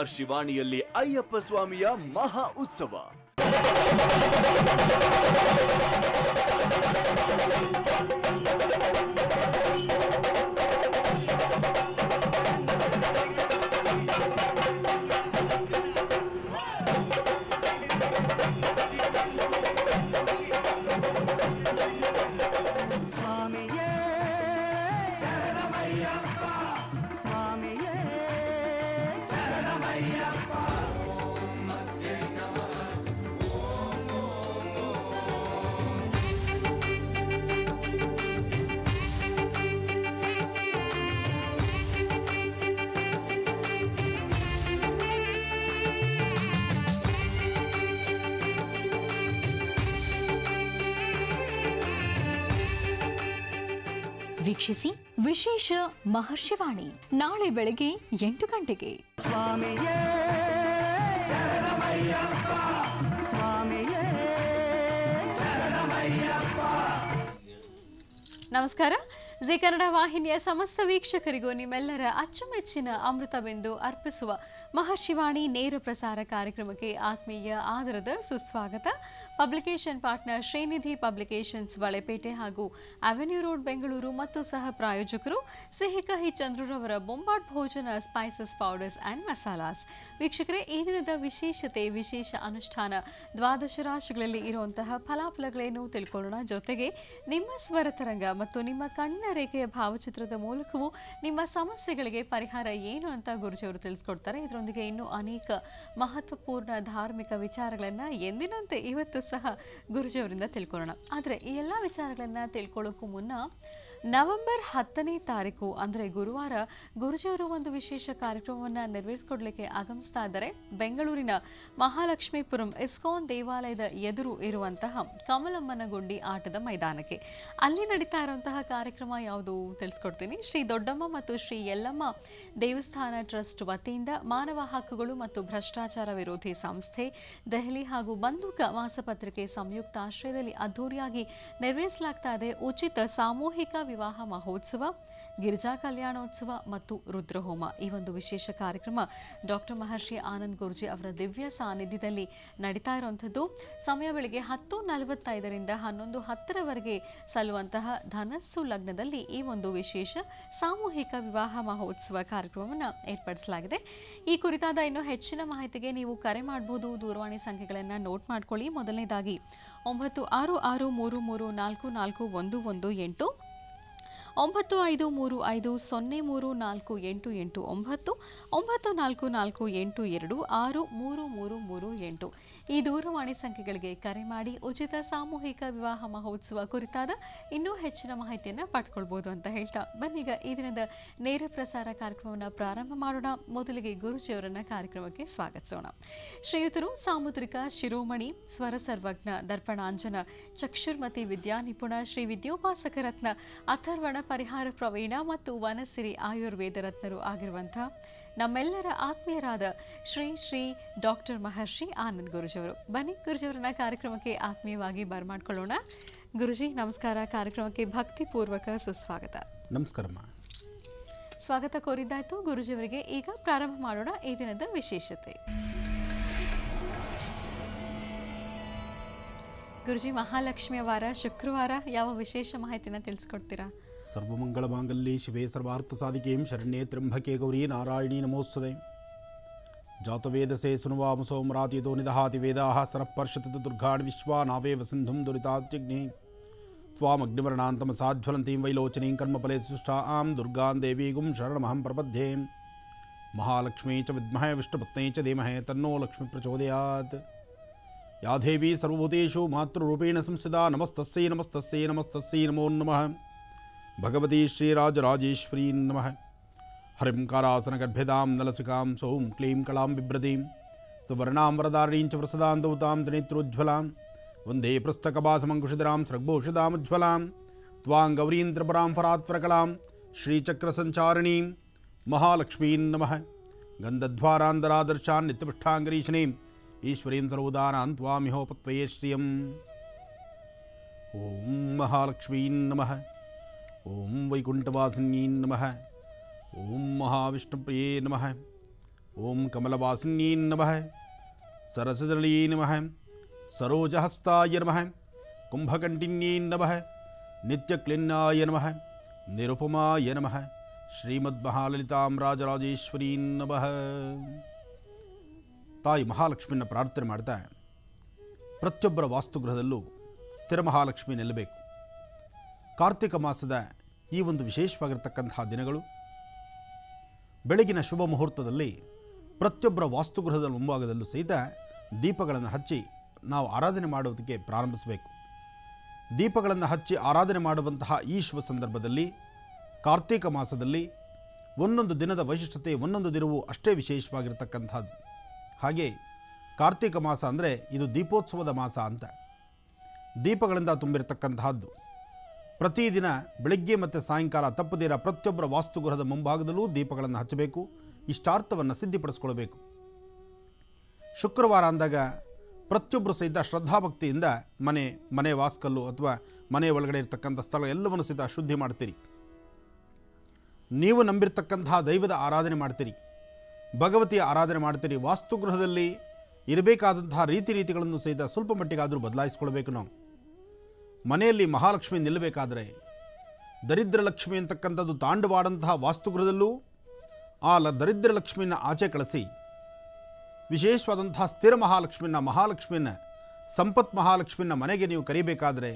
ಮಹರ್ಷಿವಾಣಿಯಲ್ಲಿ ಅಯ್ಯಪ್ಪ ಸ್ವಾಮಿಯ ಮಹಾ ಉತ್ಸವ. ಮಹರ್ಷಿವಾಣಿ ನಾಳೆ ಬೆಳಗ್ಗೆ ಎಂಟು ಗಂಟೆಗೆ. ನಮಸ್ಕಾರ. ಜಿ ಕನ್ನಡ ವಾಹಿನಿಯ ಸಮಸ್ತ ವೀಕ್ಷಕರಿಗೂ ನಿಮ್ಮೆಲ್ಲರ ಅಚ್ಚುಮೆಚ್ಚಿನ ಅಮೃತವೆಂದು ಬಿಂದು ಅರ್ಪಿಸುವ ಮಹರ್ಷಿವಾಣಿ ನೇರ ಪ್ರಸಾರ ಕಾರ್ಯಕ್ರಮಕ್ಕೆ ಆತ್ಮೀಯ ಆದರದ ಸುಸ್ವಾಗತ. Publication partner Shrinidhi publications Balepete ಹಾಗೂ ಅವೆನ್ಯೂ ರೋಡ್ ಬೆಂಗಳೂರು ಮತ್ತು ಸಹ ಪ್ರಾಯೋಜಕರು ಸಿಹಿ ಕಹಿ ಚಂದ್ರರವರ ಬೊಂಬಾಟ್ ಭೋಜನ ಸ್ಪೈಸಸ್ ಪೌಡರ್ಸ್ ಆ್ಯಂಡ್ ಮಸಾಲಾಸ್. ವೀಕ್ಷಕರೇ, ಈ ದಿನದ ವಿಶೇಷತೆ, ವಿಶೇಷ ಅನುಷ್ಠಾನ ದ್ವಾದಶ ರಾಶಿಗಳಲ್ಲಿ ಇರುವಂತಹ ಫಲಾಫಲಗಳೇನು ತಿಳ್ಕೊಳ್ಳೋಣ. ಜೊತೆಗೆ ನಿಮ್ಮ ಸ್ವರ ತರಂಗ ಮತ್ತು ನಿಮ್ಮ ಕಣ್ಣ ರೇಖೆಯ ಭಾವಚಿತ್ರದ ಮೂಲಕವೂ ನಿಮ್ಮ ಸಮಸ್ಯೆಗಳಿಗೆ ಪರಿಹಾರ ಏನು ಅಂತ ಗುರುಜಿಯವರು ತಿಳಿಸ್ಕೊಡ್ತಾರೆ. ಇದರೊಂದಿಗೆ ಇನ್ನೂ ಅನೇಕ ಮಹತ್ವಪೂರ್ಣ ಧಾರ್ಮಿಕ ವಿಚಾರಗಳನ್ನು ಎಂದಿನಂತೆ ಇವತ್ತು ಸಹ ಗುರುಜಿಯವರಿಂದ ತಿಳ್ಕೊಳ್ಳೋಣ. ಆದರೆ ಈ ಎಲ್ಲ ವಿಚಾರಗಳನ್ನು ತಿಳ್ಕೊಳ್ಳೋಕ್ಕೂ ಮುನ್ನ ನವೆಂಬರ್ ಹತ್ತನೇ ತಾರೀಕು ಅಂದರೆ ಗುರುವಾರ ಗುರುಜಿಯವರು ಒಂದು ವಿಶೇಷ ಕಾರ್ಯಕ್ರಮವನ್ನು ನೆರವೇರಿಸಿಕೊಡ್ಲಿಕ್ಕೆ ಆಗಮಿಸ್ತಾ ಇದ್ದಾರೆ. ಬೆಂಗಳೂರಿನ ಮಹಾಲಕ್ಷ್ಮೀಪುರಂ ಇಸ್ಕಾನ್ ದೇವಾಲಯದ ಎದುರು ಇರುವಂತಹ ಕಮಲಮ್ಮನ ಗುಂಡಿ ಆಟದ ಮೈದಾನಕ್ಕೆ. ಅಲ್ಲಿ ನಡೀತಾ ಇರುವಂತಹ ಕಾರ್ಯಕ್ರಮ ಯಾವುದು ತಿಳಿಸ್ಕೊಡ್ತೀನಿ. ಶ್ರೀ ದೊಡ್ಡಮ್ಮ ಮತ್ತು ಶ್ರೀ ಯಲ್ಲಮ್ಮ ದೇವಸ್ಥಾನ ಟ್ರಸ್ಟ್ ವತಿಯಿಂದ ಮಾನವ ಹಕ್ಕುಗಳು ಮತ್ತು ಭ್ರಷ್ಟಾಚಾರ ವಿರೋಧಿ ಸಂಸ್ಥೆ ದೆಹಲಿ ಹಾಗೂ ಬಂದೂಕ ಮಾಸಪತ್ರಿಕೆ ಸಂಯುಕ್ತ ಆಶ್ರಯದಲ್ಲಿ ಅದ್ದೂರಿಯಾಗಿ ನೆರವೇರಿಸಲಾಗ್ತಾ ಇದೆ. ಉಚಿತ ಸಾಮೂಹಿಕ ವಿವಾಹ ಮಹೋತ್ಸವ, ಗಿರಿಜಾ ಕಲ್ಯಾಣೋತ್ಸವ ಮತ್ತು ರುದ್ರಹೋಮ. ಈ ಒಂದು ವಿಶೇಷ ಕಾರ್ಯಕ್ರಮ ಡಾಕ್ಟರ್ ಮಹರ್ಷಿ ಆನಂದ್ ಗುರುಜಿ ಅವರ ದಿವ್ಯ ಸಾನ್ನಿಧ್ಯದಲ್ಲಿ ನಡೀತಾ ಇರುವಂಥದ್ದು. ಸಮಯ ಬೆಳಿಗ್ಗೆ ಹತ್ತು ನಲವತ್ತೈದರಿಂದ ಹನ್ನೊಂದು ಹತ್ತರವರೆಗೆ ಸಲ್ಲುವಂತಹ ಧನಸ್ಸು ಲಗ್ನದಲ್ಲಿ ಈ ಒಂದು ವಿಶೇಷ ಸಾಮೂಹಿಕ ವಿವಾಹ ಮಹೋತ್ಸವ ಕಾರ್ಯಕ್ರಮವನ್ನು ಏರ್ಪಡಿಸಲಾಗಿದೆ. ಈ ಕುರಿತಾದ ಇನ್ನೂ ಹೆಚ್ಚಿನ ಮಾಹಿತಿಗೆ ನೀವು ಕರೆ ಮಾಡಬಹುದು ದೂರವಾಣಿ ಸಂಖ್ಯೆಗಳನ್ನು ನೋಟ್ ಮಾಡ್ಕೊಳ್ಳಿ. ಮೊದಲನೇದಾಗಿ, ಒಂಬತ್ತು ಆರು ಆರು ಮೂರು ಮೂರು ನಾಲ್ಕು ನಾಲ್ಕು ಒಂದು ಒಂದು ಎಂಟು ಒಂಬತ್ತು ಐದು ಮೂರು ಐದು ಸೊನ್ನೆ ಮೂರು ನಾಲ್ಕು ಎಂಟು ಎಂಟು ಒಂಬತ್ತು ಒಂಬತ್ತು ನಾಲ್ಕು ನಾಲ್ಕು ಎಂಟು ಎರಡು ಆರು ಮೂರು ಮೂರು ಮೂರು ಎಂಟು. ಈ ದೂರವಾಣಿ ಸಂಖ್ಯೆಗಳಿಗೆ ಕರೆ ಮಾಡಿ ಉಚಿತ ಸಾಮೂಹಿಕ ವಿವಾಹ ಮಹೋತ್ಸವ ಕುರಿತಾದ ಇನ್ನೂ ಹೆಚ್ಚಿನ ಮಾಹಿತಿಯನ್ನು ಪಡ್ಕೊಳ್ಬೋದು ಅಂತ ಹೇಳ್ತಾ ಬನ್ನೀಗ ಈ ದಿನದ ನೇರ ಪ್ರಸಾರ ಕಾರ್ಯಕ್ರಮವನ್ನು ಪ್ರಾರಂಭ ಮಾಡೋಣ. ಮೊದಲಿಗೆ ಗುರುಜಿಯವರನ್ನ ಕಾರ್ಯಕ್ರಮಕ್ಕೆ ಸ್ವಾಗತಿಸೋಣ. ಶ್ರೀಯುತರು ಸಾಮುದ್ರಿಕ ಶಿರೋಮಣಿ, ಸ್ವರ ಸರ್ವಜ್ಞ, ದರ್ಪಣಾಂಜನ, ಚಕ್ಷುರ್ಮತಿ ವಿದ್ಯಾ ನಿಪುಣ, ಶ್ರೀ ವಿದ್ಯೋಪಾಸಕ ರತ್ನ, ಅಥರ್ವಣ ಪರಿಹಾರ ಪ್ರವೀಣ ಮತ್ತು ವನಸಿರಿ ಆಯುರ್ವೇದ ರತ್ನರು ಆಗಿರುವಂತಹ ನಮ್ಮೆಲ್ಲರ ಆತ್ಮೀಯರಾದ ಶ್ರೀ ಶ್ರೀ ಡಾಕ್ಟರ್ ಮಹರ್ಷಿ ಆನಂದ್ ಗುರುಜಿಯವರು. ಬನ್ನಿ ಗುರುಜಿಯವರನ್ನ ಕಾರ್ಯಕ್ರಮಕ್ಕೆ ಆತ್ಮೀಯವಾಗಿ ಬರಮಾಡ್ಕೊಳ್ಳೋಣ ಗುರುಜಿ ನಮಸ್ಕಾರ. ಕಾರ್ಯಕ್ರಮಕ್ಕೆ ಭಕ್ತಿಪೂರ್ವಕ ಸುಸ್ವಾಗತ. ನಮಸ್ಕಾರಮ್ಮ. ಸ್ವಾಗತ ಕೋರಿದ್ದಾಯ್ತು ಗುರುಜಿಯವರಿಗೆ. ಈಗ ಪ್ರಾರಂಭ ಮಾಡೋಣ ಈ ದಿನದ ವಿಶೇಷತೆ. ಗುರುಜಿ ಮಹಾಲಕ್ಷ್ಮಿಯ ವಾರ ಶುಕ್ರವಾರ ಯಾವ ವಿಶೇಷ ಮಾಹಿತಿನ ತಿಳಿಸ್ಕೊಡ್ತೀರಾ? सर्वमङ्गलमाङ्गल्ये शिवे सर्वार्थसाधिके शरण्ये त्र्यम्भके गौरी नारायणी नमोस्तुते जातवेदसे सुनुवाम सोमरातितो निदहाति वेदाः सरपर्शतदुर्घाणि विश्वानावेव सिन्धुं दुरितात्यग्निः। त्वामग्निवर्णान्तमसाज्ज्वलन्तीं वैलोचनीं कर्मफले सुष्ठा आं दुर्गां देवीगुं शरणमहं प्रपद्ये। महालक्ष्मी च विद्महे विष्णुपत्नी च धीमहे तन्नो लक्ष्मीप्रचोदयात् या देवी सर्वभूतेषु मातृरूपेण संस्थिता। नमस्तस्यै नमस्तस्यै नमस्तस्यै, नमो नमः। भगवती श्रीराजराजेश्वरी नमः। हरिंकारासनगर्भ्यदां नलसिकां सौं क्लीं कलां, बिभ्रतीं, सुवर्णां वरदारीं च वृसदां दौतां, त्रिनेत्रोज्ज्वलां, वंदे पुस्तकवासमङ्कुशिधरां स्रग्भूषितामुज्ज्वलां त्वां गौरीन्द्रपरां फरात्वरकलां श्रीचक्रसञ्चारिणीं महालक्ष्मीं नमः। गन्धध्वारान्दरादर्शान् नित्यपृष्ठाङ्गरीशनीम् ईश्वरीं सर्वदानां त्वामिहोपत्वये महालक्ष्मीं नमः। ॐ वैकुण्ठवासिन्यै नमः ॐ महाविष्णुप्रिये नमः ಓಂ ಕಮಲವಾಸಿನ್ಯೀ ನಮಃ ಸರಸಜಲೀ ನಮಃ ಸರೋಜಹಸ್ತಾಯ ನಮಃ ಕುಂಭಕಂಠಿನ್ಯೀ ನಮಃ ನಿತ್ಯಕ್ಲಿನ್ನಾಯ ನಮಃ ನಿರುಪಮಾಯ ನಮಃ ಶ್ರೀಮದ್ಮಹಾಲಲಿತಾಂ ರಾಜರಾಜೇಶ್ವರೀ ನಮಃ ತಾಯಿ ಮಹಾಲಕ್ಷ್ಮಿನ ಪ್ರಾರ್ಥನೆ ಮಾಡ್ತಾ ಪ್ರತಿಯೊಬ್ಬರ ವಾಸ್ತುಗೃಹದಲ್ಲೂ ಸ್ಥಿರ ಮಹಾಲಕ್ಷ್ಮಿ ನಿಲ್ಲಬೇಕು ಕಾರ್ತಿಕ ಮಾಸದ ಈ ಒಂದು ವಿಶೇಷವಾಗಿರ್ತಕ್ಕಂತಹ ದಿನಗಳು, ಬೆಳಗಿನ ಶುಭ ಮುಹೂರ್ತದಲ್ಲಿ ಪ್ರತಿಯೊಬ್ಬರ ವಾಸ್ತುಗೃಹದ ಮುಂಭಾಗದಲ್ಲೂ ಸಹಿತ ದೀಪಗಳನ್ನು ಹಚ್ಚಿ ನಾವು ಆರಾಧನೆ ಮಾಡುವುದಕ್ಕೆ ಪ್ರಾರಂಭಿಸಬೇಕು. ದೀಪಗಳನ್ನು ಹಚ್ಚಿ ಆರಾಧನೆ ಮಾಡುವಂತಹ ಈ ಶುಭ ಸಂದರ್ಭದಲ್ಲಿ, ಕಾರ್ತಿಕ ಮಾಸದಲ್ಲಿ ಒಂದೊಂದು ದಿನದ ವೈಶಿಷ್ಟ್ಯತೆ, ಒಂದೊಂದು ದಿನವೂ ಅಷ್ಟೇ ವಿಶೇಷವಾಗಿರ್ತಕ್ಕಂಥದ್ದು. ಹಾಗೆ ಕಾರ್ತಿಕ ಮಾಸ ಅಂದರೆ ಇದು ದೀಪೋತ್ಸವದ ಮಾಸ ಅಂತ. ದೀಪಗಳಿಂದ ತುಂಬಿರತಕ್ಕಂತಹದ್ದು ಪ್ರತಿದಿನ ಬೆಳಗ್ಗೆ ಮತ್ತು ಸಾಯಂಕಾಲ ತಪ್ಪದಿರ ಪ್ರತಿಯೊಬ್ಬರ ವಾಸ್ತುಗೃಹದ ಮುಂಭಾಗದಲ್ಲೂ ದೀಪಗಳನ್ನು ಹಚ್ಚಬೇಕು ಇಷ್ಟಾರ್ಥವನ್ನು ಸಿದ್ಧಿಪಡಿಸ್ಕೊಳ್ಬೇಕು ಶುಕ್ರವಾರ ಅಂದಾಗ ಪ್ರತಿಯೊಬ್ಬರು ಸಹಿತ ಶ್ರದ್ಧಾಭಕ್ತಿಯಿಂದ ಮನೆ ಮನೆ ವಾಸ್ಕಲ್ಲು ಅಥವಾ ಮನೆ ಒಳಗಡೆ ಇರತಕ್ಕಂಥ ಸ್ಥಳ ಎಲ್ಲವನ್ನು ಸಹಿತ ಶುದ್ಧಿ ಮಾಡ್ತೀರಿ. ನೀವು ನಂಬಿರ್ತಕ್ಕಂತಹ ದೈವದ ಆರಾಧನೆ ಮಾಡ್ತೀರಿ. ಭಗವತಿಯ ಆರಾಧನೆ ಮಾಡ್ತೀರಿ. ವಾಸ್ತುಗೃಹದಲ್ಲಿ ಇರಬೇಕಾದಂತಹ ರೀತಿ ರೀತಿಗಳನ್ನು ಸಹಿತ ಸ್ವಲ್ಪ ಮಟ್ಟಿಗಾದರೂ ಬದಲಾಯಿಸ್ಕೊಳ್ಬೇಕು ನಾವು. ಮನೆಯಲ್ಲಿ ಮಹಾಲಕ್ಷ್ಮಿ ನಿಲ್ಲಬೇಕಾದರೆ ದರಿದ್ರ ಲಕ್ಷ್ಮಿ ಅಂತಕ್ಕಂಥದ್ದು ತಾಂಡವಾಡಂತಹ ವಾಸ್ತುಗೃಹದಲ್ಲೂ ಆ ಲ ದರಿದ್ರ ಲಕ್ಷ್ಮಿನ ಆಚೆ ಕಳಿಸಿ, ವಿಶೇಷವಾದಂತಹ ಸ್ಥಿರ ಮಹಾಲಕ್ಷ್ಮಿನ ಮಹಾಲಕ್ಷ್ಮಿನ ಸಂಪತ್ ಮಹಾಲಕ್ಷ್ಮಿನ ಮನೆಗೆ ನೀವು ಕರೀಬೇಕಾದರೆ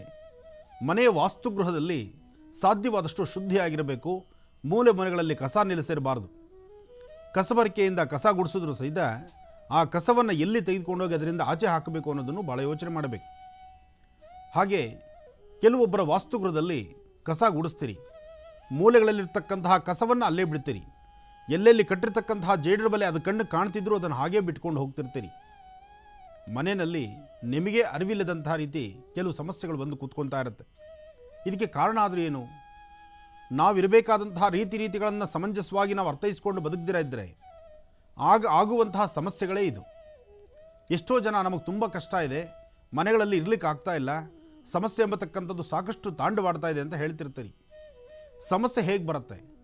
ಮನೆಯ ವಾಸ್ತುಗೃಹದಲ್ಲಿ ಸಾಧ್ಯವಾದಷ್ಟು ಶುದ್ಧಿಯಾಗಿರಬೇಕು. ಮೂಲೆ ಮನೆಗಳಲ್ಲಿ ಕಸ ನಿಲ್ಲಿಸಿರಬಾರ್ದು. ಕಸಬರಿಕೆಯಿಂದ ಕಸ ಗುಡಿಸಿದ್ರು ಸಹಿತ ಆ ಕಸವನ್ನು ಎಲ್ಲಿ ತೆಗೆದುಕೊಂಡೋಗಿ ಅದರಿಂದ ಆಚೆ ಹಾಕಬೇಕು ಅನ್ನೋದನ್ನು ಭಾಳ ಯೋಚನೆ ಮಾಡಬೇಕು. ಹಾಗೆ ಕೆಲವೊಬ್ಬರ ವಾಸ್ತುಗೃಹದಲ್ಲಿ ಕಸ ಗುಡಿಸ್ತೀರಿ. ಮೂಲೆಗಳಲ್ಲಿರ್ತಕ್ಕಂತಹ ಕಸವನ್ನು ಅಲ್ಲೇ ಬಿಡ್ತೀರಿ. ಎಲ್ಲೆಲ್ಲಿ ಕಟ್ಟಿರ್ತಕ್ಕಂತಹ ಜೇಡರ ಬಲೆ ಅದು ಕಣ್ಣು ಕಾಣ್ತಿದ್ರು ಅದನ್ನು ಹಾಗೇ ಬಿಟ್ಕೊಂಡು ಹೋಗ್ತಿರ್ತೀರಿ. ಮನೆಯಲ್ಲಿ ನಿಮಗೆ ಅರಿವಿಲ್ಲದಂತಹ ರೀತಿ ಕೆಲವು ಸಮಸ್ಯೆಗಳು ಬಂದು ಕೂತ್ಕೊತಾ ಇರುತ್ತೆ. ಇದಕ್ಕೆ ಕಾರಣ ಆದರೂ ಏನು? ನಾವಿರಬೇಕಾದಂತಹ ರೀತಿ ರೀತಿಗಳನ್ನು ಸಮಂಜಸವಾಗಿ ನಾವು ಅರ್ಥೈಸ್ಕೊಂಡು ಬದುಕದಿರ ಇದ್ದರೆ ಆಗ ಆಗುವಂತಹ ಸಮಸ್ಯೆಗಳೇ ಇದು. ಎಷ್ಟೋ ಜನ ನಮಗೆ ತುಂಬ ಕಷ್ಟ ಇದೆ. ಮನೆಗಳಲ್ಲಿ ಇರಲಿಕ್ಕೆ ಆಗ್ತಾ ಇಲ್ಲ. ಸಮಸ್ಯೆ ಎಂಬತಕ್ಕಂಥದ್ದು ಸಾಕಷ್ಟು ತಾಂಡವಾಡ್ತಾ ಇದೆ ಅಂತ ಹೇಳ್ತಿರ್ತೀರಿ. ಸಮಸ್ಯೆ ಹೇಗೆ ಬರುತ್ತೆ?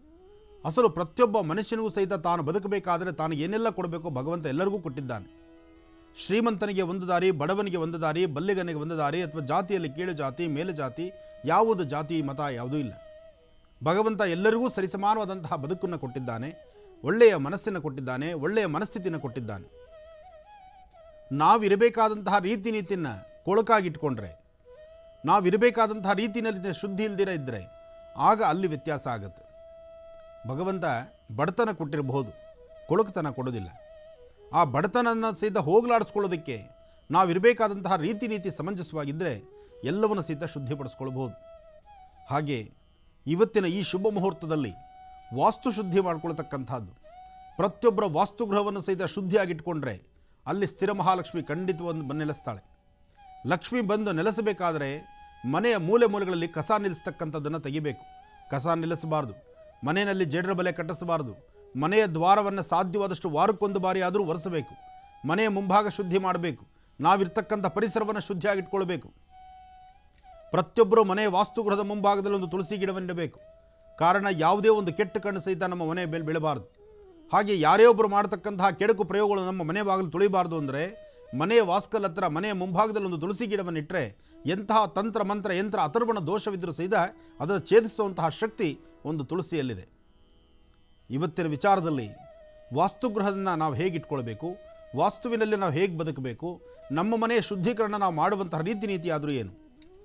ಅಸಲು ಪ್ರತಿಯೊಬ್ಬ ಮನುಷ್ಯನಿಗೂ ಸಹಿತ ತಾನು ಬದುಕಬೇಕಾದರೆ ತಾನು ಏನೆಲ್ಲ ಕೊಡಬೇಕು ಭಗವಂತ ಎಲ್ಲರಿಗೂ ಕೊಟ್ಟಿದ್ದಾನೆ. ಶ್ರೀಮಂತನಿಗೆ ಒಂದು ದಾರಿ, ಬಡವನಿಗೆ ಒಂದು ದಾರಿ, ಬಲ್ಲಿಗನಿಗೆ ಒಂದು ದಾರಿ ಅಥವಾ ಜಾತಿಯಲ್ಲಿ ಕೀಳು ಜಾತಿ, ಮೇಲು ಜಾತಿ, ಯಾವುದು ಜಾತಿ, ಮತ ಯಾವುದೂ ಇಲ್ಲ. ಭಗವಂತ ಎಲ್ಲರಿಗೂ ಸರಿಸಮಾನವಾದಂತಹ ಬದುಕನ್ನು ಕೊಟ್ಟಿದ್ದಾನೆ, ಒಳ್ಳೆಯ ಮನಸ್ಸನ್ನು ಕೊಟ್ಟಿದ್ದಾನೆ, ಒಳ್ಳೆಯ ಮನಸ್ಥಿತಿಯನ್ನು ಕೊಟ್ಟಿದ್ದಾನೆ. ನಾವಿರಬೇಕಾದಂತಹ ರೀತಿ ನೀತಿಯನ್ನು ಕೊಳಕಾಗಿಟ್ಕೊಂಡ್ರೆ ನಾವಿರಬೇಕಾದಂತಹ ರೀತಿಯಲ್ಲಿ ಶುದ್ಧಿ ಇಲ್ದಿರ ಇದ್ದರೆ ಆಗ ಅಲ್ಲಿ ವ್ಯತ್ಯಾಸ ಆಗುತ್ತೆ. ಭಗವಂತ ಬಡತನ ಕೊಟ್ಟಿರಬಹುದು, ಕೊಳುಕುತನ ಕೊಡೋದಿಲ್ಲ. ಆ ಬಡತನನ್ನು ಸಹಿತ ಹೋಗಲಾಡಿಸ್ಕೊಳ್ಳೋದಕ್ಕೆ ನಾವಿರಬೇಕಾದಂತಹ ರೀತಿ ನೀತಿ ಸಮಂಜಸವಾಗಿದ್ದರೆ ಎಲ್ಲವನ್ನು ಸಹಿತ ಶುದ್ಧಿಪಡಿಸ್ಕೊಳ್ಬೋದು ಹಾಗೆ ಇವತ್ತಿನ ಈ ಶುಭ ಮುಹೂರ್ತದಲ್ಲಿ ವಾಸ್ತು ಶುದ್ಧಿ ಮಾಡ್ಕೊಳ್ತಕ್ಕಂಥದ್ದು, ಪ್ರತಿಯೊಬ್ಬರ ವಾಸ್ತುಗೃಹವನ್ನು ಸಹಿತ ಶುದ್ಧಿಯಾಗಿಟ್ಕೊಂಡ್ರೆ ಅಲ್ಲಿ ಸ್ಥಿರ ಮಹಾಲಕ್ಷ್ಮಿ ಖಂಡಿತವನ್ನು ನೆಲೆಸ್ತಾಳೆ ಲಕ್ಷ್ಮಿ ಬಂದು ನೆಲೆಸಬೇಕಾದರೆ ಮನೆಯ ಮೂಲೆ ಮೂಲೆಗಳಲ್ಲಿ ಕಸ ನಿಲ್ಲಿಸ್ತಕ್ಕಂಥದ್ದನ್ನು ತೆಗಿಬೇಕು. ಕಸ ನಿಲ್ಲಿಸಬಾರ್ದು. ಮನೆಯಲ್ಲಿ ಜೇಡರ ಬಲೆ ಕಟ್ಟಿಸಬಾರ್ದು. ಮನೆಯ ದ್ವಾರವನ್ನು ಸಾಧ್ಯವಾದಷ್ಟು ವಾರಕ್ಕೊಂದು ಬಾರಿ ಆದರೂ ಒರೆಸಬೇಕು. ಮನೆಯ ಮುಂಭಾಗ ಶುದ್ಧಿ ಮಾಡಬೇಕು. ನಾವಿರ್ತಕ್ಕಂಥ ಪರಿಸರವನ್ನು ಶುದ್ಧಿಯಾಗಿಟ್ಕೊಳ್ಬೇಕು. ಪ್ರತಿಯೊಬ್ಬರು ಮನೆಯ ವಾಸ್ತುಗೃಹದ ಮುಂಭಾಗದಲ್ಲಿ ಒಂದು ತುಳಸಿ ಗಿಡವನ್ನಿಡಬೇಕು ಕಾರಣ ಯಾವುದೇ ಒಂದು ಕೆಟ್ಟ ಕಣ್ಣು ಸಹಿತ ನಮ್ಮ ಮನೆಯ ಮೇಲೆ ಬೀಳಬಾರ್ದು. ಹಾಗೆ ಯಾರೇ ಒಬ್ಬರು ಮಾಡತಕ್ಕಂತಹ ಕೆಡಕು ಪ್ರಯೋಗಗಳು ನಮ್ಮ ಮನೆ ಬಾಗಿಲು ತುಳಿಬಾರ್ದು ಅಂದರೆ ಮನೆಯ ವಾಸ್ಕಲ್ ಹತ್ರ, ಮನೆಯ ಮುಂಭಾಗದಲ್ಲಿ ಒಂದು ತುಳಸಿ ಗಿಡವನ್ನು ಇಟ್ಟರೆ ಎಂತಹ ತಂತ್ರ, ಮಂತ್ರ, ಯಂತ್ರ, ಅಥರ್ವಣ ದೋಷವಿದ್ದರೂ ಸಹಿತ ಅದನ್ನು ಛೇದಿಸುವಂತಹ ಶಕ್ತಿ ಒಂದು ತುಳಸಿಯಲ್ಲಿದೆ. ಇವತ್ತಿನ ವಿಚಾರದಲ್ಲಿ ವಾಸ್ತುಗೃಹವನ್ನು ನಾವು ಹೇಗೆ ಇಟ್ಕೊಳ್ಬೇಕು ವಾಸ್ತುವಿನಲ್ಲಿ ನಾವು ಹೇಗೆ ಬದುಕಬೇಕು? ನಮ್ಮ ಮನೆಯ ಶುದ್ಧೀಕರಣ ನಾವು ಮಾಡುವಂತಹ ರೀತಿ ನೀತಿ ಆದರೂ ಏನು?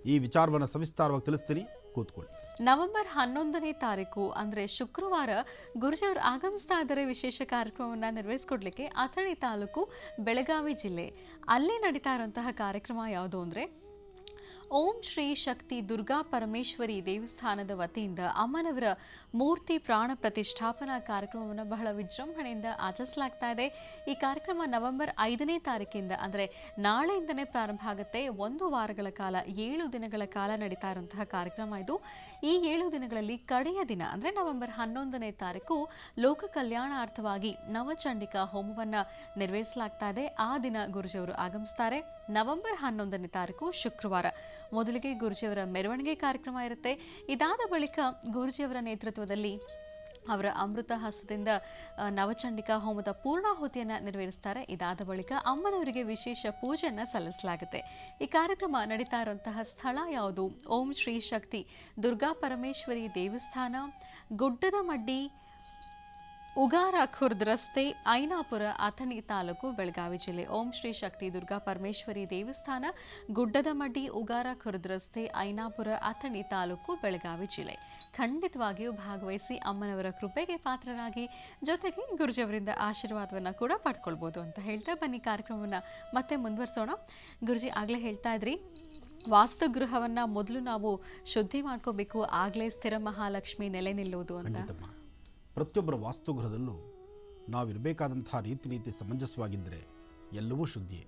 ಈ ವಿಚಾರವನ್ನು ಸವಿಸ್ತಾರವಾಗಿ ತಿಳಿಸ್ತೀನಿ. ಕೂತ್ಕೊಳ್ಳಿ. ನವೆಂಬರ್ ಹನ್ನೊಂದನೇ ತಾರೀಕು, ಅಂದರೆ ಶುಕ್ರವಾರ ಗುರುಜಿಯವರು ಆಗಮಿಸ್ತಾ ಇದ್ದಾರೆ. ವಿಶೇಷ ಕಾರ್ಯಕ್ರಮವನ್ನು ನಿರ್ವಹಿಸಿಕೊಡ್ಲಿಕ್ಕೆ ಅಥಣಿ ತಾಲೂಕು ಬೆಳಗಾವಿ ಜಿಲ್ಲೆ. ಅಲ್ಲಿ ನಡೀತಾ ಇರುವಂತಹ ಕಾರ್ಯಕ್ರಮ ಯಾವುದು ಅಂದರೆ ಓಂ ಶ್ರೀ ಶಕ್ತಿ ದುರ್ಗಾ ಪರಮೇಶ್ವರಿ ದೇವಸ್ಥಾನದ ವತಿಯಿಂದ ಅಮ್ಮನವರ ಮೂರ್ತಿ ಪ್ರಾಣ ಪ್ರತಿಷ್ಠಾಪನಾ ಕಾರ್ಯಕ್ರಮವನ್ನು ಬಹಳ ವಿಜೃಂಭಣೆಯಿಂದ ಆಚರಿಸಲಾಗ್ತಾ ಇದೆ. ಈ ಕಾರ್ಯಕ್ರಮ ನವೆಂಬರ್ ಐದನೇ ತಾರೀಕಿಂದ ಅಂದರೆ ನಾಳೆಯಿಂದನೇ ಪ್ರಾರಂಭ ಆಗುತ್ತೆ. ಒಂದು ವಾರಗಳ ಕಾಲ, ಏಳು ದಿನಗಳ ಕಾಲ ನಡೀತಾ ಇರುವಂತಹ ಕಾರ್ಯಕ್ರಮ ಇದು. ಈ ಏಳು ದಿನಗಳಲ್ಲಿ ಕಡೆಯ ದಿನ ಅಂದರೆ ನವೆಂಬರ್ ಹನ್ನೊಂದನೇ ತಾರೀಕು ಲೋಕ ಕಲ್ಯಾಣಾರ್ಥವಾಗಿ ನವಚಂಡಿಕಾ ಹೋಮವನ್ನು ನೆರವೇರಿಸಲಾಗ್ತಾ ಇದೆ. ಆ ದಿನ ಗುರುಜಿಯವರು ಆಗಮಿಸ್ತಾರೆ. ನವೆಂಬರ್ ಹನ್ನೊಂದನೇ ತಾರೀಕು ಶುಕ್ರವಾರ. ಮೊದಲಿಗೆ ಗುರುಜಿಯವರ ಮೆರವಣಿಗೆ ಕಾರ್ಯಕ್ರಮ ಇರುತ್ತೆ. ಇದಾದ ಬಳಿಕ ಗುರುಜಿಯವರ ನೇತೃತ್ವದಲ್ಲಿ ಅವರ ಅಮೃತ ಹಸ್ತದಿಂದ ನವಚಂಡಿಕಾ ಹೋಮದ ಪೂರ್ಣಾಹುತಿಯನ್ನು ನೆರವೇರಿಸ್ತಾರೆ. ಇದಾದ ಬಳಿಕ ಅಮ್ಮನವರಿಗೆ ವಿಶೇಷ ಪೂಜೆಯನ್ನು ಸಲ್ಲಿಸಲಾಗುತ್ತೆ. ಈ ಕಾರ್ಯಕ್ರಮ ನಡೀತಾ ಇರುವಂತಹ ಸ್ಥಳ ಯಾವುದು? ಓಂ ಶ್ರೀ ಶಕ್ತಿ, ದುರ್ಗಾ ಪರಮೇಶ್ವರಿ ದೇವಸ್ಥಾನ, ಗುಡ್ಡದ ಮಡ್ಡಿ ಉಗಾರ ಖುರ್ದ್ ರಸ್ತೆ ಐನಾಪುರ ಅಥಣಿ ತಾಲೂಕು, ಬೆಳಗಾವಿ ಜಿಲ್ಲೆ. ಓಂ ಶ್ರೀ ಶಕ್ತಿ ದುರ್ಗಾ ಪರಮೇಶ್ವರಿ ದೇವಸ್ಥಾನ ಗುಡ್ಡದ ಮಡ್ಡಿ ಉಗಾರ ಖುರ್ದ್ ರಸ್ತೆ ಐನಾಪುರ ಅಥಣಿ ತಾಲೂಕು, ಬೆಳಗಾವಿ ಜಿಲ್ಲೆ. ಖಂಡಿತವಾಗಿಯೂ ಭಾಗವಹಿಸಿ ಅಮ್ಮನವರ ಕೃಪೆಗೆ ಪಾತ್ರರಾಗಿ, ಜೊತೆಗೆ ಗುರುಜಿಯವರಿಂದ ಆಶೀರ್ವಾದವನ್ನು ಕೂಡ ಪಡ್ಕೊಳ್ಬೋದು ಅಂತ ಹೇಳ್ತಾ ಬನ್ನಿ ಕಾರ್ಯಕ್ರಮವನ್ನು. ಮತ್ತೆ ಮುಂದುವರಿಸೋಣ. ಗುರುಜಿ, ಆಗಲೇ ಹೇಳ್ತಾ ಇದ್ರಿ, ವಾಸ್ತುಗೃಹವನ್ನು ಮೊದಲು ನಾವು ಶುದ್ಧಿ ಮಾಡ್ಕೋಬೇಕು, ಆಗಲೇ ಸ್ಥಿರ ಮಹಾಲಕ್ಷ್ಮಿ ನೆಲೆ ನಿಲ್ಲುವುದು ಅಂತ. ಪ್ರತಿಯೊಬ್ಬರ ವಾಸ್ತುಗೃಹದಲ್ಲೂ ನಾವಿರಬೇಕಾದಂಥ ರೀತಿ ನೀತಿ ಸಮಂಜಸವಾಗಿದ್ದರೆ ಎಲ್ಲವೂ ಶುದ್ಧಿಯೇ.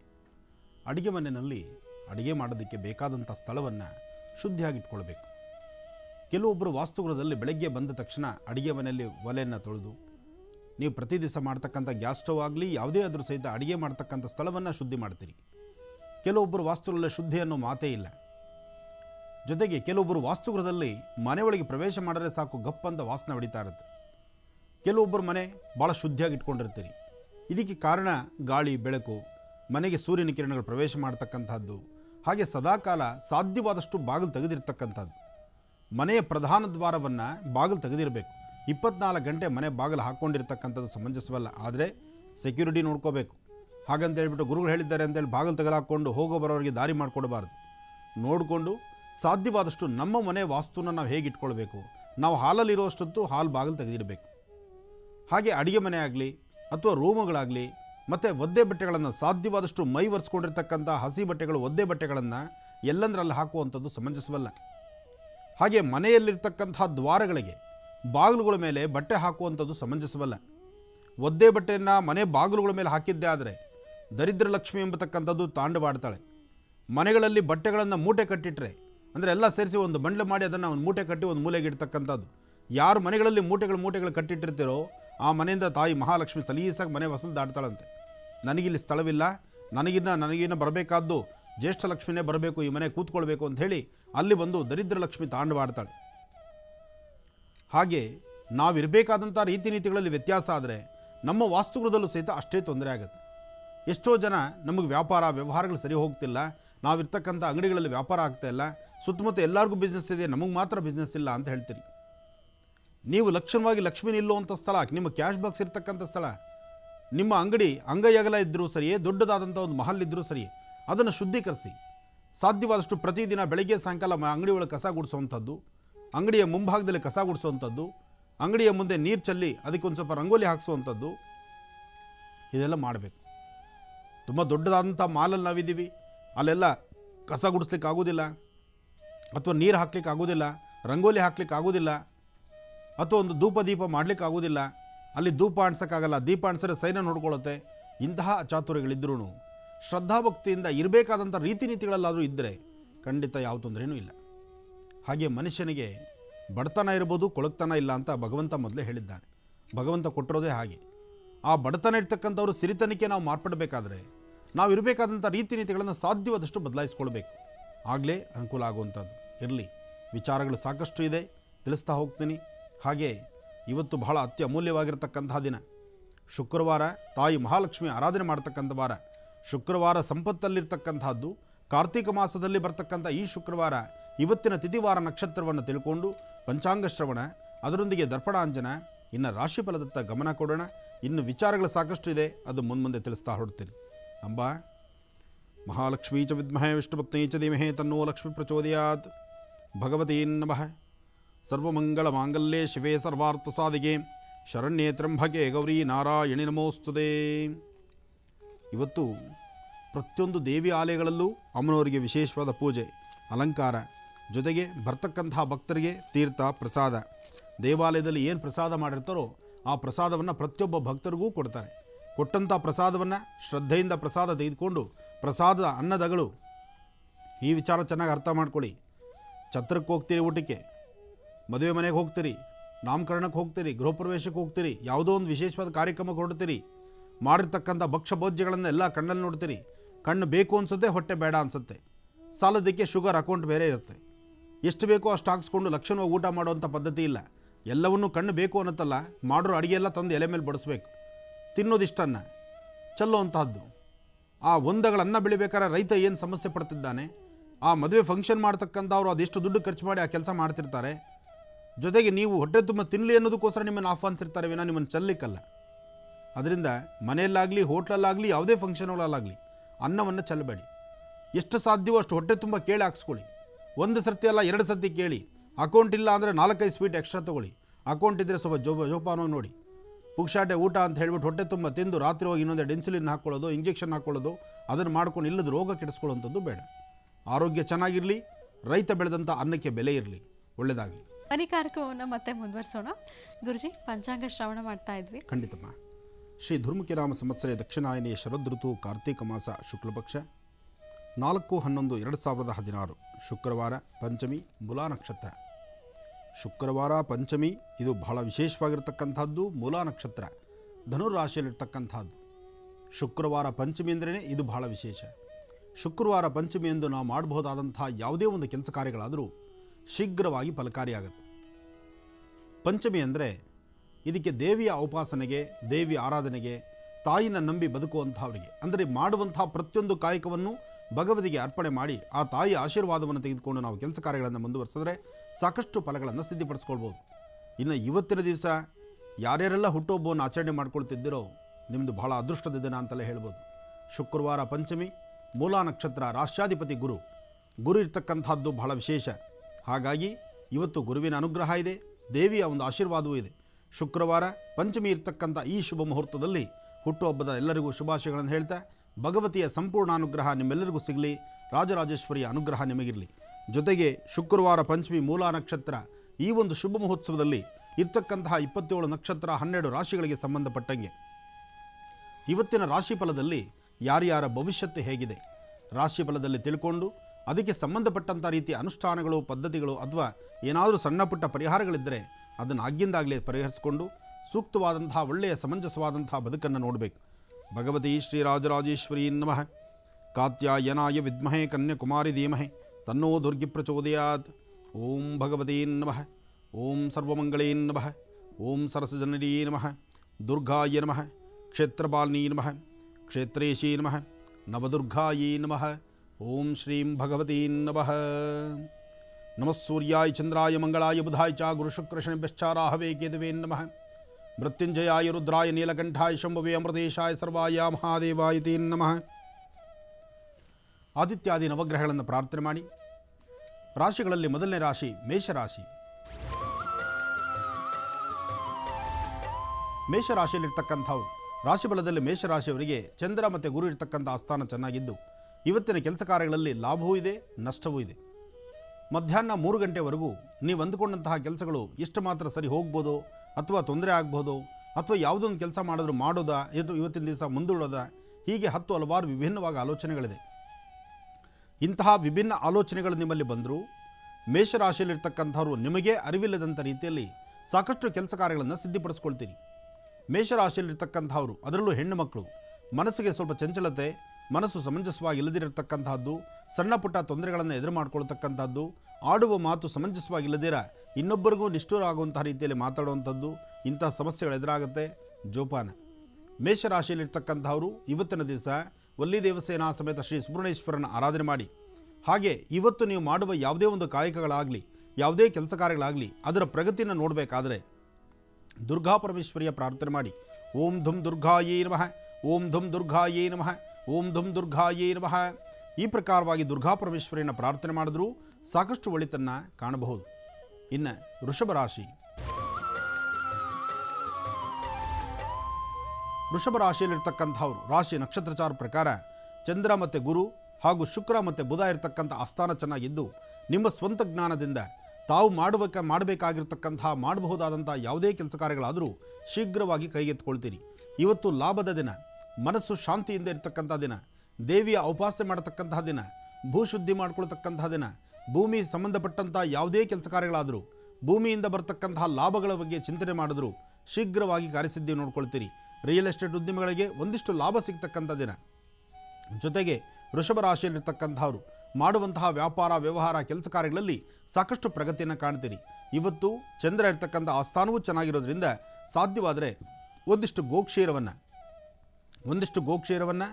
ಅಡುಗೆ ಮನೆಯಲ್ಲಿ ಅಡುಗೆ ಮಾಡೋದಕ್ಕೆ ಬೇಕಾದಂಥ ಸ್ಥಳವನ್ನು ಶುದ್ಧಿಯಾಗಿಟ್ಕೊಳ್ಬೇಕು. ಕೆಲವೊಬ್ಬರು ವಾಸ್ತುಗೃಹದಲ್ಲಿ ಬೆಳಗ್ಗೆ ಬಂದ ತಕ್ಷಣ ಅಡುಗೆ ಮನೆಯಲ್ಲಿ ಒಲೆಯನ್ನು ತೊಳೆದು, ನೀವು ಪ್ರತಿ ದಿವಸ ಮಾಡ್ತಕ್ಕಂಥ ಗ್ಯಾಸ್ ಸ್ಟವ್ ಆಗಲಿ, ಯಾವುದೇ ಆದರೂ ಸಹಿತ ಅಡುಗೆ ಮಾಡ್ತಕ್ಕಂಥ ಸ್ಥಳವನ್ನು ಶುದ್ಧಿ ಮಾಡ್ತೀರಿ. ಕೆಲವೊಬ್ಬರು ವಾಸ್ತುಗಳಲ್ಲಿ ಶುದ್ಧಿ ಅನ್ನೋ ಮಾತೇ ಇಲ್ಲ. ಜೊತೆಗೆ ಕೆಲವೊಬ್ಬರು ವಾಸ್ತುಗೃಹದಲ್ಲಿ ಮನೆಯೊಳಗೆ ಪ್ರವೇಶ ಮಾಡಿದ್ರೆ ಸಾಕು ಗಪ್ಪಂತ ವಾಸನೆ ಹೊಡಿತಾ ಇರುತ್ತೆ. ಕೆಲವೊಬ್ಬರು ಮನೆ ಭಾಳ ಶುದ್ಧಿಯಾಗಿ ಇಟ್ಕೊಂಡಿರ್ತೀರಿ ಇದಕ್ಕೆ ಕಾರಣ ಗಾಳಿ, ಬೆಳಕು, ಮನೆಗೆ ಸೂರ್ಯನ ಕಿರಣಗಳು ಪ್ರವೇಶ ಮಾಡ್ತಕ್ಕಂಥದ್ದು, ಹಾಗೆ ಸದಾಕಾಲ ಸಾಧ್ಯವಾದಷ್ಟು ಬಾಗಿಲು ತೆಗೆದಿರ್ತಕ್ಕಂಥದ್ದು. ಮನೆಯ ಪ್ರಧಾನ ದ್ವಾರವನ್ನು ಬಾಗಿಲು ತೆಗೆದಿರಬೇಕು. ಇಪ್ಪತ್ನಾಲ್ಕು ಗಂಟೆ ಮನೆ ಬಾಗಿಲು ಹಾಕ್ಕೊಂಡಿರ್ತಕ್ಕಂಥದ್ದು ಸಮಂಜಸವಲ್ಲ, ಆದರೆ ಸೆಕ್ಯೂರಿಟಿ ನೋಡ್ಕೋಬೇಕು. ಹಾಗಂತ ಹೇಳ್ಬಿಟ್ಟು ಗುರುಗಳು ಹೇಳಿದ್ದಾರೆ ಅಂತೇಳಿ ಬಾಗಿಲು ತೆಗೆದುಹಾಕ್ಕೊಂಡು ಹೋಗೋ ಬರೋರಿಗೆ ದಾರಿ ಮಾಡಿಕೊಡಬಾರ್ದು. ನೋಡಿಕೊಂಡು ಸಾಧ್ಯವಾದಷ್ಟು ನಮ್ಮ ಮನೆ ವಾಸ್ತುನ ನಾವು ಹೇಗೆ ಇಟ್ಕೊಳ್ಬೇಕು ನಾವು ಹಾಲಲ್ಲಿರೋಷ್ಟೊತ್ತು ಹಾಲು ಬಾಗಿಲು ತೆಗೆದಿರಬೇಕು ಹಾಗೆ ಅಡಿಗೆ ಮನೆ ಆಗಲಿ ಅಥವಾ ರೂಮುಗಳಾಗಲಿ, ಮತ್ತು ಒದ್ದೆ ಬಟ್ಟೆಗಳನ್ನು ಸಾಧ್ಯವಾದಷ್ಟು ಮೈ ಒರೆಸ್ಕೊಂಡಿರ್ತಕ್ಕಂಥ ಹಸಿ ಬಟ್ಟೆಗಳು, ಒದ್ದೆ ಬಟ್ಟೆಗಳನ್ನು ಎಲ್ಲಂದ್ರಲ್ಲಿ ಹಾಕುವಂಥದ್ದು ಸಮಂಜಸವಲ್ಲ. ಹಾಗೆ ಮನೆಯಲ್ಲಿರ್ತಕ್ಕಂಥ ದ್ವಾರಗಳಿಗೆ ಬಾಗಿಲುಗಳ ಮೇಲೆ ಬಟ್ಟೆ ಹಾಕುವಂಥದ್ದು ಸಮಂಜಸವಲ್ಲ. ಒದ್ದೆ ಬಟ್ಟೆಯನ್ನು ಮನೆ ಬಾಗಿಲುಗಳ ಮೇಲೆ ಹಾಕಿದ್ದೇ ಆದರೆ ದರಿದ್ರ ಲಕ್ಷ್ಮಿ ಎಂಬತಕ್ಕಂಥದ್ದು ತಾಂಡವಾಡ್ತಾಳೆ. ಮನೆಗಳಲ್ಲಿ ಬಟ್ಟೆಗಳನ್ನು ಮೂಟೆ ಕಟ್ಟಿಟ್ರೆ, ಅಂದರೆ ಎಲ್ಲ ಸೇರಿಸಿ ಒಂದು ಬಂಡ್ಲೆ ಮಾಡಿ ಅದನ್ನು ಒಂದು ಮೂಟೆ ಕಟ್ಟಿ ಒಂದು ಮೂಲೆಗೆ ಇಡ್ತಕ್ಕಂಥದ್ದು. ಯಾರು ಮನೆಗಳಲ್ಲಿ ಮೂಟೆಗಳು ಮೂಟೆಗಳು ಕಟ್ಟಿಟ್ಟಿರ್ತೀರೋ ಆ ಮನೆಯಿಂದ ತಾಯಿ ಮಹಾಲಕ್ಷ್ಮಿ ಸಲೀಸಾಗಿ ಮನೆ ಹೊಸಲು ದಾಟ್ತಾಳಂತೆ. ನನಗಿಲ್ಲಿ ಸ್ಥಳವಿಲ್ಲ. ನನಗಿನ್ನ ನನಗಿನ್ನ ಬರಬೇಕಾದ್ದು ಜ್ಯೇಷ್ಠ ಲಕ್ಷ್ಮಿನೇ ಬರಬೇಕು, ಈ ಮನೆ ಕೂತ್ಕೊಳ್ಬೇಕು ಹೇಳಿ ಅಲ್ಲಿ ಬಂದು ದರಿದ್ರ ಲಕ್ಷ್ಮಿ ತಾಂಡವಾಡ್ತಾಳೆ ಹಾಗೆ ನಾವಿರಬೇಕಾದಂಥ ರೀತಿ ನೀತಿಗಳಲ್ಲಿ ವ್ಯತ್ಯಾಸ ಆದರೆ ನಮ್ಮ ವಾಸ್ತುಗೃಹದಲ್ಲೂ ಸಹಿತ ಅಷ್ಟೇ ತೊಂದರೆ ಆಗುತ್ತೆ. ಎಷ್ಟೋ ಜನ ನಮಗೆ ವ್ಯಾಪಾರ, ವ್ಯವಹಾರಗಳು ಸರಿ ಹೋಗ್ತಿಲ್ಲ. ನಾವಿರ್ತಕ್ಕಂಥ ಅಂಗಡಿಗಳಲ್ಲಿ ವ್ಯಾಪಾರ ಆಗ್ತಾ ಇಲ್ಲ. ಸುತ್ತಮುತ್ತ ಎಲ್ಲರಿಗೂ ಬಿಸ್ನೆಸ್ ಇದೆ, ನಮಗೆ ಮಾತ್ರ ಬಿಸ್ನೆಸ್ ಇಲ್ಲ ಅಂತ ಹೇಳ್ತೀರಿ. ನೀವು ಲಕ್ಷಣವಾಗಿ ಲಕ್ಷ್ಮಿ ನಿಲ್ಲುವಂಥ ಸ್ಥಳ, ನಿಮ್ಮ ಕ್ಯಾಶ್ ಬಾಕ್ಸ್ ಇರ್ತಕ್ಕಂಥ ಸ್ಥಳ, ನಿಮ್ಮ ಅಂಗಡಿ ಅಂಗೈಯಗಲ ಇದ್ದರೂ ಸರಿಯೇ, ದೊಡ್ಡದಾದಂಥ ಒಂದು ಮಹಲ್ ಇದ್ದರೂ ಸರಿಯೇ, ಅದನ್ನು ಶುದ್ಧೀಕರಿಸಿ. ಸಾಧ್ಯವಾದಷ್ಟು ಪ್ರತಿದಿನ ಬೆಳಗ್ಗೆ ಸಾಯಂಕಾಲ ಅಂಗಡಿ ಒಳಗೆ ಕಸ ಗುಡಿಸುವಂಥದ್ದು, ಅಂಗಡಿಯ ಮುಂಭಾಗದಲ್ಲಿ ಕಸ ಗುಡಿಸುವಂಥದ್ದು, ಅಂಗಡಿಯ ಮುಂದೆ ನೀರು ಚೆಲ್ಲಿ ಅದಕ್ಕೆ ಒಂದು ಸ್ವಲ್ಪ ರಂಗೋಲಿ ಹಾಕಿಸುವಂಥದ್ದು, ಇದೆಲ್ಲ ಮಾಡಬೇಕು. ತುಂಬ ದೊಡ್ಡದಾದಂಥ ಮಾಲಲ್ಲಿ ನಾವಿದ್ದೀವಿ, ಅಲ್ಲೆಲ್ಲ ಕಸ ಗುಡಿಸ್ಲಿಕ್ಕೆ ಆಗೋದಿಲ್ಲ ಅಥವಾ ನೀರು ಹಾಕ್ಲಿಕ್ಕೆ ಆಗೋದಿಲ್ಲ ರಂಗೋಲಿ ಹಾಕ್ಲಿಕ್ಕೆ ಆಗೋದಿಲ್ಲ ಅಥವಾ ಒಂದು ಧೂಪ ದೀಪ ಮಾಡಲಿಕ್ಕೆ ಆಗೋದಿಲ್ಲ ಅಲ್ಲಿ ಧೂಪ ಅಣಿಸೋಕ್ಕಾಗಲ್ಲ ದೀಪ ಅಣಿಸಿದ್ರೆ ಸೈನ್ಯ ನೋಡ್ಕೊಳ್ಳುತ್ತೆ. ಇಂತಹ ಅಚಾತುರ್ಯಗಳಿದ್ರೂ ಶ್ರದ್ಧಾಭಕ್ತಿಯಿಂದ ಇರಬೇಕಾದಂಥ ರೀತಿ ನೀತಿಗಳಲ್ಲಾದರೂ ಇದ್ದರೆ ಖಂಡಿತ ಯಾವ ತೊಂದರೆಯೂ ಇಲ್ಲ. ಹಾಗೆ ಮನುಷ್ಯನಿಗೆ ಬಡತನ ಇರ್ಬೋದು, ಕೊಳಕ್ತನ ಇಲ್ಲ ಅಂತ ಭಗವಂತ ಮೊದಲೇ ಹೇಳಿದ್ದಾನೆ. ಭಗವಂತ ಕೊಟ್ಟಿರೋದೇ ಹಾಗೆ. ಆ ಬಡತನ ಇರ್ತಕ್ಕಂಥವ್ರು ಸಿರಿತನಕ್ಕೆ ನಾವು ಮಾರ್ಪಡಬೇಕಾದ್ರೆ ನಾವು ಇರಬೇಕಾದಂಥ ರೀತಿ ನೀತಿಗಳನ್ನು ಸಾಧ್ಯವಾದಷ್ಟು ಬದಲಾಯಿಸ್ಕೊಳ್ಬೇಕು. ಆಗಲೇ ಅನುಕೂಲ ಆಗುವಂಥದ್ದು. ಇರಲಿ. ವಿಚಾರಗಳು ಸಾಕಷ್ಟು ಇದೆ. ತಿಳಿಸ್ತಾ ಹೋಗ್ತೀನಿ. ಹಾಗೆ ಇವತ್ತು ಬಹಳ ಅತ್ಯಮೂಲ್ಯವಾಗಿರ್ತಕ್ಕಂಥ ದಿನ. ಶುಕ್ರವಾರ ತಾಯಿ ಮಹಾಲಕ್ಷ್ಮಿ ಆರಾಧನೆ ಮಾಡ್ತಕ್ಕಂಥ ವಾರ. ಶುಕ್ರವಾರ ಸಂಪತ್ತಲ್ಲಿರ್ತಕ್ಕಂಥದ್ದು, ಕಾರ್ತೀಕ ಮಾಸದಲ್ಲಿ ಬರ್ತಕ್ಕಂಥ ಈ ಶುಕ್ರವಾರ ಇವತ್ತಿನ ತಿಥಿವಾರ ನಕ್ಷತ್ರವನ್ನು ತಿಳ್ಕೊಂಡು ಪಂಚಾಂಗ ಶ್ರವಣ, ಅದರೊಂದಿಗೆ ದರ್ಪಣಾಂಜನ, ಇನ್ನು ರಾಶಿಫಲದತ್ತ ಗಮನ ಕೊಡೋಣ. ಇನ್ನು ವಿಚಾರಗಳು ಸಾಕಷ್ಟು ಇದೆ, ಅದು ಮುಂದೆ ತಿಳಿಸ್ತಾ ಹೊರಡ್ತೀನಿ. ಅಂಬ, ಮಹಾಲಕ್ಷ್ಮೀ ಚ ವಿದ್ಮಹೇ, ವಿಷ್ಣುಪತ್ನಿ ಚ ಧೀಮಹೇ, ತನ್ನೋ ಲಕ್ಷ್ಮಿ ಪ್ರಚೋದಯಾತ್. ಭಗವತೀ ನಮಃ. ಸರ್ವಮಂಗಳ ಮಾಂಗಲ್ಯೇ ಶಿವೇ ಸರ್ವಾರ್ಥ ಸಾಧಿಗೆ. ಶರಣ್ಯೇ ತ್ರಂಭಕೆ ಗೌರಿ ನಾರಾಯಣಿ ನಮೋಸ್ತುದೇ ಇವತ್ತು ಪ್ರತಿಯೊಂದು ದೇವಿ ಆಲಯಗಳಲ್ಲೂ ಅಮ್ಮನವರಿಗೆ ವಿಶೇಷವಾದ ಪೂಜೆ, ಅಲಂಕಾರ, ಜೊತೆಗೆ ಬರ್ತಕ್ಕಂತಹ ಭಕ್ತರಿಗೆ ತೀರ್ಥ, ಪ್ರಸಾದ. ದೇವಾಲಯದಲ್ಲಿ ಏನು ಪ್ರಸಾದ ಮಾಡಿರ್ತಾರೋ ಆ ಪ್ರಸಾದವನ್ನು ಪ್ರತಿಯೊಬ್ಬ ಭಕ್ತರಿಗೂ ಕೊಡ್ತಾರೆ. ಕೊಟ್ಟಂಥ ಪ್ರಸಾದವನ್ನು ಶ್ರದ್ಧೆಯಿಂದ ಪ್ರಸಾದ ತೆಗೆದುಕೊಂಡು ಪ್ರಸಾದ ಅನ್ನದಗಳು. ಈ ವಿಚಾರ ಚೆನ್ನಾಗಿ ಅರ್ಥ ಮಾಡ್ಕೊಳ್ಳಿ. ಛತ್ರಕ್ಕೆ ಹೋಗ್ತೀರಿ ಊಟಕ್ಕೆ ಮದುವೆ ಮನೆಗೆ ಹೋಗ್ತೀರಿ, ನಾಮಕರಣಕ್ಕೆ ಹೋಗ್ತೀರಿ ಗೃಹ ಪ್ರವೇಶಕ್ಕೆ ಹೋಗ್ತೀರಿ, ಯಾವುದೋ ಒಂದು ವಿಶೇಷವಾದ ಕಾರ್ಯಕ್ರಮ ಕೊಡ್ತೀರಿ, ಮಾಡಿರ್ತಕ್ಕಂಥ ಭಕ್ಷ್ಯ ಭೋಜ್ಯಗಳನ್ನು ಎಲ್ಲ ಕಣ್ಣಲ್ಲಿ ನೋಡ್ತೀರಿ, ಕಣ್ಣು ಬೇಕು ಅನ್ಸುತ್ತೆ, ಹೊಟ್ಟೆ ಬೇಡ ಅನ್ಸುತ್ತೆ. ಸಾಲದಕ್ಕೆ ಶುಗರ್ ಅಕೌಂಟ್ ಬೇರೆ ಇರುತ್ತೆ. ಎಷ್ಟು ಬೇಕೋ ಅಷ್ಟು ಹಾಕ್ಸ್ಕೊಂಡು ಲಕ್ಷಣವಾಗಿ ಊಟ ಮಾಡುವಂಥ ಪದ್ಧತಿ ಇಲ್ಲ. ಎಲ್ಲವನ್ನೂ ಕಣ್ಣು ಬೇಕು ಅನ್ನತ್ತಲ್ಲ, ಮಾಡೋರು ಎಲ್ಲ ತಂದು ಎಲೆ ಮೇಲೆ ಬಡಿಸ್ಬೇಕು. ತಿನ್ನೋದಿಷ್ಟನ್ನು. ಅಂತಹದ್ದು ಆ ಒಂದಗಳನ್ನು ಬೆಳಿಬೇಕಾದ್ರೆ ರೈತ ಏನು ಸಮಸ್ಯೆ ಪಡ್ತಿದ್ದಾನೆ? ಆ ಮದುವೆ ಫಂಕ್ಷನ್ ಮಾಡ್ತಕ್ಕಂಥವ್ರು ಅದೆಷ್ಟು ದುಡ್ಡು ಖರ್ಚು ಮಾಡಿ ಆ ಕೆಲಸ ಮಾಡ್ತಿರ್ತಾರೆ? ಜೊತೆಗೆ ನೀವು ಹೊಟ್ಟೆ ತುಂಬ ತಿನ್ನಲಿ ಅನ್ನೋದಕ್ಕೋಸ್ಕರ ನಿಮ್ಮನ್ನು ಆಹ್ವಾನಿಸಿರ್ತಾರೆ ವಿನ ನಿಮ್ಮನ್ನು ಚೆಲ್ಲಲಿಕ್ಕಲ್ಲ ಅದರಿಂದ ಮನೆಯಲ್ಲಾಗಲಿ, ಹೋಟ್ಲಲ್ಲಾಗಲಿ, ಯಾವುದೇ ಫಂಕ್ಷನ್ಗಳಲ್ಲಾಗಲಿ ಅನ್ನವನ್ನು ಚೆಲ್ಲಬೇಡಿ. ಎಷ್ಟು ಸಾಧ್ಯವೋ ಅಷ್ಟು ಹೊಟ್ಟೆ ತುಂಬ ಕೇಳಿ ಹಾಕ್ಸ್ಕೊಳ್ಳಿ. ಒಂದು ಸರ್ತಿ ಅಲ್ಲ, ಎರಡು ಸರ್ತಿ ಕೇಳಿ. ಅಕೌಂಟ್ ಇಲ್ಲ ಅಂದರೆ ನಾಲ್ಕೈದು ಸ್ವೀಟ್ ಎಕ್ಸ್ಟ್ರಾ ತೊಗೊಳ್ಳಿ. ಅಕೌಂಟ್ ಇದ್ದರೆ ಸ್ವಲ್ಪ ಜೋಪ ಜೋಪಾನವಾಗಿ ನೋಡಿ. ಪುಕ್ಷಾಟೆ ಊಟ ಅಂತ ಹೇಳ್ಬಿಟ್ಟು ಹೊಟ್ಟೆ ತುಂಬ ತಿಂದು ರಾತ್ರಿ ಹೋಗಿ ಇನ್ನೊಂದು ಇನ್ಸುಲಿನ್ ಹಾಕ್ಕೊಳ್ಳೋದು ಇಂಜೆಕ್ಷನ್ ಹಾಕ್ಕೊಳ್ಳೋದು, ಅದನ್ನು ಮಾಡ್ಕೊಂಡು ಇಲ್ಲದ ರೋಗ ಕೆಡಿಸ್ಕೊಳ್ಳೋಂಥದ್ದು ಬೇಡ. ಆರೋಗ್ಯ ಚೆನ್ನಾಗಿರಲಿ, ರೈತ ಬೆಳೆದಂಥ ಅನ್ನಕ್ಕೆ ಬೆಲೆ ಇರಲಿ. ಒಳ್ಳೆಯದಾಗಲಿ ಬನ್ನಿ ಕಾರ್ಯಕ್ರಮವನ್ನು ಮತ್ತೆ ಮುಂದುವರಿಸೋಣ. ಗುರುಜಿ, ಪಂಚಾಂಗ ಶ್ರವಣ ಮಾಡ್ತಾ ಇದ್ವಿ. ಖಂಡಿತಮ್ಮ. ಶ್ರೀ ಧರ್ಮಕಿರಾಮ ಸಂವತ್ಸರ ದಕ್ಷಿಣಾಯನಿ ಶರದೃತು ಕಾರ್ತೀಕ ಮಾಸ ಶುಕ್ಲಪಕ್ಷ. ನಾಲ್ಕು, ಹನ್ನೊಂದು, ಎರಡು ಸಾವಿರದ ಹದಿನಾರು. ಶುಕ್ರವಾರ ಪಂಚಮಿ, ಮೂಲಾ ನಕ್ಷತ್ರ. ಶುಕ್ರವಾರ ಪಂಚಮಿ, ಇದು ಬಹಳ ವಿಶೇಷವಾಗಿರ್ತಕ್ಕಂಥದ್ದು, ಮೂಲಾ ನಕ್ಷತ್ರ. ಧನುರಾಶಿಯಲ್ಲಿರ್ತಕ್ಕಂಥದ್ದು ಶುಕ್ರವಾರ ಪಂಚಮಿ ಅಂದ್ರೇ ಇದು ಬಹಳ ವಿಶೇಷ. ಶುಕ್ರವಾರ ಪಂಚಮಿ ಎಂದು ನಾವು ಮಾಡಬಹುದಾದಂಥ ಯಾವುದೇ ಒಂದು ಕೆಲಸ ಕಾರ್ಯಗಳಾದರೂ ಶೀಘ್ರವಾಗಿ ಫಲಕಾರಿಯಾಗುತ್ತೆ. ಪಂಚಮಿ ಅಂದರೆ ಇದಕ್ಕೆ ದೇವಿಯ ಉಪಾಸನೆಗೆ, ದೇವಿ ಆರಾಧನೆಗೆ, ತಾಯಿನ ನಂಬಿ ಬದುಕುವಂಥವರಿಗೆ, ಅಂದರೆ ಮಾಡುವಂಥ ಪ್ರತಿಯೊಂದು ಕಾಯಕವನ್ನು ಭಗವತಿಗೆ ಅರ್ಪಣೆ ಮಾಡಿ ಆ ತಾಯಿಯ ಆಶೀರ್ವಾದವನ್ನು ತೆಗೆದುಕೊಂಡು ನಾವು ಕೆಲಸ ಕಾರ್ಯಗಳನ್ನು ಮುಂದುವರಿಸಿದ್ರೆ ಸಾಕಷ್ಟು ಫಲಗಳನ್ನು ಸಿದ್ಧಪಡಿಸ್ಕೊಳ್ಬೋದು. ಇನ್ನು ಇವತ್ತಿನ ದಿವಸ ಯಾರ್ಯಾರೆಲ್ಲ ಹುಟ್ಟುಹಬ್ಬವನ್ನು ಆಚರಣೆ ಮಾಡ್ಕೊಳ್ತಿದ್ದೀರೋ ನಿಮ್ಮದು ಬಹಳ ಅದೃಷ್ಟದ ದಿನ ಅಂತಲೇ ಹೇಳ್ಬೋದು. ಶುಕ್ರವಾರ ಪಂಚಮಿ, ಮೂಲಾ ನಕ್ಷತ್ರ ರಾಷ್ಟ್ರಾಧಿಪತಿ ಗುರು. ಗುರು ಇರ್ತಕ್ಕಂಥದ್ದು ಬಹಳ ವಿಶೇಷ. ಹಾಗಾಗಿ ಇವತ್ತು ಗುರುವಿನ ಅನುಗ್ರಹ ಇದೆ, ದೇವಿಯ ಒಂದು ಆಶೀರ್ವಾದವೂ ಇದೆ. ಶುಕ್ರವಾರ ಪಂಚಮಿ ಇರ್ತಕ್ಕಂಥ ಈ ಶುಭ ಮುಹೂರ್ತದಲ್ಲಿ ಹುಟ್ಟುಹಬ್ಬದ ಎಲ್ಲರಿಗೂ ಶುಭಾಶಯಗಳನ್ನು ಹೇಳ್ತಾ ಭಗವತಿಯ ಸಂಪೂರ್ಣ ಅನುಗ್ರಹ ನಿಮ್ಮೆಲ್ಲರಿಗೂ ಸಿಗಲಿ, ರಾಜರಾಜೇಶ್ವರಿಯ ಅನುಗ್ರಹ ನಿಮಗಿರಲಿ. ಜೊತೆಗೆ ಶುಕ್ರವಾರ ಪಂಚಮಿ ಮೂಲಾ ನಕ್ಷತ್ರ ಈ ಒಂದು ಶುಭ ಮಹೋತ್ಸವದಲ್ಲಿ ಇರ್ತಕ್ಕಂತಹ ಇಪ್ಪತ್ತೇಳು ನಕ್ಷತ್ರ ಹನ್ನೆರಡು ರಾಶಿಗಳಿಗೆ ಸಂಬಂಧಪಟ್ಟಂಗೆ. ಇವತ್ತಿನ ರಾಶಿಫಲದಲ್ಲಿ ಯಾರ್ಯಾರ ಭವಿಷ್ಯತ್ತು ಹೇಗಿದೆ? ರಾಶಿಫಲದಲ್ಲಿ ತಿಳ್ಕೊಂಡು ಅದಕ್ಕೆ ಸಂಬಂಧಪಟ್ಟಂಥ ರೀತಿಯ ಅನುಷ್ಠಾನಗಳು, ಪದ್ಧತಿಗಳು ಅಥವಾ ಏನಾದರೂ ಸಣ್ಣ ಪುಟ್ಟ ಪರಿಹಾರಗಳಿದ್ದರೆ ಅದನ್ನು ಆಗಿಂದಾಗಲೇ ಪರಿಹರಿಸಿಕೊಂಡು ಸೂಕ್ತವಾದಂತಹ ಒಳ್ಳೆಯ ಸಮಂಜಸವಾದಂತಹ ಬದುಕನ್ನು ನೋಡಬೇಕು. ಭಗವತಿ ಶ್ರೀರಾಜರಾಜೇಶ್ವರಿ ನಮಃ. ಕಾತ್ಯಾಯನಾಯ ವಿದ್ಮಹೇ ಕನ್ಯಾಕುಮಾರಿ ಧೀಮಹೆ. ತನ್ನೋ ದುರ್ಗಿ ಪ್ರಚೋದಯಾತ್. ಓಂ ಭಗವತೀ ನಮಃ. ಓಂ ಸರ್ವಮಂಗಳೇ ನಮಃ. ಓಂ ಸರಸಜನರೀ ನಮಃ. ದುರ್ಗಾಯ ನಮಃ. ಕ್ಷೇತ್ರಪಾಲಿನೀ ನಮಃ. ಕ್ಷೇತ್ರೇಶೀ ನಮಃ. ನವದುರ್ಗಾಯೀ ನಮಃ. ಓಂ ಶ್ರೀಂ ಭಗವತೀ ನಮಃ. ನಮಃ ಸೂರ್ಯಾಯ ಚಂದ್ರಾಯ ಮಂಗಳಾಯ ಬುಧಾಯ ಚ ಗುರುಶುಕ್ರಶನಿಭ್ಯಶ್ಚಾರಾಹವೇ ಕೇದುವೇ ನಮಃ. ಮೃತ್ಯುಂಜಯಾಯ ರುದ್ರಾಯ ನೀಲಕಂಠಾಯ ಶಂಭವೇ ಅಮೃತೇಶಾಯ ಸರ್ವಾಯ ಮಹಾದೇವಾಯ ತೇ ನಮಃ. ಆದಿತ್ಯಾದಿ ನವಗ್ರಹಗಳನ್ನು ಪ್ರಾರ್ಥನೆ ಮಾಡಿ. ರಾಶಿಗಳಲ್ಲಿ ಮೊದಲನೇ ರಾಶಿ ಮೇಷರಾಶಿ. ಮೇಷರಾಶಿಯಲ್ಲಿರ್ತಕ್ಕಂಥವ್ರು ರಾಶಿಬಲದಲ್ಲಿ ಮೇಷರಾಶಿಯವರಿಗೆ ಚಂದ್ರ ಮತ್ತು ಗುರು ಇರ್ತಕ್ಕಂಥ ಆಸ್ಥಾನ ಚೆನ್ನಾಗಿದ್ದು ಇವತ್ತಿನ ಕೆಲಸ ಕಾರ್ಯಗಳಲ್ಲಿ ಲಾಭವೂ ಇದೆ, ನಷ್ಟವೂ ಇದೆ. ಮಧ್ಯಾಹ್ನ ಮೂರು ಗಂಟೆವರೆಗೂ ನೀವು ಅಂದುಕೊಂಡಂತಹ ಕೆಲಸಗಳು ಇಷ್ಟು ಮಾತ್ರ ಸರಿ ಹೋಗ್ಬೋದು ಅಥವಾ ತೊಂದರೆ ಆಗ್ಬೋದು ಅಥವಾ ಯಾವುದೊಂದು ಕೆಲಸ ಮಾಡಿದ್ರು ಮಾಡೋದಾ, ಇದು ಇವತ್ತಿನ ದಿವಸ ಮುಂದೂಡೋದಾ ಹೀಗೆ ಹತ್ತು ಹಲವಾರು ವಿಭಿನ್ನವಾದ ಆಲೋಚನೆಗಳಿದೆ. ಇಂತಹ ವಿಭಿನ್ನ ಆಲೋಚನೆಗಳು ನಿಮ್ಮಲ್ಲಿ ಬಂದರೂ ಮೇಷರಾಶಿಯಲ್ಲಿರ್ತಕ್ಕಂಥವ್ರು ನಿಮಗೆ ಅರಿವಿಲ್ಲದಂಥ ರೀತಿಯಲ್ಲಿ ಸಾಕಷ್ಟು ಕೆಲಸ ಕಾರ್ಯಗಳನ್ನು ಸಿದ್ಧಪಡಿಸ್ಕೊಳ್ತೀರಿ. ಮೇಷರಾಶಿಯಲ್ಲಿರ್ತಕ್ಕಂಥವ್ರು, ಅದರಲ್ಲೂ ಹೆಣ್ಣು ಮಕ್ಕಳು, ಮನಸ್ಸಿಗೆ ಸ್ವಲ್ಪ ಚಂಚಲತೆ ಮನಸ್ಸು ಸಮಂಜಸವಾಗಿ ಇಲ್ಲದಿರತಕ್ಕಂತಹದ್ದು ಸಣ್ಣ ಪುಟ್ಟ ತೊಂದರೆಗಳನ್ನು ಎದುರು ಮಾಡ್ಕೊಳ್ತಕ್ಕಂಥದ್ದು ಆಡುವ ಮಾತು ಸಮಂಜಸವಾಗಿಲ್ಲದಿರ ಇನ್ನೊಬ್ಬರಿಗೂ ನಿಷ್ಠುರ ಆಗುವಂತಹ ರೀತಿಯಲ್ಲಿ ಮಾತಾಡುವಂಥದ್ದು ಇಂತಹ ಸಮಸ್ಯೆಗಳು ಎದುರಾಗುತ್ತೆ. ಜೋಪಾನ. ಮೇಷರಾಶಿಯಲ್ಲಿರ್ತಕ್ಕಂಥವರು ಇವತ್ತಿನ ದಿವಸ ಒಲ್ಲಿ ದೇವಸೇನಾ ಸಮೇತ ಶ್ರೀ ಸುಬ್ರಹ್ಮಣ್ಯೇಶ್ವರನ ಆರಾಧನೆ ಮಾಡಿ. ಹಾಗೆ ಇವತ್ತು ನೀವು ಮಾಡುವ ಯಾವುದೇ ಒಂದು ಕಾಯಕಗಳಾಗಲಿ, ಯಾವುದೇ ಕೆಲಸ ಕಾರ್ಯಗಳಾಗಲಿ, ಅದರ ಪ್ರಗತಿಯನ್ನು ನೋಡಬೇಕಾದ್ರೆ ದುರ್ಗಾ ಪರಮೇಶ್ವರಿಯ ಪ್ರಾರ್ಥನೆ ಮಾಡಿ. ಓಂ ಧುಂ ದುರ್ಗಾಯೇ ನಮಃ, ಓಂ ಧುಂ ದುರ್ಗಾಯೇ ನಮಃ ಓಂ ಧುಂ ದುರ್ಗಾಯೇ ನಮಃ. ಈ ಪ್ರಕಾರವಾಗಿ ದುರ್ಗಾ ಪರಮೇಶ್ವರಿಯನ್ನು ಪ್ರಾರ್ಥನೆ ಮಾಡಿದ್ರು ಸಾಕಷ್ಟು ಒಳಿತನ್ನು ಕಾಣಬಹುದು. ಇನ್ನು ವೃಷಭ ರಾಶಿ. ವೃಷಭ ರಾಶಿಯಲ್ಲಿರ್ತಕ್ಕಂಥವ್ರು ರಾಶಿ ನಕ್ಷತ್ರಚಾರ ಪ್ರಕಾರ ಚಂದ್ರ ಮತ್ತು ಗುರು ಹಾಗೂ ಶುಕ್ರ ಮತ್ತು ಬುಧ ಇರತಕ್ಕಂಥ ಆಸ್ಥಾನ ಚೆನ್ನಾಗಿದ್ದು ನಿಮ್ಮ ಸ್ವಂತ ಜ್ಞಾನದಿಂದ ತಾವು ಮಾಡಬೇಕ ಮಾಡಬೇಕಾಗಿರ್ತಕ್ಕಂತಹ ಮಾಡಬಹುದಾದಂಥ ಯಾವುದೇ ಕೆಲಸ ಕಾರ್ಯಗಳಾದರೂ ಶೀಘ್ರವಾಗಿ ಕೈಗೆತ್ತಿಕೊಳ್ತೀರಿ. ಇವತ್ತು ಲಾಭದ ದಿನ. ಮನಸ್ಸು ಶಾಂತಿಯಿಂದ ಇರತಕ್ಕಂಥ ದಿನ, ದೇವಿಯ ಉಪಾಸನೆ ಮಾಡತಕ್ಕಂತಹ ದಿನ, ಭೂಶುದ್ಧಿ ಮಾಡ್ಕೊಳ್ತಕ್ಕಂತಹ ದಿನ, ಭೂಮಿ ಸಂಬಂಧಪಟ್ಟಂಥ ಯಾವುದೇ ಕೆಲಸ ಕಾರ್ಯಗಳಾದರೂ, ಭೂಮಿಯಿಂದ ಬರ್ತಕ್ಕಂತಹ ಲಾಭಗಳ ಬಗ್ಗೆ ಚಿಂತನೆ ಮಾಡಿದ್ರು ಶೀಘ್ರವಾಗಿ ಕಾರ್ಯಸಿದ್ಧಿ ನೋಡ್ಕೊಳ್ತೀರಿ. ರಿಯಲ್ ಎಸ್ಟೇಟ್ ಉದ್ಯಮಿಗಳಿಗೆ ಒಂದಿಷ್ಟು ಲಾಭ ಸಿಗ್ತಕ್ಕಂಥ ದಿನ. ಜೊತೆಗೆ ವೃಷಭ ರಾಶಿಯಲ್ಲಿರ್ತಕ್ಕಂಥವ್ರು ಮಾಡುವಂತಹ ವ್ಯಾಪಾರ, ವ್ಯವಹಾರ, ಕೆಲಸ ಕಾರ್ಯಗಳಲ್ಲಿ ಸಾಕಷ್ಟು ಪ್ರಗತಿಯನ್ನು ಕಾಣ್ತೀರಿ. ಇವತ್ತು ಚಂದ್ರ ಇರ್ತಕ್ಕಂಥ ಆಸ್ಥಾನವೂ ಚೆನ್ನಾಗಿರೋದ್ರಿಂದ ಸಾಧ್ಯವಾದರೆ ಒಂದಿಷ್ಟು ಗೋಕ್ಷೀರವನ್ನು ಒಂದಿಷ್ಟು ಗೋಕ್ಷೀರವನ್ನು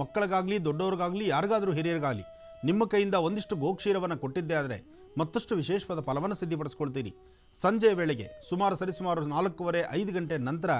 ಮಕ್ಕಳಿಗಾಗಲಿ, ದೊಡ್ಡವ್ರಿಗಾಗಲಿ, ಯಾರಿಗಾದರೂ ಹಿರಿಯರಿಗಾಗಲಿ, ನಿಮ್ಮ ಕೈಯಿಂದ ಒಂದಿಷ್ಟು ಗೋಕ್ಷೀರವನ್ನು ಕೊಟ್ಟಿದ್ದೇ ಆದರೆ ಮತ್ತಷ್ಟು ವಿಶೇಷವಾದ ಫಲವನ್ನು ಸಿದ್ಧಿಪಡಿಸ್ಕೊಳ್ತೀರಿ ಸಂಜೆ ವೇಳೆಗೆ ಸುಮಾರು ಸರಿಸುಮಾರು ನಾಲ್ಕೂವರೆ, ಐದು ಗಂಟೆ ನಂತರ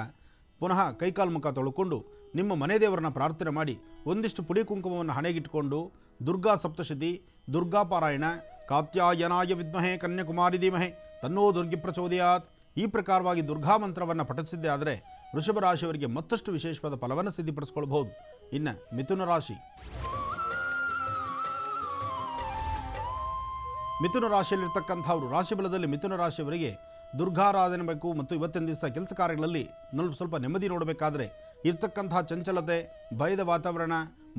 ಪುನಃ ಕೈಕಾಲು ಮುಖ ತೊಳ್ಕೊಂಡು ನಿಮ್ಮ ಮನೆ ದೇವರನ್ನ ಪ್ರಾರ್ಥನೆ ಮಾಡಿ ಒಂದಿಷ್ಟು ಪುಡಿ ಕುಂಕುಮವನ್ನು ಹಣೆಗಿಟ್ಕೊಂಡು ದುರ್ಗಾ ಸಪ್ತಶತಿ, ದುರ್ಗಾ ಪಾರಾಯಣ, ಕಾತ್ಯಾಯನಾಯ ವಿದ್ಮಹೆ ಕನ್ಯಾಕುಮಾರಿ ಧೀಮಹೆ ತನ್ನೋ ದುರ್ಗಿ ಪ್ರಚೋದಯಾತ್ ಈ ಪ್ರಕಾರವಾಗಿ ದುರ್ಗಾ ಮಂತ್ರವನ್ನು ಪಠಿಸಿದ್ದೇ ಆದರೆ ವೃಷಭ ರಾಶಿಯವರಿಗೆ ಮತ್ತಷ್ಟು ವಿಶೇಷವಾದ ಫಲವನ್ನು ಸಿದ್ಧಿಪಡಿಸ್ಕೊಳ್ಬಹುದು ಇನ್ನು ಮಿಥುನ ರಾಶಿ. ಮಿಥುನ ರಾಶಿಯಲ್ಲಿರ್ತಕ್ಕಂಥವರು ರಾಶಿ ಬಲದಲ್ಲಿ ಮಿಥುನ ರಾಶಿಯವರಿಗೆ ದುರ್ಗಾರಾಧನೆ ಬೇಕು ಮತ್ತು ಇವತ್ತಿನ ದಿವಸ ಕೆಲಸ ಕಾರ್ಯಗಳಲ್ಲಿ ಸ್ವಲ್ಪ ನೆಮ್ಮದಿ ನೋಡಬೇಕಾದ್ರೆ ಇರ್ತಕ್ಕಂತಹ ಚಂಚಲತೆ, ಭಯದ ವಾತಾವರಣ,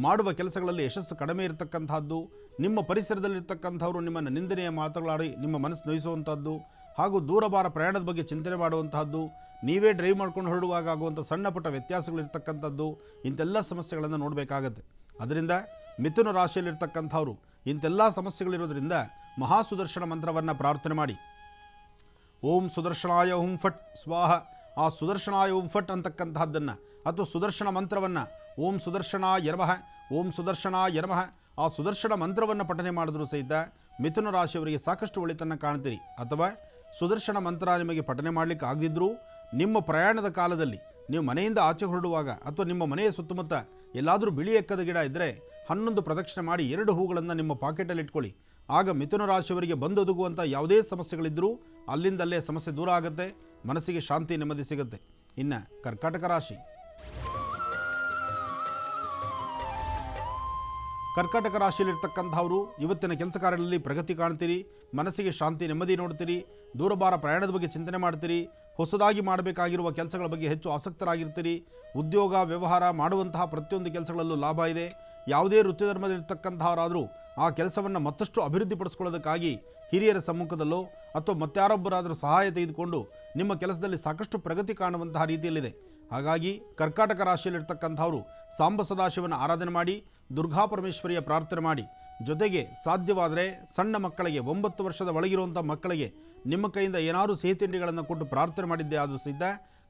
ಮಾಡುವ ಕೆಲಸಗಳಲ್ಲಿ ಯಶಸ್ಸು ಕಡಿಮೆ ಇರತಕ್ಕಂಥದ್ದು, ನಿಮ್ಮ ಪರಿಸರದಲ್ಲಿರ್ತಕ್ಕಂಥವ್ರು ನಿಮ್ಮನ್ನು ನಿಂದನೆಯ ಮಾತುಗಳಾಡಿ ನಿಮ್ಮ ಮನಸ್ಸು ನೋಯಿಸುವಂಥದ್ದು ಹಾಗೂ ದೂರಬಾರ ಪ್ರಯಾಣದ ಬಗ್ಗೆ ಚಿಂತನೆ ಮಾಡುವಂತಹದ್ದು ನೀವೇ ಡ್ರೈವ್ ಮಾಡ್ಕೊಂಡು ಹೊರಡುವಾಗ ಆಗುವಂಥ ಸಣ್ಣ ಪುಟ್ಟ ವ್ಯತ್ಯಾಸಗಳಿರ್ತಕ್ಕಂಥದ್ದು ಇಂಥೆಲ್ಲ ಸಮಸ್ಯೆಗಳನ್ನು ನೋಡಬೇಕಾಗತ್ತೆ. ಅದರಿಂದ ಮಿಥುನ ರಾಶಿಯಲ್ಲಿರ್ತಕ್ಕಂಥವ್ರು ಇಂಥೆಲ್ಲ ಸಮಸ್ಯೆಗಳಿರೋದ್ರಿಂದ ಮಹಾಸುದರ್ಶನ ಮಂತ್ರವನ್ನು ಪ್ರಾರ್ಥನೆ ಮಾಡಿ. ಓಂ ಸುದರ್ಶನಾಯ ಓಂ ಫಟ್ ಸ್ವಾಹ. ಆ ಸುದರ್ಶನಾಯ ಓಂ ಫಟ್ ಅಂತಕ್ಕಂತಹದ್ದನ್ನು ಅಥವಾ ಸುದರ್ಶನ ಮಂತ್ರವನ್ನು ಓಂ ಸುದರ್ಶನ ಯರ್ಮಃ ಓಂ ಸುದರ್ಶನ ಯರ್ಮಃ ಆ ಸುದರ್ಶನ ಮಂತ್ರವನ್ನು ಪಠನೆ ಮಾಡಿದ್ರು ಸಹಿತ ಮಿಥುನ ರಾಶಿಯವರಿಗೆ ಸಾಕಷ್ಟು ಒಳಿತನ್ನು ಕಾಣ್ತೀರಿ. ಅಥವಾ ಸುದರ್ಶನ ಮಂತ್ರ ನಿಮಗೆ ಪಠನೆ ಮಾಡಲಿಕ್ಕೆ ಆಗದಿದ್ದರೂ ನಿಮ್ಮ ಪ್ರಯಾಣದ ಕಾಲದಲ್ಲಿ ನೀವು ಮನೆಯಿಂದ ಆಚೆ ಹೊರಡುವಾಗ ಅಥವಾ ನಿಮ್ಮ ಮನೆಯ ಸುತ್ತಮುತ್ತ ಎಲ್ಲಾದರೂ ಬಿಳಿ ಎಕ್ಕದ ಗಿಡ ಇದ್ದರೆ ಹನ್ನೊಂದು ಪ್ರದಕ್ಷಿಣೆ ಮಾಡಿ ಎರಡು ಹೂಗಳನ್ನು ನಿಮ್ಮ ಪಾಕೆಟಲ್ಲಿ ಇಟ್ಕೊಳ್ಳಿ. ಆಗ ಮಿಥುನ ರಾಶಿಯವರಿಗೆ ಬಂದೊದಗುವಂಥ ಯಾವುದೇ ಸಮಸ್ಯೆಗಳಿದ್ದರೂ ಅಲ್ಲಿಂದಲ್ಲೇ ಸಮಸ್ಯೆ ದೂರ ಆಗುತ್ತೆ, ಮನಸ್ಸಿಗೆ ಶಾಂತಿ ನೆಮ್ಮದಿ ಸಿಗುತ್ತೆ. ಇನ್ನು ಕರ್ಕಾಟಕ ರಾಶಿ. ಕರ್ಕಾಟಕ ರಾಶಿಯಲ್ಲಿರ್ತಕ್ಕಂಥವರು, ಇವತ್ತಿನ ಕೆಲಸ ಕಾರ್ಯಗಳಲ್ಲಿ ಪ್ರಗತಿ ಕಾಣ್ತೀರಿ, ಮನಸ್ಸಿಗೆ ಶಾಂತಿ, ನೆಮ್ಮದಿ ನೋಡ್ತೀರಿ ದೂರಬಾರ ಪ್ರಯಾಣದ ಬಗ್ಗೆ ಚಿಂತನೆ ಮಾಡ್ತೀರಿ, ಹೊಸದಾಗಿ ಮಾಡಬೇಕಾಗಿರುವ ಕೆಲಸಗಳ ಬಗ್ಗೆ ಹೆಚ್ಚು ಆಸಕ್ತರಾಗಿರ್ತೀರಿ, ಉದ್ಯೋಗ, ವ್ಯವಹಾರ ಮಾಡುವಂತಹ ಪ್ರತಿಯೊಂದು ಕೆಲಸಗಳಲ್ಲೂ ಲಾಭ ಇದೆ. ಯಾವುದೇ ವೃತ್ತಿ ಆ ಕೆಲಸವನ್ನು ಮತ್ತಷ್ಟು ಅಭಿವೃದ್ಧಿಪಡಿಸ್ಕೊಳ್ಳೋದಕ್ಕಾಗಿ ಹಿರಿಯರ ಸಮ್ಮುಖದಲ್ಲೋ ಅಥವಾ ಮತ್ತಾರೊಬ್ಬರಾದರೂ ಸಹಾಯ ತೆಗೆದುಕೊಂಡು ನಿಮ್ಮ ಕೆಲಸದಲ್ಲಿ ಸಾಕಷ್ಟು ಪ್ರಗತಿ ಕಾಣುವಂತಹ ರೀತಿಯಲ್ಲಿದೆ. ಹಾಗಾಗಿ ಕರ್ಕಾಟಕ ರಾಶಿಯಲ್ಲಿರ್ತಕ್ಕಂಥವರು ಸಾಂಬ ಸದಾಶಿವನ ಆರಾಧನೆ ಮಾಡಿ ದುರ್ಗಾ ಪರಮೇಶ್ವರಿಯ ಪ್ರಾರ್ಥನೆ ಮಾಡಿ. ಜೊತೆಗೆ ಸಾಧ್ಯವಾದರೆ ಸಣ್ಣ ಮಕ್ಕಳಿಗೆ ಒಂಬತ್ತು ವರ್ಷದ ಒಳಗಿರುವಂಥ ಮಕ್ಕಳಿಗೆ ನಿಮ್ಮ ಕೈಯಿಂದ ಏನಾದರೂ ಸಿಹಿ ತಿಂಡಿಗಳನ್ನು ಕೊಟ್ಟು ಪ್ರಾರ್ಥನೆ ಮಾಡಿದ್ದೆ ಆದರೂ ಸಹಿತ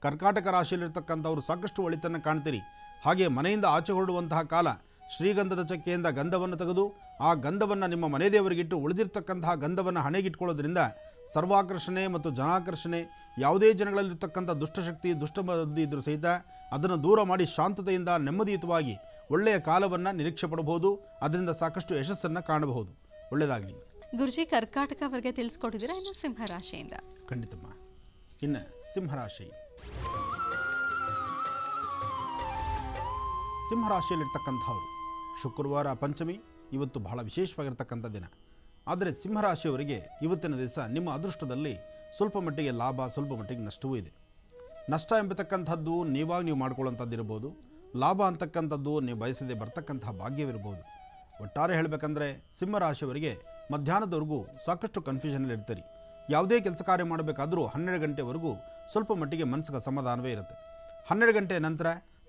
ಕರ್ಕಾಟಕ ರಾಶಿಯಲ್ಲಿರ್ತಕ್ಕಂಥವ್ರು ಸಾಕಷ್ಟು ಒಳಿತನ್ನು ಕಾಣ್ತೀರಿ. ಹಾಗೆ ಮನೆಯಿಂದ ಆಚೆ ಹೊರಡುವಂತಹ ಕಾಲ ಶ್ರೀಗಂಧದ ಚಕ್ಕೆಯಿಂದ ಗಂಧವನ್ನು ತೆಗೆದು, ಆ ಗಂಧವನ್ನು ನಿಮ್ಮ ಮನೆ ದೇವರಿಗಿಟ್ಟು ಉಳಿದಿರ್ತಕ್ಕಂತಹ ಗಂಧವನ್ನು ಹಣೆಗಿಟ್ಕೊಳ್ಳೋದ್ರಿಂದ ಸರ್ವಾಕರ್ಷಣೆ ಮತ್ತು ಜನಾಕರ್ಷಣೆ, ಯಾವುದೇ ಜನಗಳಲ್ಲಿರ್ತಕ್ಕಂಥ ದುಷ್ಟಶಕ್ತಿ ದುಷ್ಟ ಇದ್ದರೂ ಸಹಿತ ಅದನ್ನು ದೂರ ಮಾಡಿ ಶಾಂತತೆಯಿಂದ ನೆಮ್ಮದಿಯುತವಾಗಿ ಒಳ್ಳೆಯ ಕಾಲವನ್ನು ನಿರೀಕ್ಷೆ ಪಡಬಹುದು ಅದರಿಂದ ಸಾಕಷ್ಟು ಯಶಸ್ಸನ್ನು ಕಾಣಬಹುದು. ಒಳ್ಳೆಯದಾಗಲಿ ಗುರುಜಿ ಕರ್ಕಾಟಕ ಅವರಿಗೆ ತಿಳಿಸ್ಕೊಟ್ಟಿದ್ದೀರಾ ಇನ್ನು ಸಿಂಹರಾಶಿಯಿಂದ? ಖಂಡಿತಮ್ಮ. ಇನ್ನು ಸಿಂಹರಾಶಿ. ಸಿಂಹರಾಶಿಯಲ್ಲಿರ್ತಕ್ಕಂಥವ್ರು ಶುಕ್ರವಾರ ಪಂಚಮಿ ಇವತ್ತು ಬಹಳ ವಿಶೇಷವಾಗಿರ್ತಕ್ಕಂಥ ದಿನ. ಆದರೆ ಸಿಂಹರಾಶಿಯವರಿಗೆ ಇವತ್ತಿನ ದಿವಸ ನಿಮ್ಮ ಅದೃಷ್ಟದಲ್ಲಿ ಸ್ವಲ್ಪ ಮಟ್ಟಿಗೆ ಲಾಭ ಸ್ವಲ್ಪ ಮಟ್ಟಿಗೆ ನಷ್ಟವೂ ಇದೆ. ನಷ್ಟ ಎಂಬತಕ್ಕಂಥದ್ದು ನೀವಾಗಿ ನೀವು ಮಾಡ್ಕೊಳ್ಳೋಂಥದ್ದು ಇರ್ಬೋದು ಲಾಭ ಅಂತಕ್ಕಂಥದ್ದು ನೀವು ಬಯಸದೆ ಬರ್ತಕ್ಕಂತಹ ಭಾಗ್ಯವಿರ್ಬೋದು ಒಟ್ಟಾರೆ ಹೇಳಬೇಕಂದ್ರೆ ಸಿಂಹರಾಶಿಯವರಿಗೆ ಮಧ್ಯಾಹ್ನದವರೆಗೂ ಸಾಕಷ್ಟು ಕನ್ಫ್ಯೂಷನಲ್ಲಿ ಇರ್ತೀರಿ. ಯಾವುದೇ ಕೆಲಸ ಕಾರ್ಯ ಮಾಡಬೇಕಾದರೂ ಹನ್ನೆರಡು ಗಂಟೆವರೆಗೂ ಸ್ವಲ್ಪ ಮಟ್ಟಿಗೆ ಮನಸ್ಸಿಗೆ ಸಮಾಧಾನವೇ ಇರುತ್ತೆ. ಹನ್ನೆರಡು ಗಂಟೆ ನಂತರ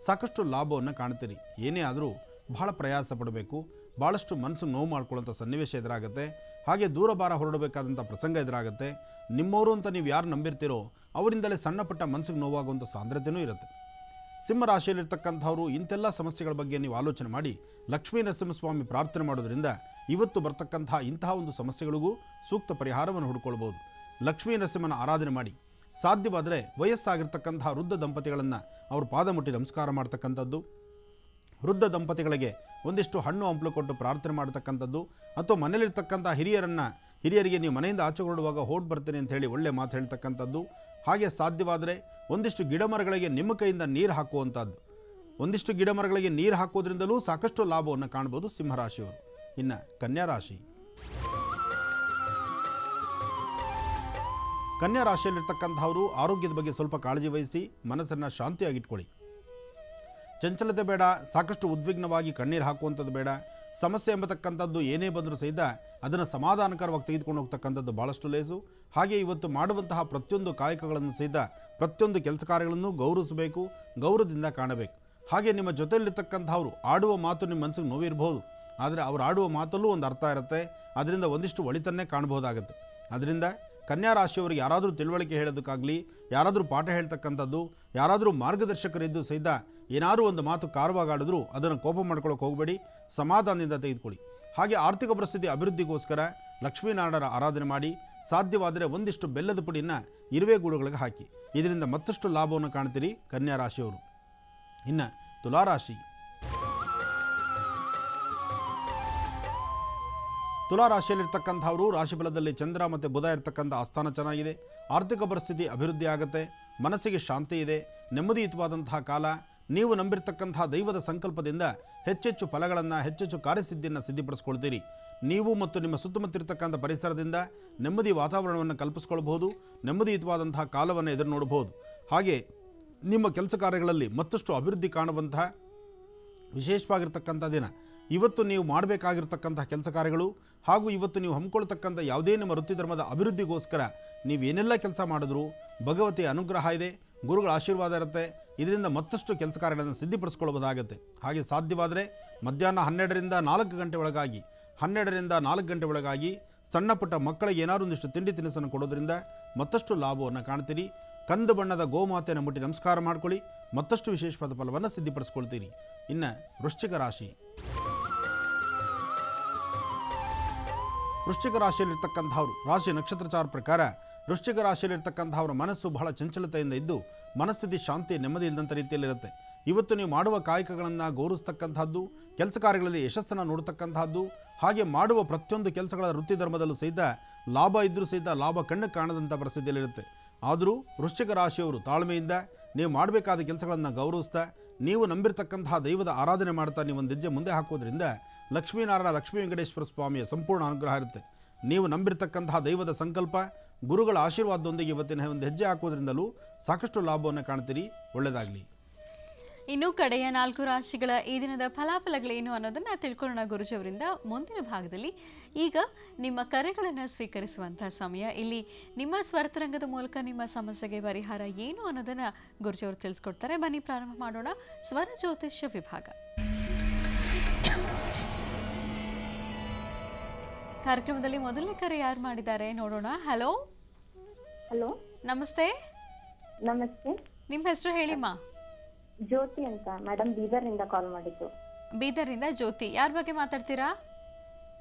ಸಾಕಷ್ಟು ಲಾಭವನ್ನು ಕಾಣ್ತೀರಿ. ಏನೇ ಆದರೂ ಬಹಳ ಪ್ರಯಾಸ ಪಡಬೇಕು ಭಾಳಷ್ಟು ಮನಸ್ಸು ನೋವು ಮಾಡ್ಕೊಳ್ಳೋಂಥ ಸನ್ನಿವೇಶ ಎದುರಾಗುತ್ತೆ, ಹಾಗೆ ದೂರ ಭಾರ ಹೊರಡಬೇಕಾದಂಥ ಪ್ರಸಂಗ ಎದುರಾಗುತ್ತೆ. ನಿಮ್ಮವರು ಅಂತ ನೀವು ಯಾರು ನಂಬಿರ್ತೀರೋ ಅವರಿಂದಲೇ ಸಣ್ಣ ಪುಟ್ಟ ಮನಸ್ಸಿಗೆ ನೋವಾಗುವಂಥ ಸಾಂದ್ರತೆಯೂ ಇರುತ್ತೆ. ಸಿಂಹ ರಾಶಿಯಲ್ಲಿರ್ತಕ್ಕಂಥವರು ಇಂತೆಲ್ಲ ಸಮಸ್ಯೆಗಳ ಬಗ್ಗೆ ನೀವು ಆಲೋಚನೆ ಮಾಡಿ ಲಕ್ಷ್ಮೀ ನರಸಿಂಹಸ್ವಾಮಿ ಪ್ರಾರ್ಥನೆ ಮಾಡೋದರಿಂದ ಇವತ್ತು ಬರ್ತಕ್ಕಂತಹ ಇಂತಹ ಒಂದು ಸಮಸ್ಯೆಗಳಿಗೂ ಸೂಕ್ತ ಪರಿಹಾರವನ್ನು ಹುಡ್ಕೊಳ್ಬೋದು. ಲಕ್ಷ್ಮೀ ನರಸಿಂಹನ ಆರಾಧನೆ ಮಾಡಿ. ಸಾಧ್ಯವಾದರೆ ವಯಸ್ಸಾಗಿರ್ತಕ್ಕಂತಹ ವೃದ್ಧ ದಂಪತಿಗಳನ್ನು ಅವರು ಪಾದ ಮುಟ್ಟಿ ನಮಸ್ಕಾರ ಮಾಡ್ತಕ್ಕಂಥದ್ದು. ವೃದ್ಧ ದಂಪತಿಗಳಿಗೆ ಒಂದಿಷ್ಟು ಹಣ್ಣು ಹಂಪಲು ಕೊಟ್ಟು ಪ್ರಾರ್ಥನೆ ಮಾಡ್ತಕ್ಕಂಥದ್ದು. ಅಥವಾ ಮನೆಯಲ್ಲಿರ್ತಕ್ಕಂಥ ಹಿರಿಯರನ್ನು, ಹಿರಿಯರಿಗೆ ನೀವು ಮನೆಯಿಂದ ಆಚೆ ಹೊರಡುವಾಗ ಹೋಟ್ ಬರ್ತೀನಿ ಅಂತ ಹೇಳಿ ಒಳ್ಳೆ ಮಾತು ಹೇಳ್ತಕ್ಕಂಥದ್ದು. ಹಾಗೆ ಸಾಧ್ಯವಾದರೆ ಒಂದಿಷ್ಟು ಗಿಡ ಮರಗಳಿಗೆ ನಿಮ್ಮ ಕೈಯಿಂದ ನೀರು ಹಾಕುವಂಥದ್ದು ಒಂದಿಷ್ಟು ಗಿಡ ಮರಗಳಿಗೆ ನೀರು ಹಾಕೋದ್ರಿಂದಲೂ ಸಾಕಷ್ಟು ಲಾಭವನ್ನು ಕಾಣ್ಬೋದು ಸಿಂಹರಾಶಿಯವರು. ಇನ್ನು ಕನ್ಯಾ ರಾಶಿ ಕನ್ಯಾ ರಾಶಿಯಲ್ಲಿರ್ತಕ್ಕಂಥವರು ಆರೋಗ್ಯದ ಬಗ್ಗೆ ಸ್ವಲ್ಪ ಕಾಳಜಿ ವಹಿಸಿ ಮನಸ್ಸನ್ನು ಶಾಂತಿಯಾಗಿಟ್ಕೊಳ್ಳಿ. ಚಂಚಲತೆ ಬೇಡ, ಸಾಕಷ್ಟು ಉದ್ವಿಗ್ನವಾಗಿ ಕಣ್ಣೀರು ಹಾಕುವಂಥದ್ದು ಬೇಡ, ಸಮಸ್ಯೆ ಎಂಬತಕ್ಕಂಥದ್ದು ಏನೇ ಬಂದರೂ ಸಹಿತ ಅದನ್ನು ಸಮಾಧಾನಕರವಾಗಿ ತೆಗೆದುಕೊಂಡು ಹೋಗ್ತಕ್ಕಂಥದ್ದು ಭಾಳಷ್ಟು ಲೇಸು. ಹಾಗೆ ಇವತ್ತು ಮಾಡುವಂತಹ ಪ್ರತಿಯೊಂದು ಕಾಯಕಗಳನ್ನು ಸಹಿತ ಪ್ರತಿಯೊಂದು ಕೆಲಸ ಕಾರ್ಯಗಳನ್ನು ಗೌರವಿಸಬೇಕು, ಗೌರವದಿಂದ ಕಾಣಬೇಕು. ಹಾಗೆ ನಿಮ್ಮ ಜೊತೆಯಲ್ಲಿರ್ತಕ್ಕಂಥವ್ರು ಆಡುವ ಮಾತು ನಿಮ್ಮ ಮನಸ್ಸಿಗೆ ನೋವಿರ್ಬೋದು. ಆದರೆ ಅವರು ಆಡುವ ಮಾತಲ್ಲೂ ಒಂದು ಅರ್ಥ ಇರುತ್ತೆ. ಅದರಿಂದ ಒಂದಿಷ್ಟು ಒಳಿತನ್ನೇ ಕಾಣಬಹುದಾಗುತ್ತೆ. ಅದರಿಂದ ಕನ್ಯಾ ರಾಶಿಯವರಿಗೆ ಯಾರಾದರೂ ತಿಳುವಳಿಕೆ ಹೇಳೋದಕ್ಕಾಗಲಿ, ಯಾರಾದರೂ ಪಾಠ ಹೇಳ್ತಕ್ಕಂಥದ್ದು, ಯಾರಾದರೂ ಮಾರ್ಗದರ್ಶಕರಿದ್ದು ಸಹಿತ ಏನಾದರೂ ಒಂದು ಮಾತು ಕಾರವಾಗಾಡಿದ್ರೂ ಅದನ್ನು ಕೋಪ ಮಾಡ್ಕೊಳ್ಳೋಕೆ ಹೋಗಬೇಡಿ. ಸಮಾಧಾನದಿಂದ ತೆಗೆದುಕೊಳ್ಳಿ. ಹಾಗೆ ಆರ್ಥಿಕ ಪರಿಸ್ಥಿತಿ ಅಭಿವೃದ್ಧಿಗೋಸ್ಕರ ಲಕ್ಷ್ಮೀನಾರಾಯಣರ ಆರಾಧನೆ ಮಾಡಿ ಸಾಧ್ಯವಾದರೆ ಒಂದಿಷ್ಟು ಬೆಲ್ಲದ ಪುಡಿನ ಇರುವೆ ಗೂಡುಗಳಿಗೆ ಹಾಕಿ. ಇದರಿಂದ ಮತ್ತಷ್ಟು ಲಾಭವನ್ನು ಕಾಣ್ತೀರಿ ಕನ್ಯಾ ರಾಶಿಯವರು. ಇನ್ನು ತುಲಾರಾಶಿ. ತುಲಾರಾಶಿಯಲ್ಲಿರ್ತಕ್ಕಂಥವರು ರಾಶಿಫಲದಲ್ಲಿ ಚಂದ್ರ ಮತ್ತು ಬುಧ ಇರ್ತಕ್ಕಂಥ ಆಸ್ಥಾನ ಚೆನ್ನಾಗಿದೆ. ಆರ್ಥಿಕ ಪರಿಸ್ಥಿತಿ ಅಭಿವೃದ್ಧಿ ಆಗುತ್ತೆ. ಮನಸ್ಸಿಗೆ ಶಾಂತಿ ಇದೆ. ನೆಮ್ಮದಿಯುತವಾದಂತಹ ಕಾಲ. ನೀವು ನಂಬಿರ್ತಕ್ಕಂತಹ ದೈವದ ಸಂಕಲ್ಪದಿಂದ ಹೆಚ್ಚೆಚ್ಚು ಫಲಗಳನ್ನು, ಹೆಚ್ಚೆಚ್ಚು ಕಾರ್ಯಸಿದ್ಧಿಯನ್ನು ಸಿದ್ಧಿಪಡಿಸ್ಕೊಳ್ತೀರಿ. ನೀವು ಮತ್ತು ನಿಮ್ಮ ಸುತ್ತಮುತ್ತಿರ್ತಕ್ಕಂಥ ಪರಿಸರದಿಂದ ನೆಮ್ಮದಿ ವಾತಾವರಣವನ್ನು ಕಲ್ಪಿಸ್ಕೊಳ್ಬಹುದು ನೆಮ್ಮದಿಯುತವಾದಂತಹ ಕಾಲವನ್ನು ಎದುರು ನೋಡಬಹುದು ಹಾಗೆ ನಿಮ್ಮ ಕೆಲಸ ಕಾರ್ಯಗಳಲ್ಲಿ ಮತ್ತಷ್ಟು ಅಭಿವೃದ್ಧಿ ಕಾಣುವಂತಹ ವಿಶೇಷವಾಗಿರ್ತಕ್ಕಂಥ ದಿನ. ಇವತ್ತು ನೀವು ಮಾಡಬೇಕಾಗಿರ್ತಕ್ಕಂತಹ ಕೆಲಸ ಕಾರ್ಯಗಳು ಹಾಗೂ ಇವತ್ತು ನೀವು ಹಮ್ಮಿಕೊಳ್ತಕ್ಕಂಥ ಯಾವುದೇ ನಿಮ್ಮ ವೃತ್ತಿ ಅಭಿವೃದ್ಧಿಗೋಸ್ಕರ ನೀವು ಏನೆಲ್ಲ ಕೆಲಸ ಮಾಡಿದ್ರು ಭಗವತಿಯ ಅನುಗ್ರಹ ಇದೆ, ಗುರುಗಳ ಆಶೀರ್ವಾದ ಇರುತ್ತೆ. ಇದರಿಂದ ಮತ್ತಷ್ಟು ಕೆಲಸ ಕಾರ್ಯಗಳನ್ನು ಸಿದ್ಧಿಪಡಿಸ್ಕೊಳ್ಬೋದಾಗುತ್ತೆ ಹಾಗೆ ಸಾಧ್ಯವಾದರೆ ಮಧ್ಯಾಹ್ನ ಹನ್ನೆರಡರಿಂದ ನಾಲ್ಕು ಗಂಟೆ ಒಳಗಾಗಿ, ಹನ್ನೆರಡರಿಂದ ನಾಲ್ಕು ಗಂಟೆ ಒಳಗಾಗಿ ಸಣ್ಣ ಪುಟ್ಟ ಮಕ್ಕಳಿಗೆ ಏನಾದ್ರು ಒಂದಿಷ್ಟು ತಿಂಡಿ ತಿನಿಸನ್ನು ಕೊಡೋದ್ರಿಂದ ಮತ್ತಷ್ಟು ಲಾಭವನ್ನು ಕಾಣ್ತೀರಿ. ಕಂದು ಬಣ್ಣದ ಗೋಮಾತೆಯನ್ನು ಮುಟ್ಟಿ ನಮಸ್ಕಾರ ಮಾಡ್ಕೊಳ್ಳಿ. ಮತ್ತಷ್ಟು ವಿಶೇಷವಾದ ಫಲವನ್ನು ಸಿದ್ಧಪಡಿಸ್ಕೊಳ್ತೀರಿ. ಇನ್ನು ವೃಶ್ಚಿಕ ರಾಶಿ. ವೃಶ್ಚಿಕ ರಾಶಿಯಲ್ಲಿರ್ತಕ್ಕಂಥವ್ರು, ರಾಶಿ ನಕ್ಷತ್ರಚಾರ ಪ್ರಕಾರ ವೃಶ್ಚಿಕ ರಾಶಿಯಲ್ಲಿರ್ತಕ್ಕಂಥವ್ರ ಮನಸ್ಸು ಬಹಳ ಚಂಚಲತೆಯಿಂದ ಇದ್ದು ಮನಸ್ಥಿತಿ, ಶಾಂತಿ ನೆಮ್ಮದಿ ಇಲ್ಲದಂಥ ರೀತಿಯಲ್ಲಿರುತ್ತೆ. ಇವತ್ತು ನೀವು ಮಾಡುವ ಕಾಯಕಗಳನ್ನು ಗೌರವಿಸ್ತಕ್ಕಂಥದ್ದು ಕೆಲಸ ಕಾರ್ಯಗಳಲ್ಲಿ ಯಶಸ್ಸನ್ನು ನೋಡ್ತಕ್ಕಂಥದ್ದು ಹಾಗೆ ಮಾಡುವ ಪ್ರತಿಯೊಂದು ಕೆಲಸಗಳ ವೃತ್ತಿ ಧರ್ಮದಲ್ಲೂ ಸಹಿತ ಲಾಭ ಇದ್ದರೂ ಸಹಿತ ಲಾಭ ಕಣ್ಣು ಕಾಣದಂಥ ಪರಿಸ್ಥಿತಿಯಲ್ಲಿರುತ್ತೆ. ಆದರೂ ವೃಶ್ಚಿಕ ರಾಶಿಯವರು ತಾಳ್ಮೆಯಿಂದ ನೀವು ಮಾಡಬೇಕಾದ ಕೆಲಸಗಳನ್ನು ಗೌರವಿಸ್ತಾ, ನೀವು ನಂಬಿರ್ತಕ್ಕಂತಹ ದೈವದ ಆರಾಧನೆ ಮಾಡ್ತಾ ನೀವು ಒಂದು ಹೆಜ್ಜೆ ಮುಂದೆ ಹಾಕೋದ್ರಿಂದ ಲಕ್ಷ್ಮೀನಾರಾಯಣ ಲಕ್ಷ್ಮೀ ವೆಂಕಟೇಶ್ವರ ಸ್ವಾಮಿಯ ಸಂಪೂರ್ಣ ಅನುಗ್ರಹ ಇರುತ್ತೆ. ನೀವು ನಂಬಿರ್ತಕ್ಕಂತಹ ದೈವದ ಸಂಕಲ್ಪ ಗುರುಗಳ ಆಶೀರ್ವಾದದೊಂದಿಗೆ ಇವತ್ತಿನ ಒಂದು ಹೆಜ್ಜೆ ಹಾಕೋದ್ರಿಂದಲೂ ಸಾಕಷ್ಟು ಲಾಭವನ್ನು ಕಾಣ್ತೀರಿ. ಒಳ್ಳೆಯದಾಗಲಿ. ಇನ್ನು ಕಡೆಯ ನಾಲ್ಕು ರಾಶಿಗಳ ಈ ದಿನದ ಫಲಾಫಲಗಳೇನು ಅನ್ನೋದನ್ನ ತಿಳ್ಕೊಳ್ಳೋಣ ಗುರುಜಿಯವರಿಂದ ಮುಂದಿನ ಭಾಗದಲ್ಲಿ. ಈಗ ನಿಮ್ಮ ಕರೆಗಳನ್ನು ಸ್ವೀಕರಿಸುವಂಥ ಸಮಯ. ಇಲ್ಲಿ ನಿಮ್ಮ ಸ್ವರ್ತರಂಗದ ಮೂಲಕ ನಿಮ್ಮ ಸಮಸ್ಯೆಗೆ ಪರಿಹಾರ ಏನು ಅನ್ನೋದನ್ನ ಗುರುಜಿಯವರು ತಿಳಿಸ್ಕೊಡ್ತಾರೆ. ಬನ್ನಿ ಪ್ರಾರಂಭ ಮಾಡೋಣ. ಸ್ವರ ಜ್ಯೋತಿಷ್ಯ ವಿಭಾಗ. ಕಾರ್ಯಕ್ರಮದಲ್ಲಿ ಮೊದಲನೇ ಕರೆ ಯಾರು ಮಾಡಿದ್ದಾರೆ ನೋಡೋಣ. ಹಲೋ ಹಲೋ ನಮಸ್ತೆ. ನಮಸ್ತೆ. ನಿಮ್ಮ ಹೆಸರು ಹೇಳಿಮ್ಮ ಜ್ಯೋತಿ ಅಂತ ಮೇಡಮ್ ಇಂದ ಕಾಲ್ ಮಾಡಿದ್ದು. ಇಂದ ಜ್ಯೋತಿ. ಯಾರ ಬಗ್ಗೆ ಮಾತಾಡ್ತೀರಾ?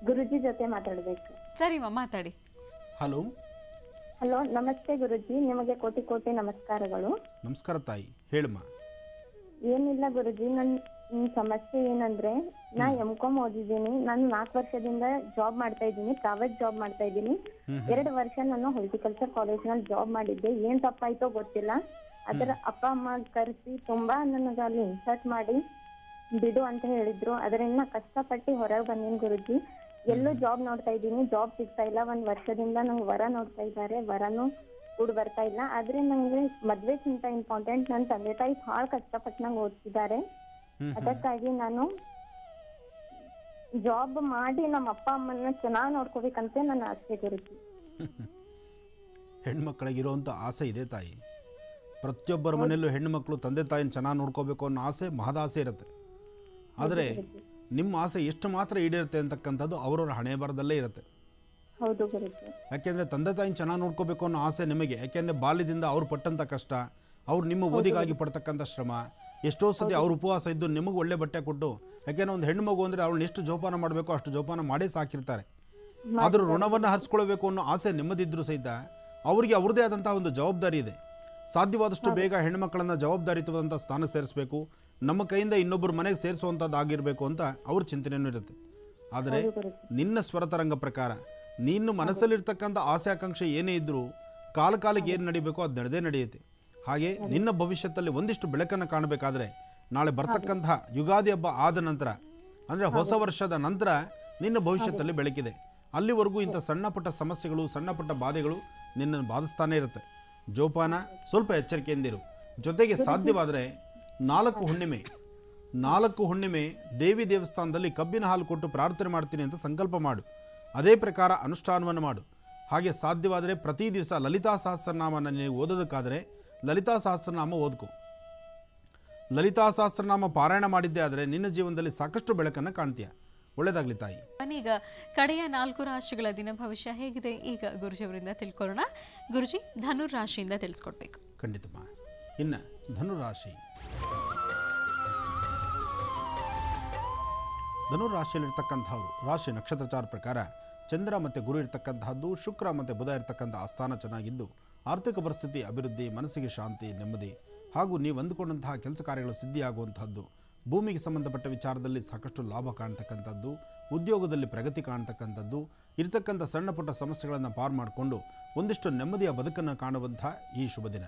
ಗುರುಜಿ ಜೊತೆ ಮಾತಾಡಬೇಕು. ಸರಿಮ್ಮ ಮಾತಾಡಿ. ಹಲೋ ಹಲೋ ನಮಸ್ತೆ ಗುರುಜಿ. ನಿಮಗೆ ಕೋಟಿ ಕೋಟಿ ನಮಸ್ಕಾರಗಳು. ನಮಸ್ಕಾರ ತಾಯಿ. ಹೇಳಮ್ಮ ಏನಿಲ್ಲ ಗುರುಜಿ. ನನ್ನ ಸಮಸ್ಯೆ ಏನಂದ್ರೆ ನಾ ಎಂ ಕಾಮ್ ಓದಿದ್ದೀನಿ ನಾನು ನಾಲ್ಕು ವರ್ಷದಿಂದ ಜಾಬ್ ಮಾಡ್ತಾ ಇದ್ದೀನಿ ಪ್ರೈವೇಟ್ ಜಾಬ್ ಮಾಡ್ತಾ ಇದ್ದೀನಿ. ಎರಡು ವರ್ಷ ನಾನು ಹೊರ್ಟಿಕಲ್ಚರ್ ಕಾಲೇಜ್ನಲ್ಲಿ ಜಾಬ್ ಮಾಡಿದ್ದೆ. ಏನ್ ತಪ್ಪಾಯ್ತೋ ಗೊತ್ತಿಲ್ಲ. ಅದರ ಅಪ್ಪ ಅಮ್ಮ ಕರೆಸಿ ತುಂಬಾ ನನಗೆ ಅಲ್ಲಿ ಇನ್ಸರ್ಟ್ ಮಾಡಿ ಬಿಡು ಅಂತ ಹೇಳಿದ್ರು. ಅದರಿಂದ ಕಷ್ಟಪಟ್ಟು ಹೊರಗೆ ಬಂದೀನಿ ಗುರುಜಿ. ಎಲ್ಲೂ ಜಾಬ್ ನೋಡ್ತಾ ಇದ್ದೀನಿ. ಜಾಬ್ ಸಿಗ್ತಾ ಇಲ್ಲ. ಒಂದ್ ವರ್ಷದಿಂದ ನಂಗೆ ವರ ನೋಡ್ತಾ ಇದ್ದಾರೆ. ವರನು ಕೂಡ ಬರ್ತಾ ಇಲ್ಲ. ಆದ್ರೆ ನಂಗೆ ಮದ್ವೆಕ್ಕಿಂತ ಇಂಪಾರ್ಟೆಂಟ್ ನನ್ನ ತಂದೆ ತಾಯಿ ಬಹಳ ಕಷ್ಟಪಟ್ಟು ನಂಗೆ ಓದಿಸಿದ್ದಾರೆ ಅದಕ್ಕಾಗಿ ನಾನು ಜಾಬ್ ಮಾಡಿ ನಮ್ಮ ಅಪ್ಪ ಅಮ್ಮನ್ನ ಚೆನ್ನಾಗಿ ನೋಡ್ಕೋಬೇಕಂತ ನನ್ನ ಆಸೆ ಗುರುಜಿ. ಹೆಣ್ಮಕ್ಳಿಗಿರುವಂಥ ಆಸೆ ಇದೆ ತಾಯಿ. ಪ್ರತಿಯೊಬ್ಬರ ಮನೆಯಲ್ಲೂ ಹೆಣ್ಣುಮಕ್ಕಳು ತಂದೆ ತಾಯಿನ ಚೆನ್ನಾಗಿ ನೋಡ್ಕೋಬೇಕು ಅನ್ನೋ ಆಸೆ ಮಹದಾಸೆ ಇರುತ್ತೆ. ಆದರೆ ನಿಮ್ಮ ಆಸೆ ಎಷ್ಟು ಮಾತ್ರ ಈಡೇರುತ್ತೆ ಅಂತಕ್ಕಂಥದ್ದು ಅವರವರ ಹಣೆ ಬರದಲ್ಲೇ ಇರುತ್ತೆ. ಯಾಕೆಂದರೆ ತಂದೆ ತಾಯಿನ ಚೆನ್ನಾಗಿ ನೋಡ್ಕೋಬೇಕು ಅನ್ನೋ ಆಸೆ ನಿಮಗೆ ಯಾಕೆಂದರೆ ಬಾಲ್ಯದಿಂದ ಅವ್ರು ಪಟ್ಟಂಥ ಕಷ್ಟ ಅವ್ರು ನಿಮ್ಮ ಓದಿಗಾಗಿ ಪಡ್ತಕ್ಕಂಥ ಶ್ರಮ ಎಷ್ಟೋ ಸತಿ ಅವ್ರ ಉಪವಾಸ ಇದ್ದು ನಿಮಗೆ ಒಳ್ಳೆ ಬಟ್ಟೆ ಕೊಟ್ಟು ಯಾಕೆಂದ್ರೆ ಒಂದು ಹೆಣ್ಣು ಮಗು ಅಂದ್ರೆ ಅವಳನ್ನ ಎಷ್ಟು ಜೋಪಾನ ಮಾಡಬೇಕು ಅಷ್ಟು ಜೋಪಾನ ಮಾಡಿ ಸಾಕಿರ್ತಾರೆ. ಆದ್ರೂ ಋಣವನ್ನು ಹರಿಸ್ಕೊಳ್ಬೇಕು ಅನ್ನೋ ಆಸೆ ನಿಮ್ಮದಿದ್ದರೂ ಸಹಿತ ಅವರಿಗೆ ಅವ್ರದ್ದೇ ಆದಂತಹ ಒಂದು ಜವಾಬ್ದಾರಿ ಇದೆ. ಸಾಧ್ಯವಾದಷ್ಟು ಬೇಗ ಹೆಣ್ಮಕ್ಳನ್ನ ಜವಾಬ್ದಾರಿತ್ವದಂತ ಸ್ಥಾನಕ್ಕೆ ಸೇರಿಸಬೇಕು. ನಮ್ಮ ಕೈಯಿಂದ ಇನ್ನೊಬ್ಬರು ಮನೆಗೆ ಸೇರಿಸುವಂಥದ್ದು ಆಗಿರಬೇಕು ಅಂತ ಅವ್ರ ಚಿಂತನೆಯೂ ಇರುತ್ತೆ. ಆದರೆ ನಿನ್ನ ಸ್ವರತರಂಗ ಪ್ರಕಾರ ನೀನು ಮನಸ್ಸಲ್ಲಿರ್ತಕ್ಕಂಥ ಆಸೆ ಆಕಾಂಕ್ಷೆ ಏನೇ ಇದ್ದರೂ ಕಾಲ ಕಾಲಕ್ಕೆ ಏನು ನಡಿಬೇಕೋ ಅದು ನಡೆದೇ ನಡೆಯುತ್ತೆ. ಹಾಗೆ ನಿನ್ನ ಭವಿಷ್ಯದಲ್ಲಿ ಒಂದಿಷ್ಟು ಬೆಳಕನ್ನು ಕಾಣಬೇಕಾದ್ರೆ ನಾಳೆ ಬರ್ತಕ್ಕಂತಹ ಯುಗಾದಿ ಹಬ್ಬ ಆದ ನಂತರ ಅಂದರೆ ಹೊಸ ವರ್ಷದ ನಂತರ ನಿನ್ನ ಭವಿಷ್ಯದಲ್ಲಿ ಬೆಳಕಿದೆ. ಅಲ್ಲಿವರೆಗೂ ಇಂಥ ಸಣ್ಣ ಪುಟ್ಟ ಸಮಸ್ಯೆಗಳು ಸಣ್ಣ ಪುಟ್ಟ ಬಾಧೆಗಳು ನಿನ್ನನ್ನು ಬಾಧಿಸ್ತಾನೆ ಇರುತ್ತೆ. ಜೋಪಾನ ಸ್ವಲ್ಪ ಎಚ್ಚರಿಕೆಯಿಂದಿರು. ಜೊತೆಗೆ ಸಾಧ್ಯವಾದರೆ ನಾಲ್ಕು ಹುಣ್ಣಿಮೆ ನಾಲ್ಕು ಹುಣ್ಣಿಮೆ ದೇವಿ ದೇವಸ್ಥಾನದಲ್ಲಿ ಕಬ್ಬಿನ ಹಾಲು ಕೊಟ್ಟು ಪ್ರಾರ್ಥನೆ ಮಾಡ್ತೀನಿ ಅಂತ ಸಂಕಲ್ಪ ಮಾಡು. ಅದೇ ಪ್ರಕಾರ ಅನುಷ್ಠಾನವನ್ನು ಮಾಡು. ಹಾಗೆ ಸಾಧ್ಯವಾದರೆ ಪ್ರತಿ ದಿವಸ ಲಲಿತಾ ಸಹಸ್ರನಾಮನ ನೀವು ಓದೋದಕ್ಕಾದರೆ ಲಲಿತಾ ಸಹಸ್ರನಾಮ ಓದ್ಕೊ. ಲಲಿತಾ ಸಹಸ್ರನಾಮ ಪಾರಾಯಣ ಮಾಡಿದ್ದೆ ಆದರೆ ನಿನ್ನ ಜೀವನದಲ್ಲಿ ಸಾಕಷ್ಟು ಬೆಳಕನ್ನು ಕಾಣ್ತೀಯ. ಒಳ್ಳೆಯದಾಗಲಿ ತಾಯಿ. ಈಗ ಕಡೆಯ ನಾಲ್ಕು ರಾಶಿಗಳ ದಿನ ಭವಿಷ್ಯ ಹೇಗಿದೆ? ಈಗ ಗುರುಜಿಯವರಿಂದ ತಿಳ್ಕೊಳ್ಳೋಣ. ಗುರುಜಿ ಧನುರ್ ರಾಶಿಯಿಂದ ತಿಳಿಸ್ಕೊಡ್ಬೇಕು. ಖಂಡಿತಮ್ಮ. ಇನ್ನು ಧನುರಾಶಿ ಧನುರಾಶಿಯಲ್ಲಿರ್ತಕ್ಕಂಥವ್ರು ರಾಶಿ ನಕ್ಷತ್ರಚಾರ ಪ್ರಕಾರ ಚಂದ್ರ ಮತ್ತು ಗುರು ಇರ್ತಕ್ಕಂತಹದ್ದು ಶುಕ್ರ ಮತ್ತು ಬುಧ ಇರ್ತಕ್ಕಂಥ ಆಸ್ಥಾನ ಚೆನ್ನಾಗಿದ್ದು ಆರ್ಥಿಕ ಪರಿಸ್ಥಿತಿ, ಅಭಿವೃದ್ಧಿ, ಮನಸ್ಸಿಗೆ ಶಾಂತಿ, ನೆಮ್ಮದಿ ಹಾಗೂ ನೀವು ಅಂದುಕೊಂಡಂತಹ ಕೆಲಸ ಕಾರ್ಯಗಳು ಸಿದ್ಧಿಯಾಗುವಂಥದ್ದು ಭೂಮಿಗೆ ಸಂಬಂಧಪಟ್ಟ ವಿಚಾರದಲ್ಲಿ ಸಾಕಷ್ಟು ಲಾಭ ಕಾಣ್ತಕ್ಕಂಥದ್ದು, ಉದ್ಯೋಗದಲ್ಲಿ ಪ್ರಗತಿ ಕಾಣ್ತಕ್ಕಂಥದ್ದು, ಇರತಕ್ಕಂಥ ಸಣ್ಣ ಪುಟ್ಟ ಸಮಸ್ಯೆಗಳನ್ನು ಪಾರು ಮಾಡಿಕೊಂಡು ಒಂದಿಷ್ಟು ನೆಮ್ಮದಿಯ ಬದುಕನ್ನು ಕಾಣುವಂಥ ಈ ಶುಭ ದಿನ.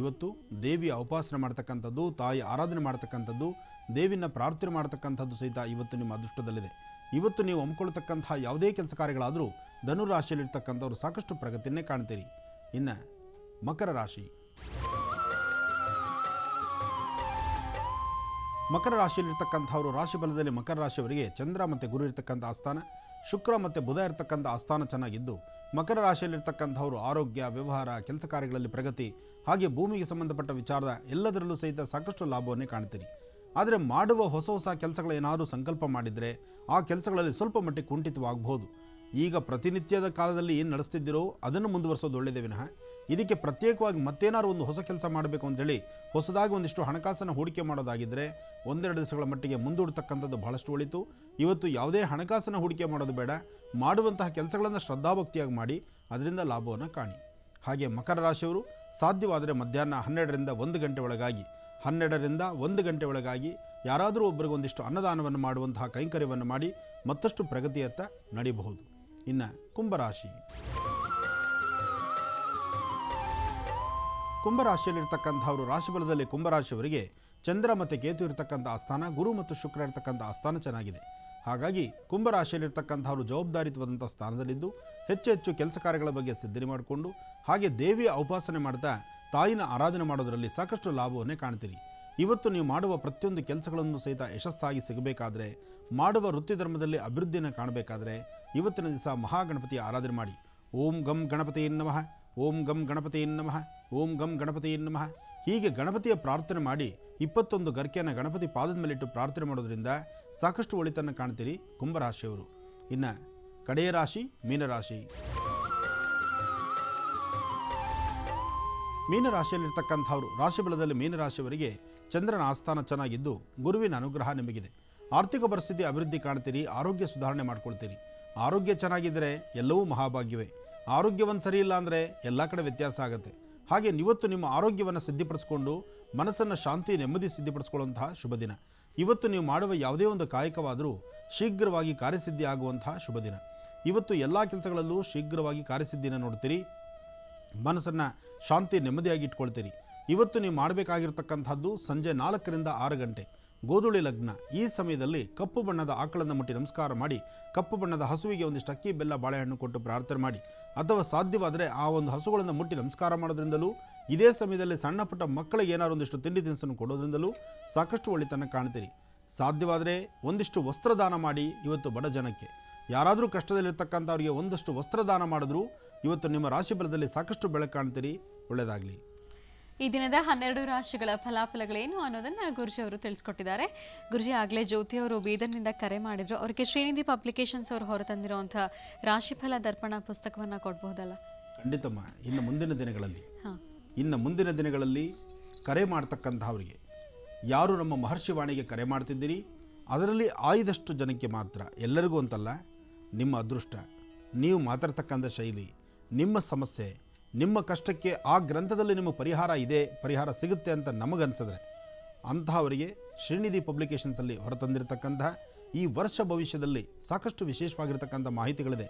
ಇವತ್ತು ದೇವಿಯ ಉಪಾಸನೆ ಮಾಡ್ತಕ್ಕಂಥದ್ದು, ತಾಯಿ ಆರಾಧನೆ ಮಾಡ್ತಕ್ಕಂಥದ್ದು, ದೇವಿನ ಪ್ರಾರ್ಥನೆ ಮಾಡ್ತಕ್ಕಂಥದ್ದು ಸಹಿತ ಇವತ್ತು ನಿಮ್ಮ ಅದೃಷ್ಟದಲ್ಲಿದೆ. ಇವತ್ತು ನೀವು ಹಮ್ಮಿಕೊಳ್ತಕ್ಕಂಥ ಯಾವುದೇ ಕೆಲಸ ಕಾರ್ಯಗಳಾದರೂ ಧನುರಾಶಿಯಲ್ಲಿರ್ತಕ್ಕಂಥವ್ರು ಸಾಕಷ್ಟು ಪ್ರಗತಿಯನ್ನೇ ಕಾಣ್ತೀರಿ. ಇನ್ನು ಮಕರ ರಾಶಿ. ಮಕರ ರಾಶಿಯಲ್ಲಿರ್ತಕ್ಕಂಥವರು ರಾಶಿ ಬಲದಲ್ಲಿ ಮಕರ ರಾಶಿಯವರಿಗೆ ಚಂದ್ರ ಮತ್ತು ಗುರು ಇರ್ತಕ್ಕಂಥ ಆಸ್ಥಾನ, ಶುಕ್ರ ಮತ್ತು ಬುಧ ಇರತಕ್ಕಂಥ ಆಸ್ಥಾನ ಚೆನ್ನಾಗಿದ್ದು, ಮಕರ ರಾಶಿಯಲ್ಲಿರ್ತಕ್ಕಂಥವರು ಆರೋಗ್ಯ, ವ್ಯವಹಾರ, ಕೆಲಸ ಕಾರ್ಯಗಳಲ್ಲಿ ಪ್ರಗತಿ, ಹಾಗೆ ಭೂಮಿಗೆ ಸಂಬಂಧಪಟ್ಟ ವಿಚಾರದ ಎಲ್ಲದರಲ್ಲೂ ಸಹಿತ ಸಾಕಷ್ಟು ಲಾಭವನ್ನೇ ಕಾಣ್ತೀರಿ. ಆದರೆ ಮಾಡುವ ಹೊಸ ಹೊಸ ಕೆಲಸಗಳೇನಾದರೂ ಸಂಕಲ್ಪ ಮಾಡಿದರೆ ಆ ಕೆಲಸಗಳಲ್ಲಿ ಸ್ವಲ್ಪ ಮಟ್ಟಿಗೆ ಕುಂಠಿತವಾಗಬಹುದು ಈಗ ಪ್ರತಿನಿತ್ಯದ ಕಾಲದಲ್ಲಿ ಏನು ನಡೆಸ್ತಿದ್ದೀರೋ ಅದನ್ನು ಮುಂದುವರಿಸೋದು ಒಳ್ಳೆಯದೇ ವಿನಃ. ಇದಕ್ಕೆ ಪ್ರತ್ಯೇಕವಾಗಿ ಮತ್ತೇನಾದ್ರು ಒಂದು ಹೊಸ ಕೆಲಸ ಮಾಡಬೇಕು ಅಂತೇಳಿ ಹೊಸದಾಗಿ ಒಂದಿಷ್ಟು ಹಣಕಾಸನ್ನು ಹೂಡಿಕೆ ಮಾಡೋದಾಗಿದ್ದರೆ ಒಂದೆರಡು ದಿವಸಗಳ ಮಟ್ಟಿಗೆ ಮುಂದೂಡ್ತಕ್ಕಂಥದ್ದು ಬಹಳಷ್ಟು ಒಳಿತು. ಇವತ್ತು ಯಾವುದೇ ಹಣಕಾಸನ್ನು ಹೂಡಿಕೆ ಮಾಡೋದು ಬೇಡ. ಮಾಡುವಂತಹ ಕೆಲಸಗಳನ್ನು ಶ್ರದ್ಧಾಭಕ್ತಿಯಾಗಿ ಮಾಡಿ ಅದರಿಂದ ಲಾಭವನ್ನು ಕಾಣಿ. ಹಾಗೆ ಮಕರ ರಾಶಿಯವರು ಸಾಧ್ಯವಾದರೆ ಮಧ್ಯಾಹ್ನ ಹನ್ನೆರಡರಿಂದ ಒಂದು ಗಂಟೆ ಒಳಗಾಗಿ, ಹನ್ನೆರಡರಿಂದ ಒಂದು ಗಂಟೆ ಒಳಗಾಗಿ ಯಾರಾದರೂ ಒಬ್ಬರಿಗೆ ಒಂದಿಷ್ಟು ಅನ್ನದಾನವನ್ನು ಮಾಡುವಂತಹ ಕೈಂಕರ್ಯವನ್ನು ಮಾಡಿ ಮತ್ತಷ್ಟು ಪ್ರಗತಿಯತ್ತ ನಡಿಬಹುದು. ಇನ್ನು ಕುಂಭರಾಶಿ. ಕುಂಭರಾಶಿಯಲ್ಲಿರ್ತಕ್ಕಂಥವರು ರಾಶಿಬಲದಲ್ಲಿ ಕುಂಭರಾಶಿಯವರಿಗೆ ಚಂದ್ರ ಮತ್ತು ಕೇತು ಇರತಕ್ಕಂಥ ಆಸ್ಥಾನ, ಗುರು ಮತ್ತು ಶುಕ್ರ ಇರತಕ್ಕಂಥ ಆಸ್ಥಾನ ಚೆನ್ನಾಗಿದೆ. ಹಾಗಾಗಿ ಕುಂಭರಾಶಿಯಲ್ಲಿರ್ತಕ್ಕಂಥವರು ಜವಾಬ್ದಾರಿತ್ವದಂಥ ಸ್ಥಾನದಲ್ಲಿದ್ದು, ಹೆಚ್ಚು ಹೆಚ್ಚು ಕೆಲಸ ಕಾರ್ಯಗಳ ಬಗ್ಗೆ ಸಿದ್ಧನೆ ಮಾಡಿಕೊಂಡು, ಹಾಗೆ ದೇವಿಯ ಉಪಾಸನೆ ಮಾಡ್ತಾ ತಾಯಿನ ಆರಾಧನೆ ಮಾಡೋದರಲ್ಲಿ ಸಾಕಷ್ಟು ಲಾಭವನ್ನೇ ಕಾಣ್ತೀರಿ. ಇವತ್ತು ನೀವು ಮಾಡುವ ಪ್ರತಿಯೊಂದು ಕೆಲಸಗಳನ್ನು ಸಹಿತ ಯಶಸ್ಸಾಗಿ ಸಿಗಬೇಕಾದರೆ, ಮಾಡುವ ವೃತ್ತಿ ಧರ್ಮದಲ್ಲಿ ಅಭಿವೃದ್ಧಿಯನ್ನು ಕಾಣಬೇಕಾದರೆ ಇವತ್ತಿನ ದಿವಸ ಮಹಾಗಣಪತಿಯ ಆರಾಧನೆ ಮಾಡಿ. ಓಂ ಗಂ ಗಣಪತಿ ನಮಃ, ಓಂ ಗಂ ಗಣಪತಿ ನಮಃ, ಓಂ ಗಂ ಗಣಪತಿ ನಮಃ. ಹೀಗೆ ಗಣಪತಿಯ ಪ್ರಾರ್ಥನೆ ಮಾಡಿ ಇಪ್ಪತ್ತೊಂದು ಗರ್ಕೆಯನ್ನು ಗಣಪತಿ ಪಾದದ ಮೇಲಿಟ್ಟು ಪ್ರಾರ್ಥನೆ ಮಾಡೋದರಿಂದ ಸಾಕಷ್ಟು ಒಳಿತನ್ನು ಕಾಣ್ತೀರಿ ಕುಂಭರಾಶಿಯವರು. ಇನ್ನು ಕಡೆಯ ರಾಶಿ ಮೀನರಾಶಿ ಮೀನರಾಶಿಯಲ್ಲಿರ್ತಕ್ಕಂಥವ್ರು ರಾಶಿಬಲದಲ್ಲಿ ಮೀನರಾಶಿಯವರಿಗೆ ಚಂದ್ರನ ಆಸ್ಥಾನ ಚೆನ್ನಾಗಿದ್ದು ಗುರುವಿನ ಅನುಗ್ರಹ ನಿಮಗಿದೆ. ಆರ್ಥಿಕ ಪರಿಸ್ಥಿತಿ ಅಭಿವೃದ್ಧಿ ಕಾಣ್ತೀರಿ, ಆರೋಗ್ಯ ಸುಧಾರಣೆ ಮಾಡ್ಕೊಳ್ತೀರಿ. ಆರೋಗ್ಯ ಚೆನ್ನಾಗಿದ್ದರೆ ಎಲ್ಲವೂ ಮಹಾಭಾಗ್ಯವೇ. ಆರೋಗ್ಯವನ್ನು ಸರಿ ಇಲ್ಲ ಅಂದರೆ ಎಲ್ಲ ಕಡೆ ವ್ಯತ್ಯಾಸ ಆಗುತ್ತೆ. ಹಾಗೆ ಇವತ್ತು ನಿಮ್ಮ ಆರೋಗ್ಯವನ್ನು ಸಿದ್ಧಿಪಡಿಸ್ಕೊಂಡು, ಮನಸ್ಸನ್ನು ಶಾಂತಿ, ನೆಮ್ಮದಿ ಸಿದ್ಧಿಪಡಿಸ್ಕೊಳ್ಳುವಂತಹ ಶುಭ ದಿನ. ಇವತ್ತು ನೀವು ಮಾಡುವ ಯಾವುದೇ ಒಂದು ಕಾಯಕವಾದರೂ ಶೀಘ್ರವಾಗಿ ಕಾರ್ಯಸಿದ್ಧಿ ಆಗುವಂತಹ ಶುಭ ದಿನ. ಇವತ್ತು ಎಲ್ಲ ಕೆಲಸಗಳಲ್ಲೂ ಶೀಘ್ರವಾಗಿ ಕಾರ್ಯಸಿದ್ಧಿನ ನೋಡ್ತೀರಿ. ಮನಸ್ಸನ್ನು ಶಾಂತಿ, ನೆಮ್ಮದಿಯಾಗಿ ಇಟ್ಕೊಳ್ತೀರಿ. ಇವತ್ತು ನೀವು ಮಾಡಬೇಕಾಗಿರ್ತಕ್ಕಂಥದ್ದು ಸಂಜೆ ನಾಲ್ಕರಿಂದ ಆರು ಗಂಟೆ. ಗೋಧುಳಿ ಲಗ್ನ. ಈ ಸಮಯದಲ್ಲಿ ಕಪ್ಪು ಬಣ್ಣದ ಆಕಳನ್ನು ಮುಟ್ಟಿ ನಮಸ್ಕಾರ ಮಾಡಿ, ಕಪ್ಪು ಬಣ್ಣದ ಹಸುವಿಗೆ ಒಂದಿಷ್ಟು ಅಕ್ಕಿ, ಬೆಲ್ಲ, ಬಾಳೆಹಣ್ಣು ಕೊಟ್ಟು ಪ್ರಾರ್ಥನೆ ಮಾಡಿ. ಅಥವಾ ಸಾಧ್ಯವಾದರೆ ಆ ಒಂದು ಹಸುಗಳನ್ನು ಮುಟ್ಟಿ ನಮಸ್ಕಾರ ಮಾಡೋದ್ರಿಂದಲೂ, ಇದೇ ಸಮಯದಲ್ಲಿ ಸಣ್ಣ ಪುಟ್ಟ ಮಕ್ಕಳಿಗೆ ಏನಾದ್ರು ಒಂದಿಷ್ಟು ತಿಂಡಿ ತಿನಿಸನ್ನು ಕೊಡೋದ್ರಿಂದಲೂ ಸಾಕಷ್ಟು ಒಳ್ಳೆತನ ಕಾಣ್ತೀರಿ. ಸಾಧ್ಯವಾದರೆ ಒಂದಿಷ್ಟು ವಸ್ತ್ರದಾನ ಮಾಡಿ ಇವತ್ತು ಬಡ ಜನಕ್ಕೆ. ಯಾರಾದರೂ ಕಷ್ಟದಲ್ಲಿರ್ತಕ್ಕಂಥವ್ರಿಗೆ ಒಂದಷ್ಟು ವಸ್ತ್ರದಾನ ಮಾಡಿದ್ರು, ಇವತ್ತು ನಿಮ್ಮ ರಾಶಿ ಬಲದಲ್ಲಿ ಸಾಕಷ್ಟು ಬೆಳಕು ಕಾಣ್ತೀರಿ. ಒಳ್ಳೆಯದಾಗಲಿ. ಈ ದಿನದ ಹನ್ನೆರಡು ರಾಶಿಗಳ ಫಲಾಫಲಗಳೇನು ಅನ್ನೋದನ್ನ ಗುರುಜಿ ಅವರು ತಿಳಿಸ್ಕೊಟ್ಟಿದ್ದಾರೆ. ಗುರುಜಿ ಆಗ್ಲೇ ಜ್ಯೋತಿ ಅವರು ಬೀದರ್ನಿಂದ ಕರೆ ಮಾಡಿದ್ರು. ಅವರಿಗೆ ಶ್ರೀನಿಧಿ ಪಬ್ಲಿಕೇಶನ್ಸ್ ಅವರು ಹೊರತಂದಿರುವಂಥ ರಾಶಿಫಲ ದರ್ಪಣ ಪುಸ್ತಕವನ್ನು ಕೊಡ್ಬೋದಲ್ಲ? ಖಂಡಿತಮ್ಮ. ಇನ್ನು ಮುಂದಿನ ದಿನಗಳಲ್ಲಿ. ಹಾಂ. ಇನ್ನು ಮುಂದಿನ ದಿನಗಳಲ್ಲಿ ಕರೆ ಮಾಡ್ತಕ್ಕಂಥವರಿಗೆ ಯಾರು ನಮ್ಮ ಮಹರ್ಷಿ ವಾಣಿಗೆ ಕರೆ ಮಾಡ್ತಿದ್ದೀರಿ? ಅದರಲ್ಲಿ ಆಯ್ದಷ್ಟು ಜನಕ್ಕೆ ಮಾತ್ರ. ಎಲ್ಲರಿಗೂ ಅಂತಲ್ಲ ನಿಮ್ಮ ಅದೃಷ್ಟ. ನೀವು ಮಾತಾಡ್ತಕ್ಕಂಥ ಶೈಲಿ ನಿಮ್ಮ ಸಮಸ್ಯೆ ನಿಮ್ಮ ಕಷ್ಟಕ್ಕೆ ಆ ಗ್ರಂಥದಲ್ಲಿ ನಿಮ್ಮ ಪರಿಹಾರ ಇದೆ, ಪರಿಹಾರ ಸಿಗುತ್ತೆ ಅಂತ ನಮಗನ್ಸಿದ್ರೆ ಅಂತಹವರಿಗೆ ಶ್ರೀನಿಧಿ ಪಬ್ಲಿಕೇಶನ್ಸಲ್ಲಿ ಹೊರತಂದಿರತಕ್ಕಂತಹ ಈ ವರ್ಷ ಭವಿಷ್ಯದಲ್ಲಿ ಸಾಕಷ್ಟು ವಿಶೇಷವಾಗಿರ್ತಕ್ಕಂಥ ಮಾಹಿತಿಗಳಿದೆ.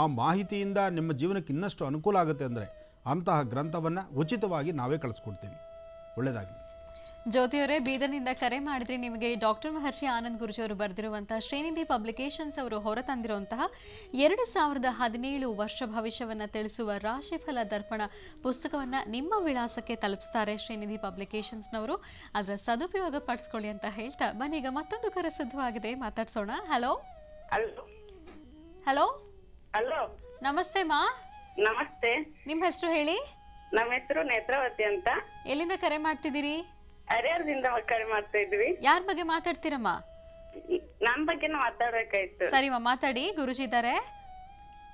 ಆ ಮಾಹಿತಿಯಿಂದ ನಿಮ್ಮ ಜೀವನಕ್ಕೆ ಇನ್ನಷ್ಟು ಅನುಕೂಲ ಆಗುತ್ತೆ ಅಂದರೆ ಅಂತಹ ಗ್ರಂಥವನ್ನು ಉಚಿತವಾಗಿ ನಾವೇ ಕಳಿಸ್ಕೊಡ್ತೀವಿ. ಒಳ್ಳೆಯದಾಗಲಿ. ಜ್ಯೋತಿಯವರೇ ಬೀದರ್ನಿಂದ ಕರೆ ಮಾಡಿದ್ರೆ ನಿಮಗೆ. ಡಾಕ್ಟರ್ ಮಹರ್ಷಿ ಆನಂದ್ ಗುರುಜಿ ಅವರು ಬರೆದಿರುವಂತಹ ಶ್ರೀನಿಧಿ ಪಬ್ಲಿಕೇಶನ್ಸ್ ಅವರು ಹೊರತಂದಿರುವಂತಹ ಎರಡು ಸಾವಿರದ ಹದಿನೇಳು ವರ್ಷ ಭವಿಷ್ಯವನ್ನು ತಿಳಿಸುವ ರಾಶಿಫಲ ದರ್ಪಣ ಪುಸ್ತಕವನ್ನು ನಿಮ್ಮ ವಿಳಾಸಕ್ಕೆ ತಲುಪಿಸ್ತಾರೆ ಶ್ರೀನಿಧಿ ಪಬ್ಲಿಕೇಶನ್ಸ್ನವರು ಅದರ ಸದುಪಯೋಗ ಪಡಿಸ್ಕೊಳ್ಳಿ ಅಂತ ಹೇಳ್ತಾ ಬನ್ನಿ. ಈಗ ಮತ್ತೊಂದು ಕರೆ ಸಿದ್ಧವಾಗಿದೆ. ಮಾತಾಡ್ಸೋಣ. ಹಲೋ. ಹಲೋ. ಹಲೋ. ಹಲೋ. ನಮಸ್ತೆ ಮಾ. ನಮಸ್ತೆ. ನಿಮ್ಮ ಹೆಸರು ಹೇಳಿ? ನಮ್ಮ ಹೆಸರು ನೇತ್ರಾವತಿ ಅಂತ. ಎಲ್ಲಿಂದ ಕರೆ ಮಾಡ್ತಿದ್ದೀರಿ? ಹರಿಹರದಿಂದ ಕರೆ ಮಾಡ್ತಾ ಇದ್ವಿ. ಯಾರ ಬಗ್ಗೆ ಮಾತಾಡ್ತೀರಮ್ಮ? ನಮ್ ಬಗ್ಗೆ ಮಾತಾಡ್ಬೇಕಾಯ್ತು ಸರಿಮ್ಮ ಮಾತಾಡಿ ಗುರುಜಿ ಇದ್ದಾರೆ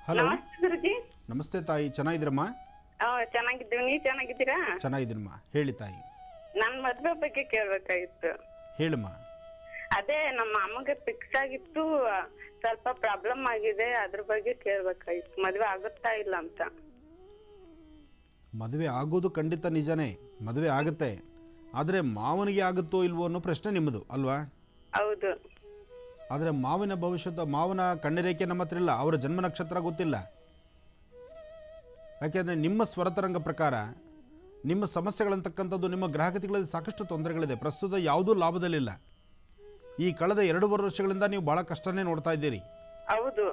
ಹಲೋ. ನಮಸ್ತೆ ಗುರುಜಿ. ನಮಸ್ತೆ ತಾಯಿ ಚೆನ್ನಾಗಿದ್ದೀರಮ್ಮ? ಆ, ಚೆನ್ನಾಗಿದ್ದೀವಿ. ನೀವ್ ಚೆನ್ನಾಗಿದ್ದೀರಾ? ಚೆನ್ನಾಗಿದ್ದೀನಮ್ಮ. ಹೇಳಿ ತಾಯಿ. ನನ್ ಮದ್ವೆ ಬಗ್ಗೆ ಕೇಳ್ಬೇಕಾಗಿತ್ತು ಹೇಳಮ್ಮ. ಅದೇ ನಮ್ಮ ಅಮ್ಮಗೆ ಫಿಕ್ಸ್ ಆಗಿತ್ತು. ಸ್ವಲ್ಪ ಪ್ರಾಬ್ಲಮ್ ಆಗಿದೆ. ಅದ್ರ ಬಗ್ಗೆ ಕೇಳ್ಬೇಕಾಗಿತ್ತು ಮದ್ವೆ ಆಗುತ್ತಾ ಇಲ್ಲ ಅಂತ. ಮದುವೆ ಆಗೋದು ಖಂಡಿತ ನಿಜನೇ. ಮದುವೆ ಆಗುತ್ತೆ. ಆದರೆ ಮಾವನಿಗೆ ಆಗುತ್ತೋ ಇಲ್ವೋ ಅನ್ನೋ ಪ್ರಶ್ನೆ ನಿಮ್ಮದು ಅಲ್ವಾ? ಹೌದು. ಆದರೆ ಮಾವಿನ ಭವಿಷ್ಯದ ಮಾವನ ಕಣ್ಣರೇಖೆ ನಮ್ಮ ಹತ್ರ ಇಲ್ಲ ಅವರ ಜನ್ಮ ನಕ್ಷತ್ರ ಗೊತ್ತಿಲ್ಲ. ಯಾಕೆಂದರೆ ನಿಮ್ಮ ಸ್ವರತರಂಗ ಪ್ರಕಾರ ನಿಮ್ಮ ಸಮಸ್ಯೆಗಳಂತಕ್ಕಂಥದ್ದು ನಿಮ್ಮ ಗ್ರಾಹಕತೆಗಳಲ್ಲಿ ಸಾಕಷ್ಟು ತೊಂದರೆಗಳಿದೆ. ಪ್ರಸ್ತುತ ಯಾವುದೂ ಲಾಭದಲ್ಲಿಲ್ಲ. ಈ ಕಳೆದ ಎರಡೂವರೆ ವರ್ಷಗಳಿಂದ ನೀವು ಭಾಳ ಕಷ್ಟನೇ ನೋಡ್ತಾ ಇದ್ದೀರಿ. ಹೌದು.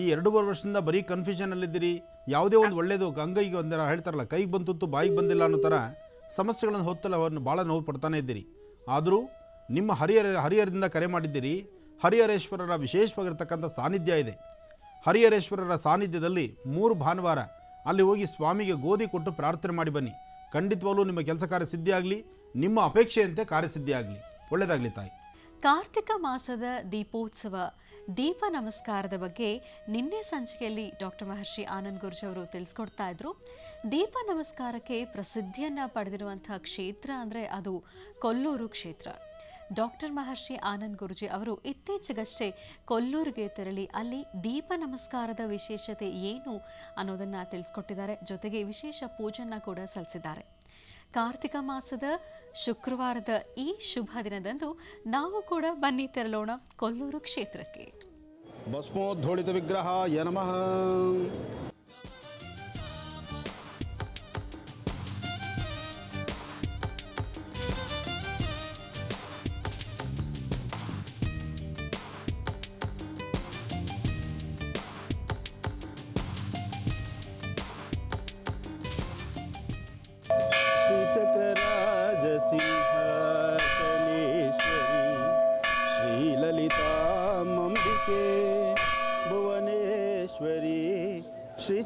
ಈ ಎರಡೂವರೆ ವರ್ಷದಿಂದ ಬರೀ ಕನ್ಫ್ಯೂಷನಲ್ಲಿದ್ದೀರಿ ಯಾವುದೇ ಒಂದು ಒಳ್ಳೆಯದು ಗಂಗೈಗೆ ಒಂದರ ಹೇಳ್ತಾರಲ್ಲ ಕೈಗೆ ಬಂತು ಬಾಯಿಗೆ ಬಂದಿಲ್ಲ ಅನ್ನೋ ಥರ ಸಮಸ್ಯೆಗಳನ್ನು ಹೊತ್ತಲ್ಲ ಅವರನ್ನು ಭಾಳ ನೋವು ಪಡ್ತಾನೆ ಇದ್ದೀರಿ. ಆದರೂ ನಿಮ್ಮ ಹರಿಹರ, ಹರಿಹರದಿಂದ ಕರೆ ಮಾಡಿದ್ದೀರಿ. ಹರಿಹರೇಶ್ವರರ ವಿಶೇಷವಾಗಿರ್ತಕ್ಕಂಥ ಸಾನ್ನಿಧ್ಯ ಇದೆ. ಹರಿಹರೇಶ್ವರರ ಸಾನ್ನಿಧ್ಯದಲ್ಲಿ ಮೂರು ಭಾನುವಾರ ಅಲ್ಲಿ ಹೋಗಿ ಸ್ವಾಮಿಗೆ ಗೋಧಿ ಕೊಟ್ಟು ಪ್ರಾರ್ಥನೆ ಮಾಡಿ ಬನ್ನಿ. ಖಂಡಿತವಾಗಲೂ ನಿಮ್ಮ ಕೆಲಸ ಕಾರ್ಯ ಸಿದ್ಧಿಯಾಗಲಿ, ನಿಮ್ಮ ಅಪೇಕ್ಷೆಯಂತೆ ಕಾರ್ಯಸಿದ್ಧಿಯಾಗಲಿ ಒಳ್ಳೆಯದಾಗಲಿ ತಾಯಿ. ಕಾರ್ತಿಕ ಮಾಸದ ದೀಪೋತ್ಸವ ದೀಪ ನಮಸ್ಕಾರದ ಬಗ್ಗೆ ನಿನ್ನೆ ಸಂಚಿಕೆಯಲ್ಲಿ ಡಾಕ್ಟರ್ ಮಹರ್ಷಿ ಆನಂದ್ ಗುರುಜಿ ಅವರು ತಿಳಿಸ್ಕೊಡ್ತಾ ಇದ್ರು. ದೀಪ ನಮಸ್ಕಾರಕ್ಕೆ ಪ್ರಸಿದ್ಧಿಯನ್ನ ಪಡೆದಿರುವಂತಹ ಕ್ಷೇತ್ರ ಅಂದರೆ ಅದು ಕೊಲ್ಲೂರು ಕ್ಷೇತ್ರ. ಡಾಕ್ಟರ್ ಮಹರ್ಷಿ ಆನಂದ್ ಗುರುಜಿ ಅವರು ಇತ್ತೀಚೆಗಷ್ಟೇ ಕೊಲ್ಲೂರಿಗೆ ತೆರಳಿ ಅಲ್ಲಿ ದೀಪ ನಮಸ್ಕಾರದ ವಿಶೇಷತೆ ಏನು ಅನ್ನೋದನ್ನ ತಿಳಿಸ್ಕೊಟ್ಟಿದ್ದಾರೆ. ಜೊತೆಗೆ ವಿಶೇಷ ಪೂಜೆಯನ್ನು ಕೂಡ ಸಲ್ಲಿಸಿದ್ದಾರೆ. ಕಾರ್ತಿಕ ಮಾಸದ ಶುಕ್ರವಾರದ ಈ ಶುಭ ದಿನದಂದು ನಾವು ಕೂಡ ಬನ್ನಿ ತೆರಳೋಣ ಕೊಲ್ಲೂರು ಕ್ಷೇತ್ರಕ್ಕೆ. ಭಸ್ಮೋದ್ಧೋಳಿತ ವಿಗ್ರಹ ನಮಃ.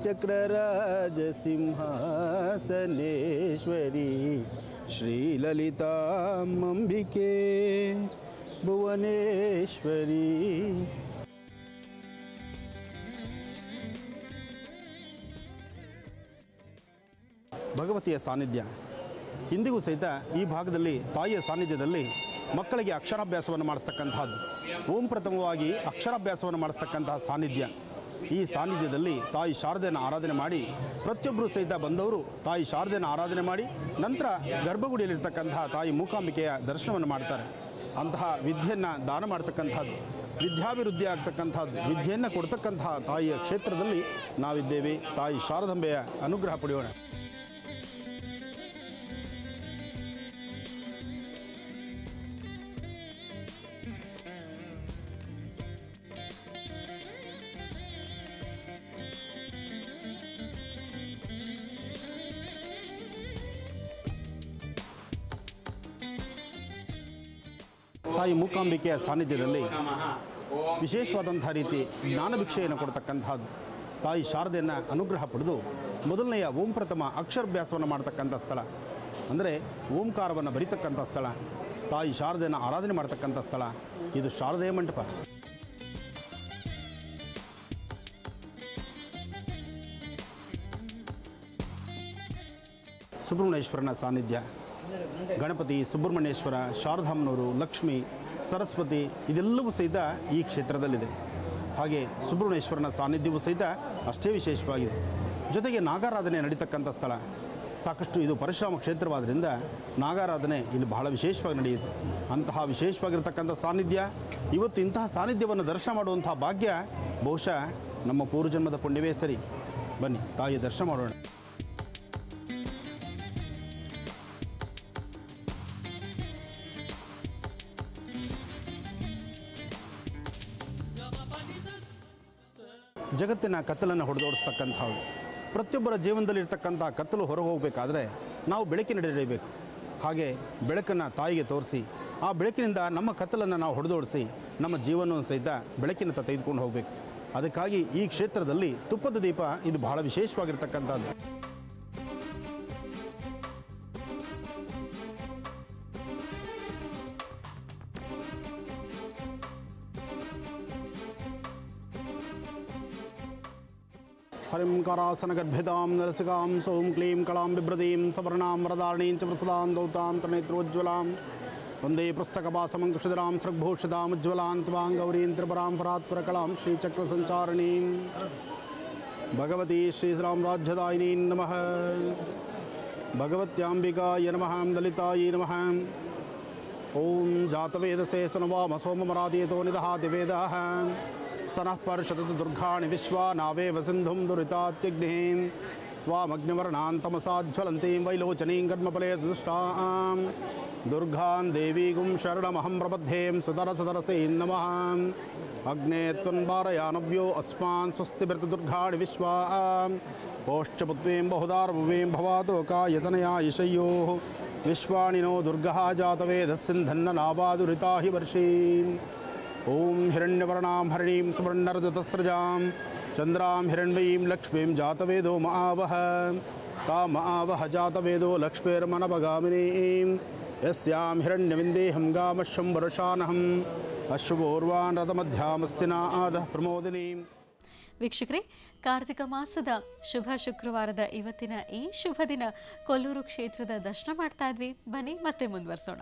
ಶ್ರೀಚಕ್ರರಾಜಸಿಂಹಾಸನೇಶ್ವರಿ ಶ್ರೀಲಲಿತಾಂಬಿಕೆ ಭುವನೇಶ್ವರಿ ಭಗವತಿಯ ಸಾನ್ನಿಧ್ಯ. ಇಂದಿಗೂ ಸಹಿತ ಈ ಭಾಗದಲ್ಲಿ ತಾಯಿಯ ಸಾನ್ನಿಧ್ಯದಲ್ಲಿ ಮಕ್ಕಳಿಗೆ ಅಕ್ಷರಾಭ್ಯಾಸವನ್ನು ಮಾಡಿಸ್ತಕ್ಕಂಥದ್ದು ಓಂ ಪ್ರಥಮವಾಗಿ ಅಕ್ಷರಾಭ್ಯಾಸವನ್ನು ಮಾಡಿಸ್ತಕ್ಕಂತಹ ಸಾನ್ನಿಧ್ಯ. ಈ ಸಾನ್ನಿಧ್ಯದಲ್ಲಿ ತಾಯಿ ಶಾರದೆಯನ್ನು ಆರಾಧನೆ ಮಾಡಿ ಪ್ರತಿಯೊಬ್ಬರು ಸಹಿತ ಬಂದವರು ತಾಯಿ ಶಾರದೆಯನ್ನು ಆರಾಧನೆ ಮಾಡಿ ನಂತರ ಗರ್ಭಗುಡಿಯಲ್ಲಿರ್ತಕ್ಕಂತಹ ತಾಯಿ ಮೂಕಾಂಬಿಕೆಯ ದರ್ಶನವನ್ನು ಮಾಡ್ತಾರೆ. ಅಂತಹ ವಿದ್ಯೆಯನ್ನು ದಾನ ಮಾಡ್ತಕ್ಕಂಥದ್ದು, ವಿದ್ಯಾಭಿವೃದ್ಧಿ ಆಗ್ತಕ್ಕಂಥದ್ದು, ವಿದ್ಯೆಯನ್ನು ಕೊಡ್ತಕ್ಕಂತಹ ತಾಯಿಯ ಕ್ಷೇತ್ರದಲ್ಲಿ ನಾವಿದ್ದೇವೆ. ತಾಯಿ ಶಾರದಂಬೆಯ ಅನುಗ್ರಹ ಪಡೆಯೋಣ. ಮೂಕಾಂಬಿಕೆಯ ಸಾನ್ನಿಧ್ಯದಲ್ಲಿ ವಿಶೇಷವಾದಂಥ ರೀತಿ ಜ್ಞಾನಭಿಕ್ಷೆಯನ್ನು ಕೊಡ್ತಕ್ಕಂಥದ್ದು ತಾಯಿ ಶಾರದೆಯನ್ನು ಅನುಗ್ರಹ ಪಡೆದು ಮೊದಲನೆಯ ಓಂ ಪ್ರಥಮ ಅಕ್ಷರಭ್ಯಾಸವನ್ನು ಮಾಡ್ತಕ್ಕಂಥ ಸ್ಥಳ. ಅಂದರೆ ಓಂಕಾರವನ್ನು ಬರಿತಕ್ಕಂಥ ಸ್ಥಳ. ತಾಯಿ ಶಾರದೆಯನ್ನು ಆರಾಧನೆ ಮಾಡ್ತಕ್ಕಂಥ ಸ್ಥಳ. ಇದು ಶಾರದೆಯ ಮಂಟಪ. ಸುಬ್ರಹ್ಮಣ್ಯೇಶ್ವರನ ಸಾನ್ನಿಧ್ಯ. ಗಣಪತಿ ಸುಬ್ರಹ್ಮಣ್ಯೇಶ್ವರ ಶಾರದಾಮ್ನವರು ಲಕ್ಷ್ಮಿ ಸರಸ್ವತಿ ಇದೆಲ್ಲವೂ ಸಹಿತ ಈ ಕ್ಷೇತ್ರದಲ್ಲಿದೆ. ಹಾಗೆ ಸುಬ್ರಹ್ಮಣ್ಯೇಶ್ವರನ ಸಾನ್ನಿಧ್ಯವೂ ಸಹಿತ ಅಷ್ಟೇ ವಿಶೇಷವಾಗಿದೆ. ಜೊತೆಗೆ ನಾಗಾರಾಧನೆ ನಡೀತಕ್ಕಂಥ ಸ್ಥಳ. ಸಾಕಷ್ಟು ಇದು ಪರಶುರಾಮ ಕ್ಷೇತ್ರವಾದ್ದರಿಂದ ನಾಗಾರಾಧನೆ ಇಲ್ಲಿ ಬಹಳ ವಿಶೇಷವಾಗಿ ನಡೆಯುತ್ತೆ. ಅಂತಹ ವಿಶೇಷವಾಗಿರ್ತಕ್ಕಂಥ ಸಾನ್ನಿಧ್ಯ, ಇವತ್ತು ಇಂತಹ ಸಾನ್ನಿಧ್ಯವನ್ನು ದರ್ಶನ ಮಾಡುವಂತಹ ಭಾಗ್ಯ ಬಹುಶಃ ನಮ್ಮ ಪೂರ್ವಜನ್ಮದ ಪುಣ್ಯವೇ ಸರಿ. ಬನ್ನಿ ತಾಯಿ ದರ್ಶನ ಮಾಡೋಣ. ಜಗತ್ತಿನ ಕತ್ತಲನ್ನು ಹೊಡೆದೋಡಿಸ್ತಕ್ಕಂಥವು. ಪ್ರತಿಯೊಬ್ಬರ ಜೀವನದಲ್ಲಿ ಇರ್ತಕ್ಕಂಥ ಕತ್ತಲು ಹೊರಗೆ ಹೋಗಬೇಕಾದ್ರೆ ನಾವು ಬೆಳಕಿನಡೆಯಬೇಕು ಹಾಗೆ ಬೆಳಕನ್ನು ತಾಯಿಗೆ ತೋರಿಸಿ, ಆ ಬೆಳಕಿನಿಂದ ನಮ್ಮ ಕತ್ತಲನ್ನು ನಾವು ಹೊಡೆದೋಡಿಸಿ, ನಮ್ಮ ಜೀವನವನ್ನು ಸಹಿತ ಬೆಳಕಿನತ್ತ ತೆಗೆದುಕೊಂಡು ಹೋಗಬೇಕು. ಅದಕ್ಕಾಗಿ ಈ ಕ್ಷೇತ್ರದಲ್ಲಿ ತುಪ್ಪದ ದೀಪ ಇದು ಬಹಳ ವಿಶೇಷವಾಗಿರ್ತಕ್ಕಂಥದ್ದು. हरिं करासनगर्भितां नरसिकां सौं क्लीं कलां बिभ्रतीं सवर्णां वरदारणीं च प्रसदां दौतां त्रिनेत्रोज्ज्वलां वन्दे पुस्तकपासमङ्कुशधरां सृग्भूषितामुज्ज्वलां त्वां गौरीं त्रिपुरां परात्परकलां श्रीचक्रसञ्चारिणीं भगवती श्रीरामराज्यदायिनी नमः भगवत्याम्बिकाय नमः ललितायै नमः ॐ जातवेदसे सनवाम सोममरादीतो निदहाति वेदः स नः पर्षदति दुर्गाणि विश्वा नावेव सिन्धुं दुरितात्यग्निः त्वामग्निवर्णान्तमसाज्वलन्तीं वैलोचनीं कर्मफले सुष्टां दुर्गां देवीगुं शरणमहं प्रबद्धें सुतरसतरसे नमः। अग्ने त्वन्वारयानव्यो अस्मान् स्वस्तिभृतदुर्गाणि विश्वा ओष्ठपुत्वीं बहुदार्भुवीं भवातो कायतनया यशयोः विश्वाणि नो दुर्गः जातवेदस्सिन्धन्ननावादुरिता हि वर्षीम् ॐ हिरण्यवर्णां हरिणीं सुवर्णरजतस्रजां चन्द्रां हिरण्मयीं लक्ष्मीं जातवेदो महावह तामावह जातवेदो लक्ष्मीर्मनपगामिनीं यस्यां हिरण्यविन्देहं गामश्यं वर्षानहम् अश्वपूर्वान् रथमध्यामस्तिना आदः प्रमोदिनीम् ವೀಕ್ಷಕರೇ ಕಾರ್ತಿಕ ಮಾಸದ ಶುಭ ಶುಕ್ರವಾರದ ಇವತ್ತಿನ ಈ ಶುಭ ದಿನ ಕೊಲ್ಲೂರು ಕ್ಷೇತ್ರದ ದರ್ಶನ ಮಾಡ್ತಾ ಇದ್ವಿ ಬನ್ನಿ ಮತ್ತೆ ಮುಂದುವರಿಸೋಣ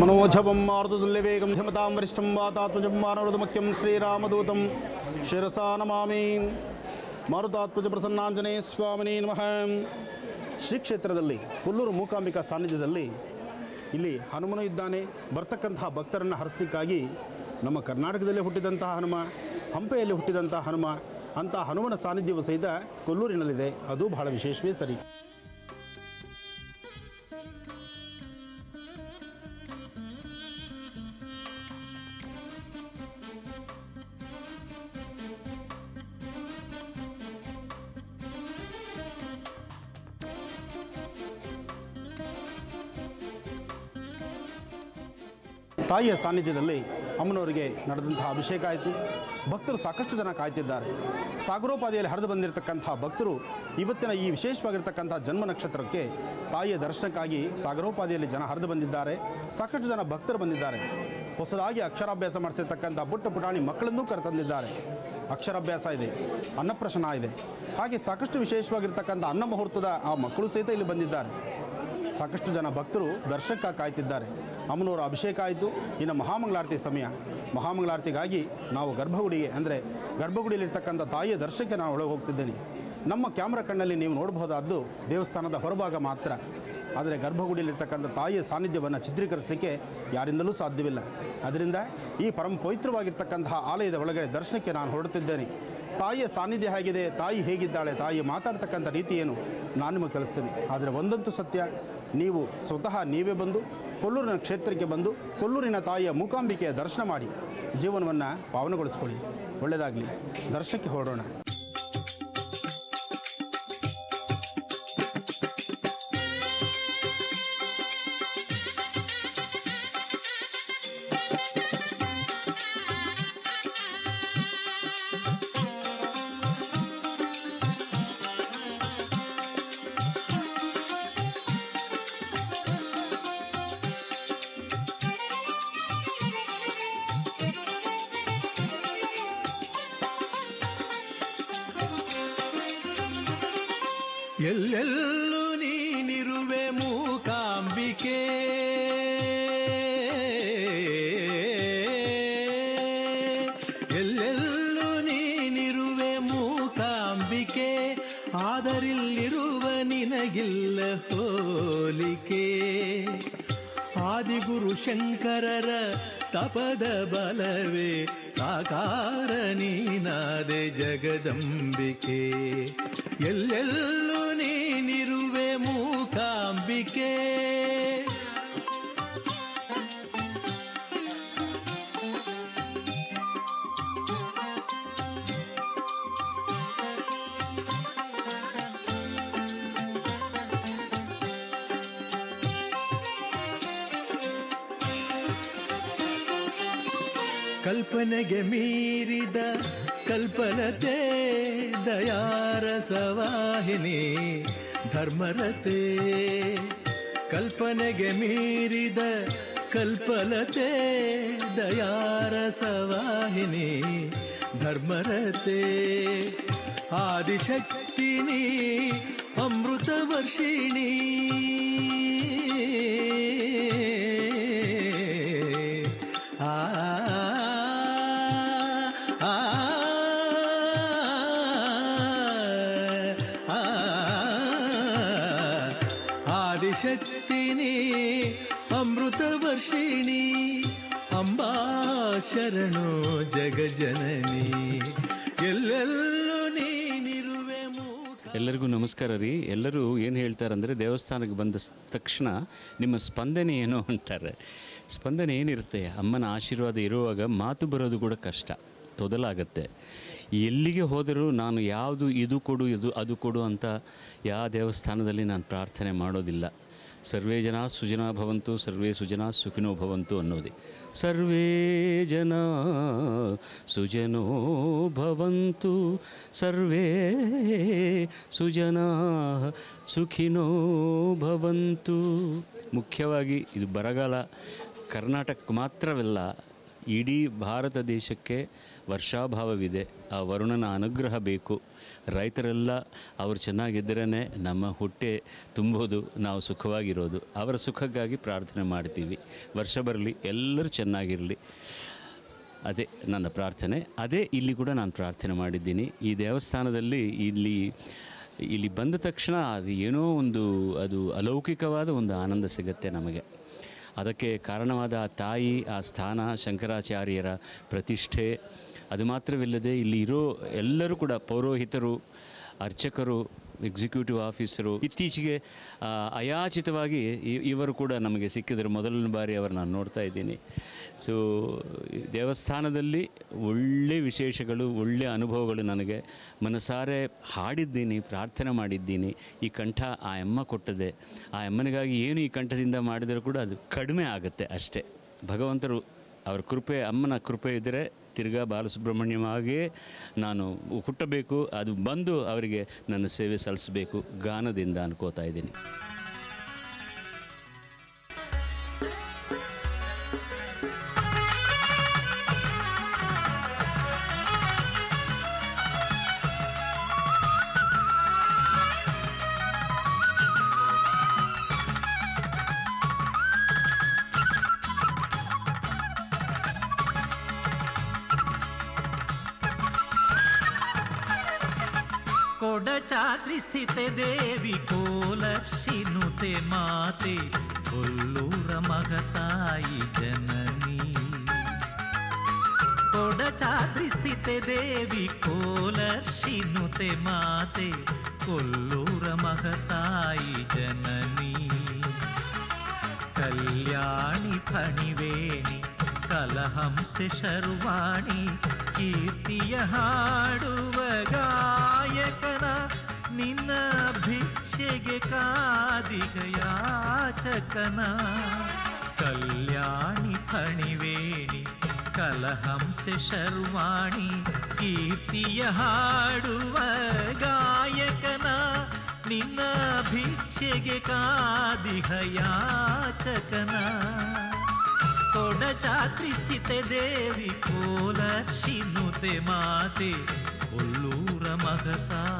മനോജവം ആർദ്ദുല്യവേഗം ധമതാം വരിഷ്ഠം വാതാത്മജം മാനവൃതമുഖ്യം ಶ್ರೀರಾಮದೂತಂ ശിരസാ നമാമി ಮಾರುತಾತ್ಮಜ ಪ್ರಸನ್ನಾಂಜನೇಯ ಸ್ವಾಮಿನಿ ನಮಃ ಶ್ರೀ ಕ್ಷೇತ್ರದಲ್ಲಿ ಕೊಲ್ಲೂರು ಮೂಕಾಂಬಿಕಾ ಸಾನ್ನಿಧ್ಯದಲ್ಲಿ ಇಲ್ಲಿ ಹನುಮನು ಇದ್ದಾನೆ. ಬರ್ತಕ್ಕಂತಹ ಭಕ್ತರನ್ನು ಹರಿಸಲಿಕ್ಕಾಗಿ ನಮ್ಮ ಕರ್ನಾಟಕದಲ್ಲೇ ಹುಟ್ಟಿದಂತಹ ಹನುಮ, ಹಂಪೆಯಲ್ಲಿ ಹುಟ್ಟಿದಂತಹ ಹನುಮ, ಅಂತಹ ಹನುಮನ ಸಾನ್ನಿಧ್ಯವು ಸಹಿತ ಕೊಲ್ಲೂರಿನಲ್ಲಿದೆ. ಅದು ಬಹಳ ವಿಶೇಷವೇ ಸರಿ. ತಾಯಿಯ ಸಾನ್ನಿಧ್ಯದಲ್ಲಿ ಅಮ್ಮನವರಿಗೆ ನಡೆದಂತಹ ಅಭಿಷೇಕ ಆಯಿತು. ಭಕ್ತರು ಸಾಕಷ್ಟು ಜನ ಕಾಯ್ತಿದ್ದಾರೆ. ಸಾಗರೋಪಾದಿಯಲ್ಲಿ ಹರಿದು ಬಂದಿರತಕ್ಕಂಥ ಭಕ್ತರು ಇವತ್ತಿನ ಈ ವಿಶೇಷವಾಗಿರ್ತಕ್ಕಂಥ ಜನ್ಮ ನಕ್ಷತ್ರಕ್ಕೆ ತಾಯಿಯ ದರ್ಶನಕ್ಕಾಗಿ ಸಾಗರೋಪಾದಿಯಲ್ಲಿ ಜನ ಹರಿದು ಬಂದಿದ್ದಾರೆ. ಸಾಕಷ್ಟು ಜನ ಭಕ್ತರು ಬಂದಿದ್ದಾರೆ. ಹೊಸದಾಗಿ ಅಕ್ಷರಾಭ್ಯಾಸ ಮಾಡಿಸಿರ್ತಕ್ಕಂಥ ಪುಟ್ಟ ಪುಟಾಣಿ ಮಕ್ಕಳನ್ನೂ ಕರೆತಂದಿದ್ದಾರೆ. ಅಕ್ಷರಾಭ್ಯಾಸ ಇದೆ, ಅನ್ನಪ್ರಶನ ಇದೆ. ಹಾಗೆ ಸಾಕಷ್ಟು ವಿಶೇಷವಾಗಿರ್ತಕ್ಕಂಥ ಅನ್ನ ಮುಹೂರ್ತದ ಆ ಮಕ್ಕಳು ಸಹಿತ ಇಲ್ಲಿ ಬಂದಿದ್ದಾರೆ. ಸಾಕಷ್ಟು ಜನ ಭಕ್ತರು ದರ್ಶನಕ್ಕಾಗಿ ಕಾಯ್ತಿದ್ದಾರೆ. ಅಮ್ಮನವರ ಅಭಿಷೇಕ ಆಯಿತು. ಇನ್ನು ಮಹಾಮಂಗಳಾರತಿ ಸಮಯ. ಮಹಾಮಂಗಳಾರತಿಗಾಗಿ ನಾವು ಗರ್ಭಗುಡಿಗೆ, ಅಂದರೆ ಗರ್ಭಗುಡಿಯಲ್ಲಿರ್ತಕ್ಕಂಥ ತಾಯಿಯ ದರ್ಶಕ್ಕೆ ನಾನು ಒಳಗೆ ಹೋಗ್ತಿದ್ದೇನೆ. ನಮ್ಮ ಕ್ಯಾಮ್ರಾ ಕಣ್ಣಲ್ಲಿ ನೀವು ನೋಡಬಹುದಾದ್ದು ದೇವಸ್ಥಾನದ ಹೊರಭಾಗ ಮಾತ್ರ. ಆದರೆ ಗರ್ಭಗುಡಿಯಲ್ಲಿರ್ತಕ್ಕಂಥ ತಾಯಿಯ ಸಾನ್ನಿಧ್ಯವನ್ನು ಚಿತ್ರೀಕರಿಸಲಿಕ್ಕೆ ಯಾರಿಂದಲೂ ಸಾಧ್ಯವಿಲ್ಲ. ಅದರಿಂದ ಈ ಪರಮ ಪವಿತ್ರವಾಗಿರ್ತಕ್ಕಂತಹ ಆಲಯದ ಒಳಗಡೆ ದರ್ಶನಕ್ಕೆ ನಾನು ಹೊರಡುತ್ತಿದ್ದೇನೆ. ತಾಯಿಯ ಸಾನ್ನಿಧ್ಯ ಹೇಗಿದೆ, ತಾಯಿ ಹೇಗಿದ್ದಾಳೆ, ತಾಯಿ ಮಾತಾಡ್ತಕ್ಕಂಥ ರೀತಿ ಏನು ನಾನು ನಿಮಗೆ ತಿಳಿಸ್ತೀನಿ. ಆದರೆ ಒಂದಂತೂ ಸತ್ಯ, ನೀವು ಸ್ವತಃ ನೀವೇ ಬಂದು ಕೊಲ್ಲೂರಿನ ಕ್ಷೇತ್ರಕ್ಕೆ ಬಂದು ಕೊಲ್ಲೂರಿನ ತಾಯಿಯ ಮೂಕಾಂಬಿಕೆಯ ದರ್ಶನ ಮಾಡಿ ಜೀವನವನ್ನು ಪಾವನಗೊಳಿಸ್ಕೊಳ್ಳಿ. ಒಳ್ಳೆಯದಾಗಲಿ ದರ್ಶನಕ್ಕೆ ಹೊರಡೋಣ. ನಿನಗಿಲ್ಲ ಹೋಲಿಕೆ. ಆದಿಗುರು ಶಂಕರರ ತಪದ ಬಲವೇ ಸಾಕಾರ ನೀನಾದೆ ಜಗದಂಬಿಕೆ. ಎಲ್ಲೆಲ್ಲೂ ನೀನಿರುವೆ ಮೂಕಾಂಬಿಕೆ. ಕಲ್ಪನೆಗೆ ಮೀರಿದ ಕಲ್ಪಲತೆ ದಯಾರಸವಾಹಿನಿ ಧರ್ಮರತೆ. ಕಲ್ಪನೆಗೆ ಮೀರಿದ ಕಲ್ಪಲತೆ ದಯಾರಸವಾಹಿನಿ ಧರ್ಮರತೆ. ಆದಿಶಕ್ತಿನಿ ಅಮೃತ ಶರಣು ಜಗಜನನಿ, ಎಲ್ಲೆಲ್ಲೂ ನೀನಿರುವೆ ಎಲ್ಲರಿಗೂ ನಮಸ್ಕಾರ ರೀ. ಎಲ್ಲರೂ ಏನು ಹೇಳ್ತಾರಂದರೆ ದೇವಸ್ಥಾನಕ್ಕೆ ಬಂದ ತಕ್ಷಣ ನಿಮ್ಮ ಸ್ಪಂದನೆ ಏನು ಅಂತಾರೆ. ಸ್ಪಂದನೆ ಏನಿರುತ್ತೆ? ಅಮ್ಮನ ಆಶೀರ್ವಾದ ಇರುವಾಗ ಮಾತು ಬರೋದು ಕೂಡ ಕಷ್ಟ, ತೊದಲಾಗತ್ತೆ. ಎಲ್ಲಿಗೆ ಹೋದರೂ ನಾನು ಯಾವುದು ಇದು ಕೊಡು, ಇದು ಅದು ಕೊಡು ಅಂತ ಯಾವ ದೇವಸ್ಥಾನದಲ್ಲಿ ನಾನು ಪ್ರಾರ್ಥನೆ ಮಾಡೋದಿಲ್ಲ. ಸರ್ವೇ ಜನ ಸುಜನಾ ಭವಂತು, ಸರ್ವೇ ಸುಜನಾ ಸುಖಿನೋ ಭವಂತು ಅನ್ನೋದೇ. ಸರ್ವೇ ಜನ ಸುಜನೋ ಭವಂತು, ಸರ್ವೇ ಸುಜನಾ ಸುಖಿನೋ ಭವಂತು. ಮುಖ್ಯವಾಗಿ ಇದು ಬರಗಾಲ, ಕರ್ನಾಟಕಕ್ಕೆ ಮಾತ್ರವಲ್ಲ, ಇಡೀ ಭಾರತ ದೇಶಕ್ಕೆ ವರ್ಷಾಭಾವವಿದೆ. ಆ ವರುಣನ ಅನುಗ್ರಹ ಬೇಕು. ರೈತರೆಲ್ಲ ಅವರು ಚೆನ್ನಾಗಿದ್ದರೇ ನಮ್ಮ ಹೊಟ್ಟೆ ತುಂಬೋದು, ನಾವು ಸುಖವಾಗಿರೋದು. ಅವರ ಸುಖಕ್ಕಾಗಿ ಪ್ರಾರ್ಥನೆ ಮಾಡ್ತೀವಿ. ವರ್ಷ ಬರಲಿ, ಎಲ್ಲರೂ ಚೆನ್ನಾಗಿರಲಿ. ಅದೇ ನನ್ನ ಪ್ರಾರ್ಥನೆ. ಅದೇ ಇಲ್ಲಿ ಕೂಡ ನಾನು ಪ್ರಾರ್ಥನೆ ಮಾಡಿದ್ದೀನಿ. ಈ ದೇವಸ್ಥಾನದಲ್ಲಿ ಇಲ್ಲಿ ಇಲ್ಲಿ ಬಂದ ತಕ್ಷಣ ಅದು ಏನೋ ಒಂದು, ಅದು ಅಲೌಕಿಕವಾದ ಒಂದು ಆನಂದ ಸಿಗುತ್ತೆ ನಮಗೆ. ಅದಕ್ಕೆ ಕಾರಣವಾದ ಆ ತಾಯಿ, ಆ ಸ್ಥಾನ ಶಂಕರಾಚಾರ್ಯರ ಪ್ರತಿಷ್ಠೆ. ಅದು ಮಾತ್ರವಿಲ್ಲದೆ ಇಲ್ಲಿ ಇರೋ ಎಲ್ಲರೂ ಕೂಡ ಪೌರೋಹಿತರು, ಅರ್ಚಕರು ಎಕ್ಸಿಕ್ಯೂಟಿವ್ ಆಫೀಸರು ಇತ್ತೀಚೆಗೆ ಅಯಾಚಿತವಾಗಿ ಇವರು ಕೂಡ ನಮಗೆ ಸಿಕ್ಕಿದರು. ಮೊದಲನೇ ಬಾರಿ ಅವರು ನಾನು ನೋಡ್ತಾ ಇದ್ದೀನಿ. ಸೊ ದೇವಸ್ಥಾನದಲ್ಲಿ ಒಳ್ಳೆ ವಿಶೇಷಗಳು, ಒಳ್ಳೆ ಅನುಭವಗಳು ನನಗೆ ಮನಸಾರೆ ಹಾಡಿದ್ದೀನಿ, ಪ್ರಾರ್ಥನೆ ಮಾಡಿದ್ದೀನಿ. ಈ ಕಂಠ ಆ ಅಮ್ಮ ಕೊಟ್ಟದೆ. ಆ ಅಮ್ಮನಿಗಾಗಿ ಏನು ಈ ಕಂಠದಿಂದ ಮಾಡಿದರೂ ಕೂಡ ಅದು ಕಡಿಮೆ ಆಗುತ್ತೆ ಅಷ್ಟೇ. ಭಗವಂತರು ಅವರ ಕೃಪೆ, ಅಮ್ಮನ ಕೃಪೆ ಇದ್ದರೆ ತಿರ್ಗಾ ಬಾಲಸುಬ್ರಹ್ಮಣ್ಯಮಾಗೆ ನಾನು ಹುಟ್ಟಬೇಕು ಅದು ಬಂದು ಅವರಿಗೆ ನನ್ನ ಸೇವೆ ಸಲ್ಲಿಸಬೇಕು ಗಾನದಿಂದ ಅನ್ಕೋತಾ ಇದ್ದೀನಿ. ಶರ್ವಾಣಿ ಕೀರ್ತಿಯ ಹಾಡುವ ಗಾಯಕನ ನಿನ್ನ ಭಿಕ್ಷೆಗೆ ಕಾದಿಹಯಾಚಕನ. ಕೊಡಚಾತ್ರಿ ಸ್ಥಿತೆ ದೇವಿ ಕೋಲರ್ಷಿನುತೆ ಮಾತೆ ಒಲ್ಲೂರ ಮಗತಾಯಿ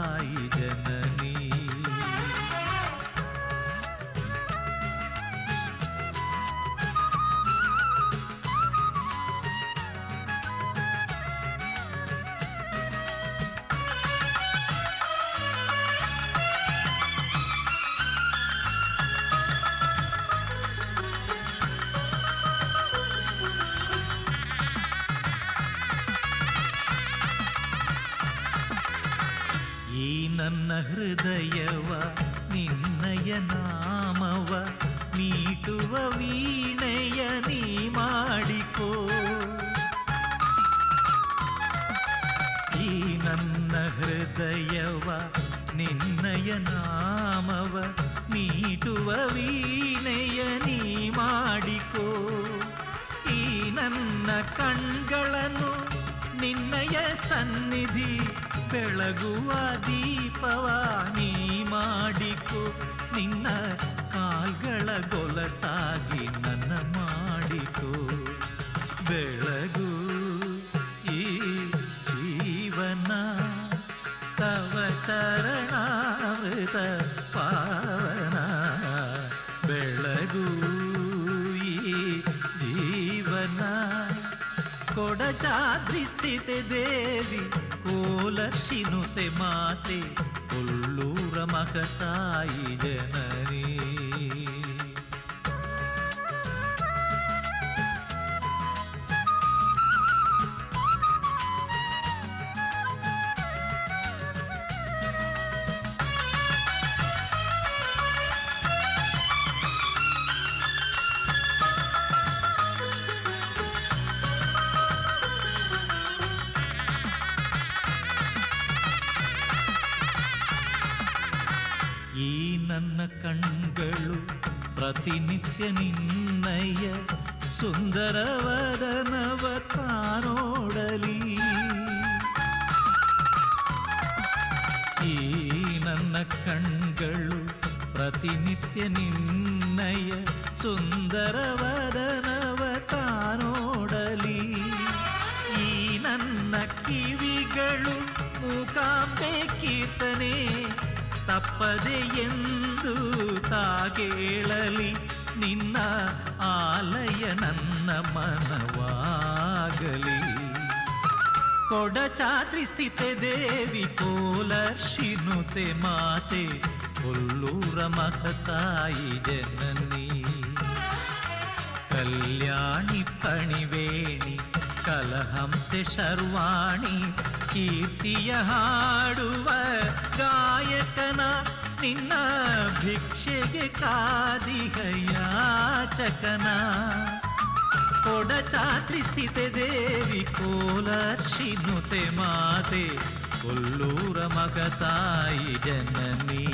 ಕಣ್ಗಳು ಪ್ರತಿನಿತ್ಯ ನಿನ್ನಯ ಸುಂದರವದನವ ಕಾನೋಡಲಿ ಈ ನನ್ನ ಕಣ್ಗಳು ಪ್ರತಿನಿತ್ಯ ನಿನ್ನಯ ಸುಂದರವದನವ ಕಾನೋಡಲಿ ಈ ನನ್ನ ಕಿವಿಗಳು ಮೂಕಾಂಬೆ ಕೀರ್ತನೆ ತಪ್ಪದೆ ಎಂದು ತಾಗೇಳಲಿ ನಿನ್ನ ಆಲಯ ನನ್ನ ಮನವಾಗಲಿ. ಕೊಡಚಾದ್ರಿ ಸ್ಥಿತೆ ದೇವಿ ಕೋಲರ್ಶಿನುತೆ ಮಾತೆ, ಕೊಲ್ಲೂರ ಮಹತಾಯಿ ಜನನಿ. ಕಲ್ಯಾಣಿ ಪಣಿವೇಣಿ ಕಲಹಂಸೆ ಶರ್ವಾಣಿ, ಕೀರ್ತಿಯ ಹಾಡುವ ಗಾಯಕನ ನಿನ್ನ ಭಿಕ್ಷೆಗೆ ಕಾದಿಗ ಯಾಚಕನ ಕೊಡಚಾತ್ರಿ ಸ್ಥಿತೆ ದೇವಿ ಕೋಲರ್ಶಿನುತೆ ಮಾತೆ ಕೊಲ್ಲೂರ ಮಗತಾಯಿ ಜನನಿ